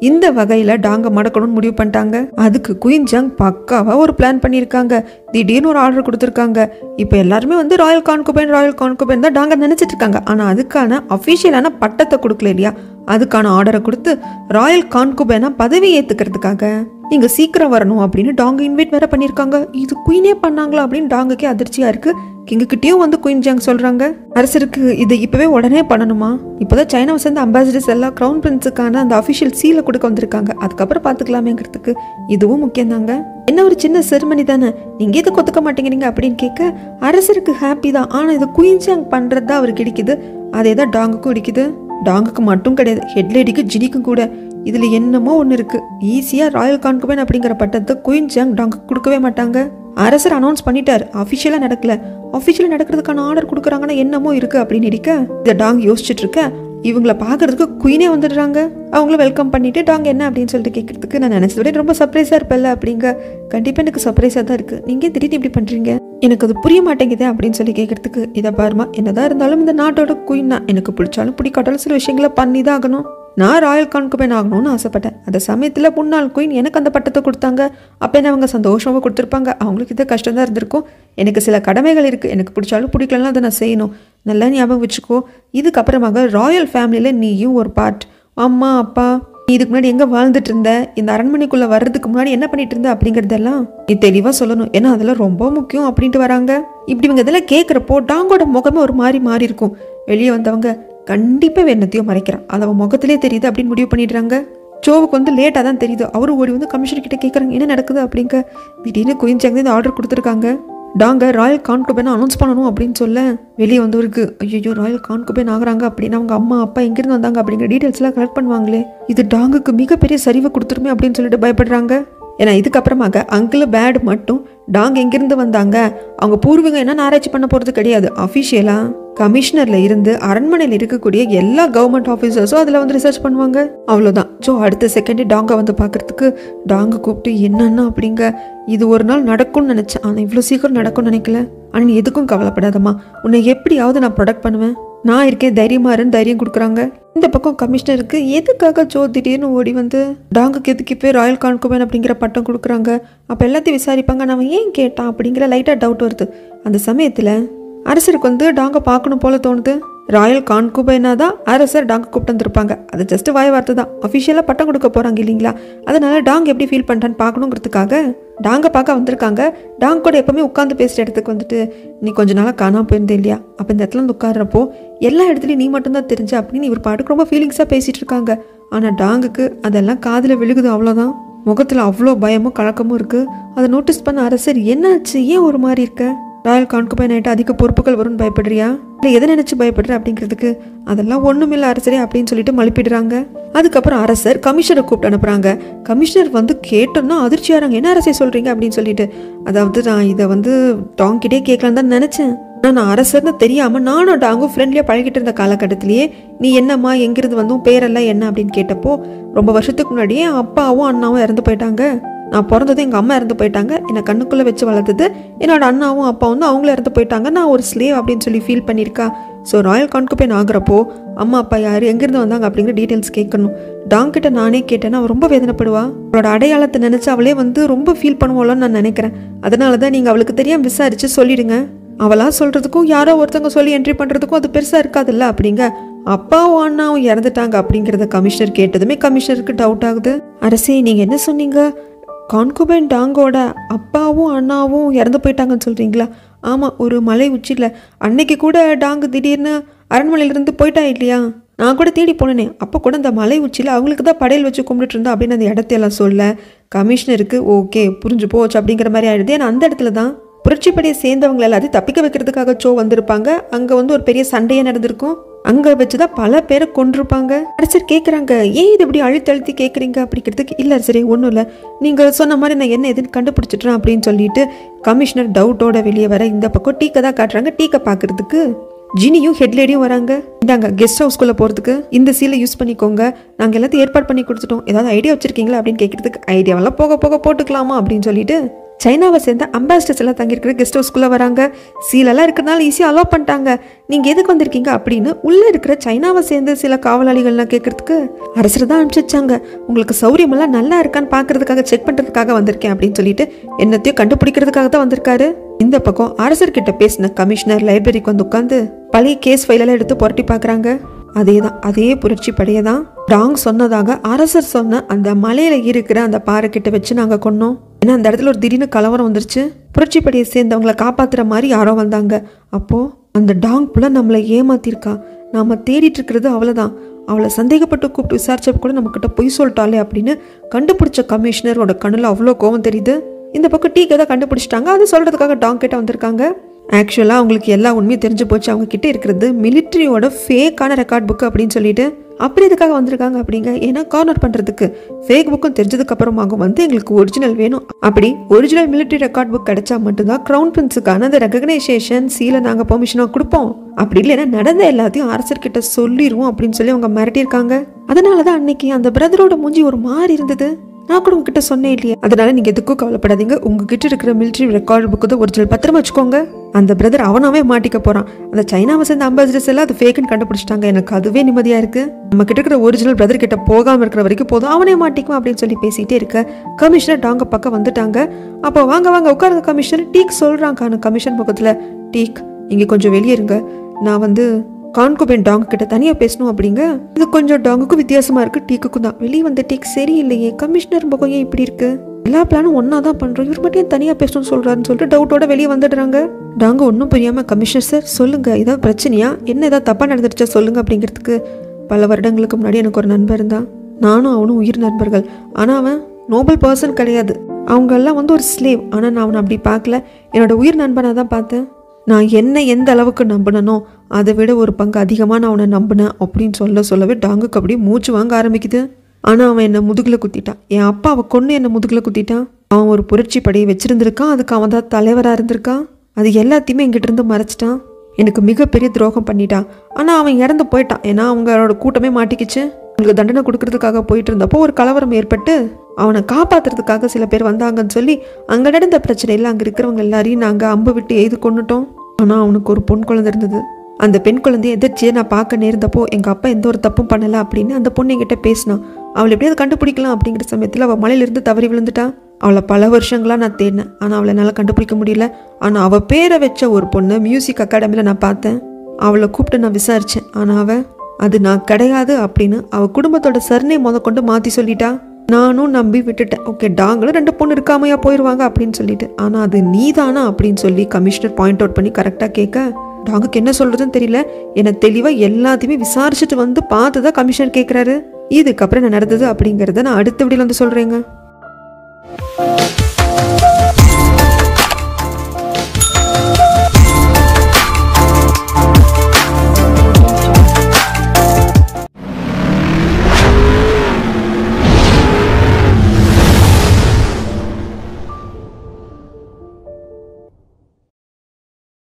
இந்த வகையில் டாங்கை மடக்கணும்னு முடிவு பண்ணிட்டாங்க. அதுக்கு குயின் பக்காவாக ஒரு பிளான் பண்ணியிருக்காங்க. திடீர்னு ஒரு ஆர்டர் கொடுத்துருக்காங்க. இப்போ எல்லாருமே வந்து ராயல் கான்குபேன் ராயல் கான்குபேன் தான் டாங்க நினச்சிட்டு இருக்காங்க. ஆனால் அதுக்கான அஃபிஷியலான பட்டத்தை கொடுக்கல இல்லையா? அதுக்கான ஆர்டரை கொடுத்து ராயல் கான்குபேனா பதவி ஏற்றுக்கிறதுக்காக நீங்கள் சீக்கிரம் வரணும் அப்படின்னு டாங்கு இன்வைட் வேற பண்ணியிருக்காங்க இது குயினே பண்ணாங்களா அப்படின்னு டாங்குக்கே அதிர்ச்சியாக இருக்குது கிங்குக்கிட்டேயும் வந்து குயின் ஜாங் சொல்கிறாங்க அரசருக்கு இது இப்போவே உடனே பண்ணணுமா? இப்போதான் சைனாவை சேர்ந்த அம்பாசிடர்ஸ் எல்லாம் க்ரௌன் பிரின்ஸுக்கான அந்த அஃபிஷியல் சீலை கொடுக்க வந்திருக்காங்க. அதுக்கப்புறம் பார்த்துக்கலாமேங்கிறதுக்கு இதுவும் முக்கியம் தாங்க என்ன ஒரு சின்ன செருமனி தானே? நீங்கள் எதுக்கு ஒத்துக்க மாட்டேங்கிறீங்க அப்படின்னு கேட்க அரசருக்கு ஹாப்பி தான். ஆனால் இது குயின் ஜாங் பண்ணுறது தான் அவருக்கு இடிக்குது. அதே தான் டாங்குக்கும் இடிக்குது. டாங்குக்கு மட்டும் கிடையாது ஹெட்லேடிக்கு ஜினிக்கும் கூட. இதில் என்னமோ ஒன்று இருக்குது ஈஸியாக ராயல் கான்குபேன் அப்படிங்கிற பட்டத்தை குயின் ஜாங் டாங்குக்கு கொடுக்கவே மாட்டாங்க. அரசர் அனௌன்ஸ் பண்ணிட்டார். அஃபிஷியலாக நடக்கல. அஃபிஷியலாக நடக்கிறதுக்கான ஆர்டர் கொடுக்குறாங்கன்னா என்னமோ இருக்குது அப்படின்னு இருக்க இதை டாங் யோசிச்சுட்டு இருக்க இவங்கள பார்க்கறதுக்கு குயினே வந்துடுறாங்க. அவங்கள வெல்கம் பண்ணிட்டு டாங்க என்ன? அப்படின்னு சொல்லிட்டு கேட்கறதுக்கு நான் நினச்சத விட ரொம்ப சர்ப்ரைஸாக இருப்பேல்ல அப்படிங்க. கண்டிப்பாக எனக்கு சர்ப்ரைஸாக தான் இருக்குது நீங்கள் திடீர்னு இப்படி பண்ணுறீங்க எனக்கு அது புரிய மாட்டேங்குதே அப்படின்னு சொல்லி கேட்கறதுக்கு இதை பாருமா என்னதான் இருந்தாலும் இந்த நாட்டோட குயின் தான் எனக்கு பிடிச்சாலும் பிடிக்காட்டாலும் சில விஷயங்களை பண்ணி தான் ஆகணும். நான் ராயல் கான்குபேன் ஆகணும்னு ஆசைப்பட்டேன். அந்த சமயத்தில் முன்னாள் குயின் எனக்கு அந்த பட்டத்தை கொடுத்தாங்க. அப்போ என்ன அவங்க சந்தோஷமாக கொடுத்துருப்பாங்க? அவங்களுக்கு இது கஷ்டம் தான் இருந்திருக்கும். எனக்கு சில கடமைகள் இருக்குது எனக்கு பிடிச்சாலும் பிடிக்கலனாலும் அதை நான் செய்யணும். நல்லா ஞாபகம் வச்சுக்கோ. இதுக்கப்புறமாக ராயல் ஃபேமிலியில் நீயும் ஒரு பார்ட் அம்மா அப்பா நீ இதுக்கு முன்னாடி எங்கே வாழ்ந்துட்டு இருந்த? இந்த அரண்மனைக்குள்ளே வர்றதுக்கு முன்னாடி என்ன பண்ணிட்டு இருந்த அப்படிங்கிறதெல்லாம் நீ தெளிவாக சொல்லணும். ஏன்னா அதெல்லாம் ரொம்ப முக்கியம் அப்படின்ட்டு வராங்க. இப்படி இவங்க இதெல்லாம் கேட்குறப்போ டாங்கோட முகமே ஒரு மாதிரி மாறி இருக்கும். வெளியே வந்தவங்க கண்டிப்பாக என்னத்தையும் மறைக்கிறான். அது அவன் முகத்திலே தெரியுது அப்படின்னு முடிவு பண்ணிடுறாங்க. ஜோவுக்கு வந்து லேட்டாக தான் தெரியுது. அவரும் ஓடி வந்து கமிஷனர் கிட்ட கேட்குறாங்க என்ன நடக்குது? அப்படிங்க. திடீர்னு குயின் ஜாங் இந்த ஆர்டர் கொடுத்துருக்காங்க. டாங்க ராயல் கான்குபேனை அனௌன்ஸ் பண்ணணும் அப்படின்னு சொல்ல வெளியே வந்தவருக்கு ஐயோ ராயல் கான்குபேன் ஆகுறாங்க. அப்படின்னு அவங்க அம்மா அப்பா எங்கேருந்து வந்தாங்க அப்படிங்கிற டீட்டெயில்ஸ்லாம் கலெக்ட் பண்ணுவாங்களே. இது டாங்குக்கு மிகப்பெரிய சரிவை கொடுத்துருமே அப்படின்னு சொல்லிட்டு பயப்படுறாங்க. ஏன்னா இதுக்கப்புறமாக அங்கிள் பேட் மட்டும் டாங் எங்கிருந்து வந்தாங்க? அவங்க பூர்வீகம் என்ன ஆராய்ச்சி பண்ண போகிறது கிடையாது. அஃபிஷியலாக கமிஷனரில் இருந்து அரண்மனையில் இருக்கக்கூடிய எல்லா கவர்மெண்ட் ஆஃபீஸர்ஸும் அதில் வந்து ரிசர்ச் பண்ணுவாங்க. அவ்வளோதான் ஸோ அடுத்த செகண்டே டாங்கை வந்து பார்க்கறதுக்கு டாங்கை கூப்பிட்டு என்னென்ன அப்படிங்க? இது ஒரு நாள் நடக்கும்னு நினச்சேன். ஆனால் இவ்வளோ சீக்கிரம் நடக்கும்னு நினைக்கல. ஆனால் எதுக்கும் கவலைப்படாதம்மா. உன்னை எப்படியாவது நான் ப்ரொடக்ட் பண்ணுவேன். நான் இருக்கேன் தைரியமா தைரியம் கொடுக்குறாங்க. இந்த பக்கம் கமிஷனருக்கு எதுக்காக ஜோ திடீர்னு ஓடி வந்து டாங்குக்கு எதுக்கு போய் ராயல் கான்குபேன் அப்படிங்கிற பட்டம் கொடுக்குறாங்க. அப்போ எல்லாத்தையும் விசாரிப்பாங்க. நம்ம ஏன் கேட்டான்? அப்படிங்கிற லைட்டாக டவுட் வருது. அந்த சமயத்தில் அரசருக்கு வந்து டாங்கை பார்க்கணும் போல தோணுது. ராயல் கான்குபைனா தான் அரசர் டாங்க கூப்பிட்டு வந்திருப்பாங்க. அது ஜஸ்ட் வாய் வார்த்தை தான் அஃபிஷியலாக பட்டம் கொடுக்க போகிறாங்க இல்லைங்களா? அதனால டாங் எப்படி ஃபீல் பண்ணுறான்னு பார்க்கணுங்கிறதுக்காக டாங்கை பார்க்க வந்திருக்காங்க. டாங் கூட எப்பவுமே உட்காந்து பேசுகிற இடத்துக்கு வந்துட்டு நீ கொஞ்ச நாளாக காணாமல் போயிருந்தே இல்லையா? அப்போ இந்த இடத்துல வந்து உட்கார்றப்போ எல்லா இடத்துலையும் நீ மட்டும்தான் தெரிஞ்ச அப்படின்னு இவர் பாட்டுக்கு ரொம்ப ஃபீலிங்ஸாக பேசிகிட்டு இருக்காங்க. ஆனால் டாங்குக்கு அதெல்லாம் காதில் விழுகுது அவ்வளோதான் முகத்தில் அவ்வளோ பயமும் கலக்கமும் இருக்குது அதை நோட்டீஸ் பண்ண அரசர் என்னாச்சு? ஏன் ஒரு மாதிரி இருக்க? ராயல் கான்குபைன் ஆகிட்டு அதிக பொறுப்புகள் வரும்னு பயப்படுறியா? இல்லை எதை நினச்சி பயப்படுற அப்படிங்கிறதுக்கு? அதெல்லாம் ஒன்றுமில்ல அரசரே அப்படின்னு சொல்லிட்டு மழுப்பிடுறாங்க அதுக்கப்புறம் அரசர் கமிஷனரை கூப்பிட்டு அனுப்புகிறாங்க கமிஷனர் வந்து கேட்டோன்னா அதிர்ச்சியாகிறாங்க என்ன அரசே சொல்கிறீங்க அப்படின்னு சொல்லிட்டு. அதாவது நான் இதை வந்து டாங்கிட்டே கேட்கலான்னு தான் நினச்சேன். நான் அரசர்னு தெரியாமல் நானும் டாங்கும் ஃப்ரெண்ட்லியாக பழகிட்டு இருந்த காலகட்டத்திலேயே நீ என்னம்மா எங்கிருந்து வந்தும்? பேரெல்லாம் என்ன? அப்படின்னு கேட்டப்போ ரொம்ப வருஷத்துக்கு முன்னாடியே அப்பாவும் அண்ணாவும் இறந்து போயிட்டாங்க. நான் பிறந்தது எங்கள் அம்மா இறந்து போயிட்டாங்க. என்னை கண்ணுக்குள்ளே வச்சு வளர்த்தது. என்னோட அண்ணாவும் அப்பா வந்து அவங்களும் இறந்து போயிட்டாங்க. நான் ஒரு ஸ்லேவ் அப்படின்னு சொல்லி ஃபீல் பண்ணியிருக்கா. ஸோ ராயல் கான்குபேன் ஆகிறப்போ அம்மா அப்பா யார் எங்கேருந்து வந்தாங்க அப்படிங்கிற டீட்டெயில்ஸ் கேட்கணும். டாங் கிட்ட நானே கேட்டேன்னா அவள் ரொம்ப வேதனைப்படுவா. அவளோட அடையாளத்தை நினச்சி அவளே வந்து ரொம்ப ஃபீல் பண்ணுவாளோன்னு நான் நினைக்கிறேன். அதனால தான் நீங்கள் அவளுக்கு தெரியாமல் விசாரித்து சொல்லிடுங்க. அவளாக சொல்கிறதுக்கும் யாரோ ஒருத்தவங்க சொல்லி என்ட்ரி பண்ணுறதுக்கும் அது பெருசாக இருக்காதுல்ல? அப்படிங்க. அப்பாவும் அண்ணாவும் இறந்துட்டாங்க அப்படிங்கிறத கமிஷனர் கேட்டதுமே கமிஷனருக்கு டவுட் ஆகுது. அரசே நீங்கள் என்ன சொன்னீங்க? கான்குபன் டாங்கோட அப்பாவும் அண்ணாவும் இறந்து போயிட்டாங்கன்னு சொல்கிறீங்களா ஆமாம் ஒரு மலை உச்சியில். அன்னைக்கு கூட டாங்கு திடீர்னு அரண்மனையிலேருந்து போயிட்டா இல்லையா? நான் கூட தேடி போனேனே. அப்போ கூட அந்த மலை உச்சியில் அவங்களுக்கு தான் படையல் வச்சு கும்பிட்டு இருந்தா அப்படின்னு அந்த இடத்தையெல்லாம் சொல்ல கமிஷனருக்கு ஓகே புரிஞ்சு போச்சு அப்படிங்கிற மாதிரி ஆகிடுது ஏன்னா அந்த இடத்துல தான் புரட்சிப்படையை சேர்ந்தவங்க எல்லாத்தையும் தப்பிக்க வைக்கிறதுக்காக சோ வந்திருப்பாங்க. அங்கே வந்து ஒரு பெரிய சண்டையே நடந்திருக்கும். அங்கே வச்சுதான் பல பேரை கொண்டிருப்பாங்க அரசர் கேட்குறாங்க ஏன் இது இப்படி அழுத்தி அழுத்தி கேட்குறீங்க அப்படிங்கிறதுக்கு இல்லை சரி ஒன்றும் இல்லை. நீங்கள் சொன்ன மாதிரி நான் என்ன எதுன்னு கண்டுபிடிச்சிட்றேன் அப்படின்னு சொல்லிட்டு கமிஷனர் டவுட்டோட வெளியே வர இந்த பக்கம் டீக்கை தான் காட்டுறாங்க டீக்கை பார்க்கறதுக்கு ஜினியும் ஹெட்லேடியும் வராங்க. இந்தாங்க கெஸ்ட் ஹவுஸ்குள்ளே போகிறதுக்கு இந்த சீலை யூஸ் பண்ணிக்கோங்க. நாங்கள் எல்லாத்தையும் ஏற்பாடு பண்ணி கொடுத்துட்டோம். ஏதாவது ஐடியா வச்சிருக்கீங்களா அப்படின்னு கேட்குறதுக்கு ஐடியாவெல்லாம் போக போக போட்டுக்கலாமா அப்படின்னு சொல்லிட்டு சைனாவை சேர்ந்த அம்பாசிடர்ஸ் எல்லாம் தங்கியிருக்கிற கெஸ்ட் ஹவுஸ்க்குள்ளே வராங்க. சீலெல்லாம் இருக்கிறனால ஈஸியாக அலோவ் பண்ணிட்டாங்க. நீங்கள் எதுக்கு வந்திருக்கீங்க அப்படின்னு உள்ளே இருக்கிற சைனாவை சேர்ந்த சில காவலாளிகள்லாம் கேட்கறதுக்கு அரசர் தான் அனுப்பிச்சிச்சாங்க உங்களுக்கு சௌரியமெல்லாம் நல்லா இருக்கான்னு பார்க்கறதுக்காக செக் பண்ணுறதுக்காக வந்திருக்கேன் அப்படின்னு சொல்லிட்டு என்னத்தையும் கண்டுபிடிக்கிறதுக்காக தான் வந்திருக்காரு. இந்த பக்கம் அரசர்கிட்ட பேசின கமிஷனர் லைப்ரரிக்கு வந்து உட்காந்து பழைய கேஸ் ஃபைலெல்லாம் எடுத்து புரட்டி பார்க்குறாங்க. அதே தான் அதே புரட்சி படையை தான் ராங் சொன்னதாக அரசர் சொன்ன அந்த மலையில் இருக்கிற அந்த பாறை கிட்ட வச்சு நாங்கள் கொன்னோம். ஏன்னா அந்த இடத்துல ஒரு திடீர்னு கலவரம் வந்துருச்சு. புரட்சிப்படியை சேர்ந்தவங்களை சேர்ந்தவங்கள காப்பாத்துற மாதிரி யாரோ வந்தாங்க. அப்போ அந்த டாங் புல நம்மளை ஏமாத்திருக்கா. நாம தேடிட்டு இருக்கிறது அவ்வளோதான் அவளை சந்தேகப்பட்டு கூப்பிட்டு விசாரிச்சப்ப கூட நம்மக்கிட்ட பொய் சொல்லிட்டாளே அப்படின்னு கண்டுபிடிச்ச கமிஷனரோட கண்ணில் அவ்வளோ கோவம் தெரியுது. இந்த பக்கம் டீ கதை கண்டுபிடிச்சிட்டாங்க. அது சொல்கிறதுக்காக டாங் கிட்ட வந்திருக்காங்க. ஆக்சுவலாக அவங்களுக்கு எல்லா உண்மையும் தெரிஞ்சு போச்சு. அவங்க கிட்ட இருக்கிறது மிலிட்ரியோட ஃபேக்கான ரெக்கார்ட் புக் அப்படின்னு சொல்லிட்டு அப்படி எதுக்காக வந்திருக்காங்க அப்படிங்க? ஏன்னா கார்னர் பண்ணுறதுக்கு ஃபேக் புக்கும் தெரிஞ்சதுக்கு வந்து எங்களுக்கு ஒரிஜினல் வேணும். அப்படி ஒரிஜினல் மிலிட்ரி ரெக்கார்ட் புக் கிடைச்சா மட்டும்தான் க்ரௌன் பிரின்ஸுக்கான அந்த ரெகனைசேஷன் சீலை நாங்கள் பெர்மிஷனாக கொடுப்போம். அப்படி இல்லைன்னா நடந்த எல்லாத்தையும் அரசர்கிட்ட சொல்லிடுவோம் அப்படின்னு சொல்லி அவங்க மிரட்டியிருக்காங்க. அதனால தான் அன்னைக்கு அந்த பிரதரோட மூஞ்சி ஒரு மாதிரி இருந்தது. நான் கூட உங்ககிட்ட சொன்னேன் இல்லையா? அதனால நீங்க எதுக்கும் கவலைப்படாதீங்க. உங்ககிட்ட இருக்கிற மிலிட்ரி ரெக்கார்டு புக்கு தான் ஒரிஜினல் பத்திரமா வச்சுக்கோங்க. அந்த பிரதர் அவனாவே மாட்டிக்க போறான். அந்த சைனாவை சேர்ந்த அம்பாசிடர்ஸ் எல்லாம் அது ஃபேக்குன்னு கண்டுபிடிச்சிட்டாங்க. எனக்கு அதுவே நிம்மதியா இருக்கு. நம்ம கிட்ட இருக்கிற ஒரிஜினல் பிரதர் கிட்ட போகாம இருக்கிற வரைக்கும் போதும். அவனே மாட்டிக்குவான் அப்படின்னு சொல்லி பேசிட்டே இருக்க. கமிஷனர் டாங்க பக்கம் வந்துட்டாங்க. அப்போ வாங்க வாங்க உட்காருங்க கமிஷனர் டீக் சொல்றாங்க கமிஷன் பக்கத்துல. டீக் இங்க கொஞ்சம் வெளியே இருங்க. நான் வந்து கான்குபென் டாங் கிட்ட தனியா பேசணும் அப்படிங்க? இது கொஞ்சம் டாங்குக்கும் வித்தியாசமா இருக்கு டீக்குக்கும் தான். வெளியே வந்த டீக் சரியில்லையே கமிஷனர் முகம் ஏன் இப்படி இருக்கு? எல்லா பிளானும் ஒன்னா தான் பண்றோம் இவர் மட்டும் தனியாக தனியா பேசணும்னு சொல்றாருன்னு சொல்லிட்டு டவுட்டோட வெளியே வந்துடுறாங்க. டாங்க ஒன்றும் புரியாம கமிஷனர் சார் சொல்லுங்க ஏதாவது பிரச்சனையா? என்ன ஏதாவது தப்பா நடந்துருச்சா சொல்லுங்க அப்படிங்கிறதுக்கு பல வருடங்களுக்கு முன்னாடி எனக்கு ஒரு நண்பர் இருந்தான். நானும் அவனும் உயிர் நண்பர்கள். ஆனா அவன் நோபல் பர்சன் கிடையாது. அவங்க எல்லாம் வந்து ஒரு ஸ்லேவ். ஆனால் நான் அவனை அப்படி பார்க்கல. என்னோட உயிர் நண்பனாக தான் பார்த்தேன். நான் என்ன எந்த அளவுக்கு நம்பினனோ அதை விட ஒரு பங்கு அதிகமாக நான் அவனை நம்பினேன் அப்படின்னு சொல்ல சொல்லவே டாங்குக்கு அப்படியே மூச்சு வாங்க ஆரம்பிக்குது. ஆனால் அவன் என்னை முதுகில் குத்திட்டான் என் அப்பா அவன் கொண்டு என்னை முதுகில் குத்திட்டான் அவன் ஒரு புரட்சி படையை வச்சிருந்திருக்கான். அதுக்கு அவன் தான் தலைவராக இருந்திருக்கான் அது எல்லாத்தையுமே என்கிட்ட இருந்து மறைச்சிட்டான். எனக்கு மிகப்பெரிய துரோகம் பண்ணிட்டான் ஆனால் அவன் இறந்து போயிட்டான். ஏன்னா அவங்களோட கூட்டமே மாட்டிக்கிச்சு. அவங்களுக்கு தண்டனை கொடுக்கறதுக்காக போயிட்டு இருந்தப்போ ஒரு கலவரம் ஏற்பட்டு அவனை காப்பாத்துறதுக்காக சில பேர் வந்தாங்கன்னு சொல்லி அங்கே நடந்த பிரச்சனையில் அங்கே இருக்கிறவங்க எல்லாரையும் நாங்கள் அம்பு விட்டு எய்து கொண்டுட்டோம் ஆனால் அவனுக்கு ஒரு பொன் குழந்தை இருந்தது. அந்த பெண் குழந்தைய எதிர்ச்சியை நான் பார்க்க நேர்ந்தப்போ எங்கள் அப்பா எந்த ஒரு தப்பும் பண்ணலை அப்படின்னு அந்த பொண்ணு என்கிட்ட பேசினான் அவளை எப்படியாவது கண்டுபிடிக்கலாம் அப்படிங்கிற சமயத்தில் அவள் மலையிலிருந்து தவறி விழுந்துட்டா. அவளை பல வருஷங்களாக நான் தேடினேன். ஆனால் அவளை என்னால் கண்டுபிடிக்க முடியல. ஆனால் அவள் பேரை வச்ச ஒரு பொண்ணு மியூசிக் அகாடமியில் நான் பார்த்தேன். அவளை கூப்பிட்டு நான் விசாரித்தேன் ஆனால் அவள் அது நான் கிடையாது அப்படின்னு அவள் குடும்பத்தோட சர்னே முத கொண்டு மாற்றி சொல்லிட்டா. நானும் நம்பி விட்டுட்டேன். ஓகே டாங்களும் ரெண்டு பொண்ணு இருக்காமையா போயிடுவாங்க அப்படின்னு சொல்லிட்டு. ஆனால் அது நீதானா அப்படின்னு சொல்லி கமிஷனர் பாயிண்ட் அவுட் பண்ணி கரெக்டாக கேட்க டாகுக்கு என்ன சொல்கிறதுன்னு தெரியல. என்னை தெளிவாக எல்லாத்தையுமே விசாரிச்சுட்டு வந்து பார்த்து தான் கமிஷன் கேட்குறாரு இதுக்கப்புறம் என்ன நடந்தது அப்படிங்கிறத நான் அடுத்த வீடியில் வந்து சொல்கிறேங்க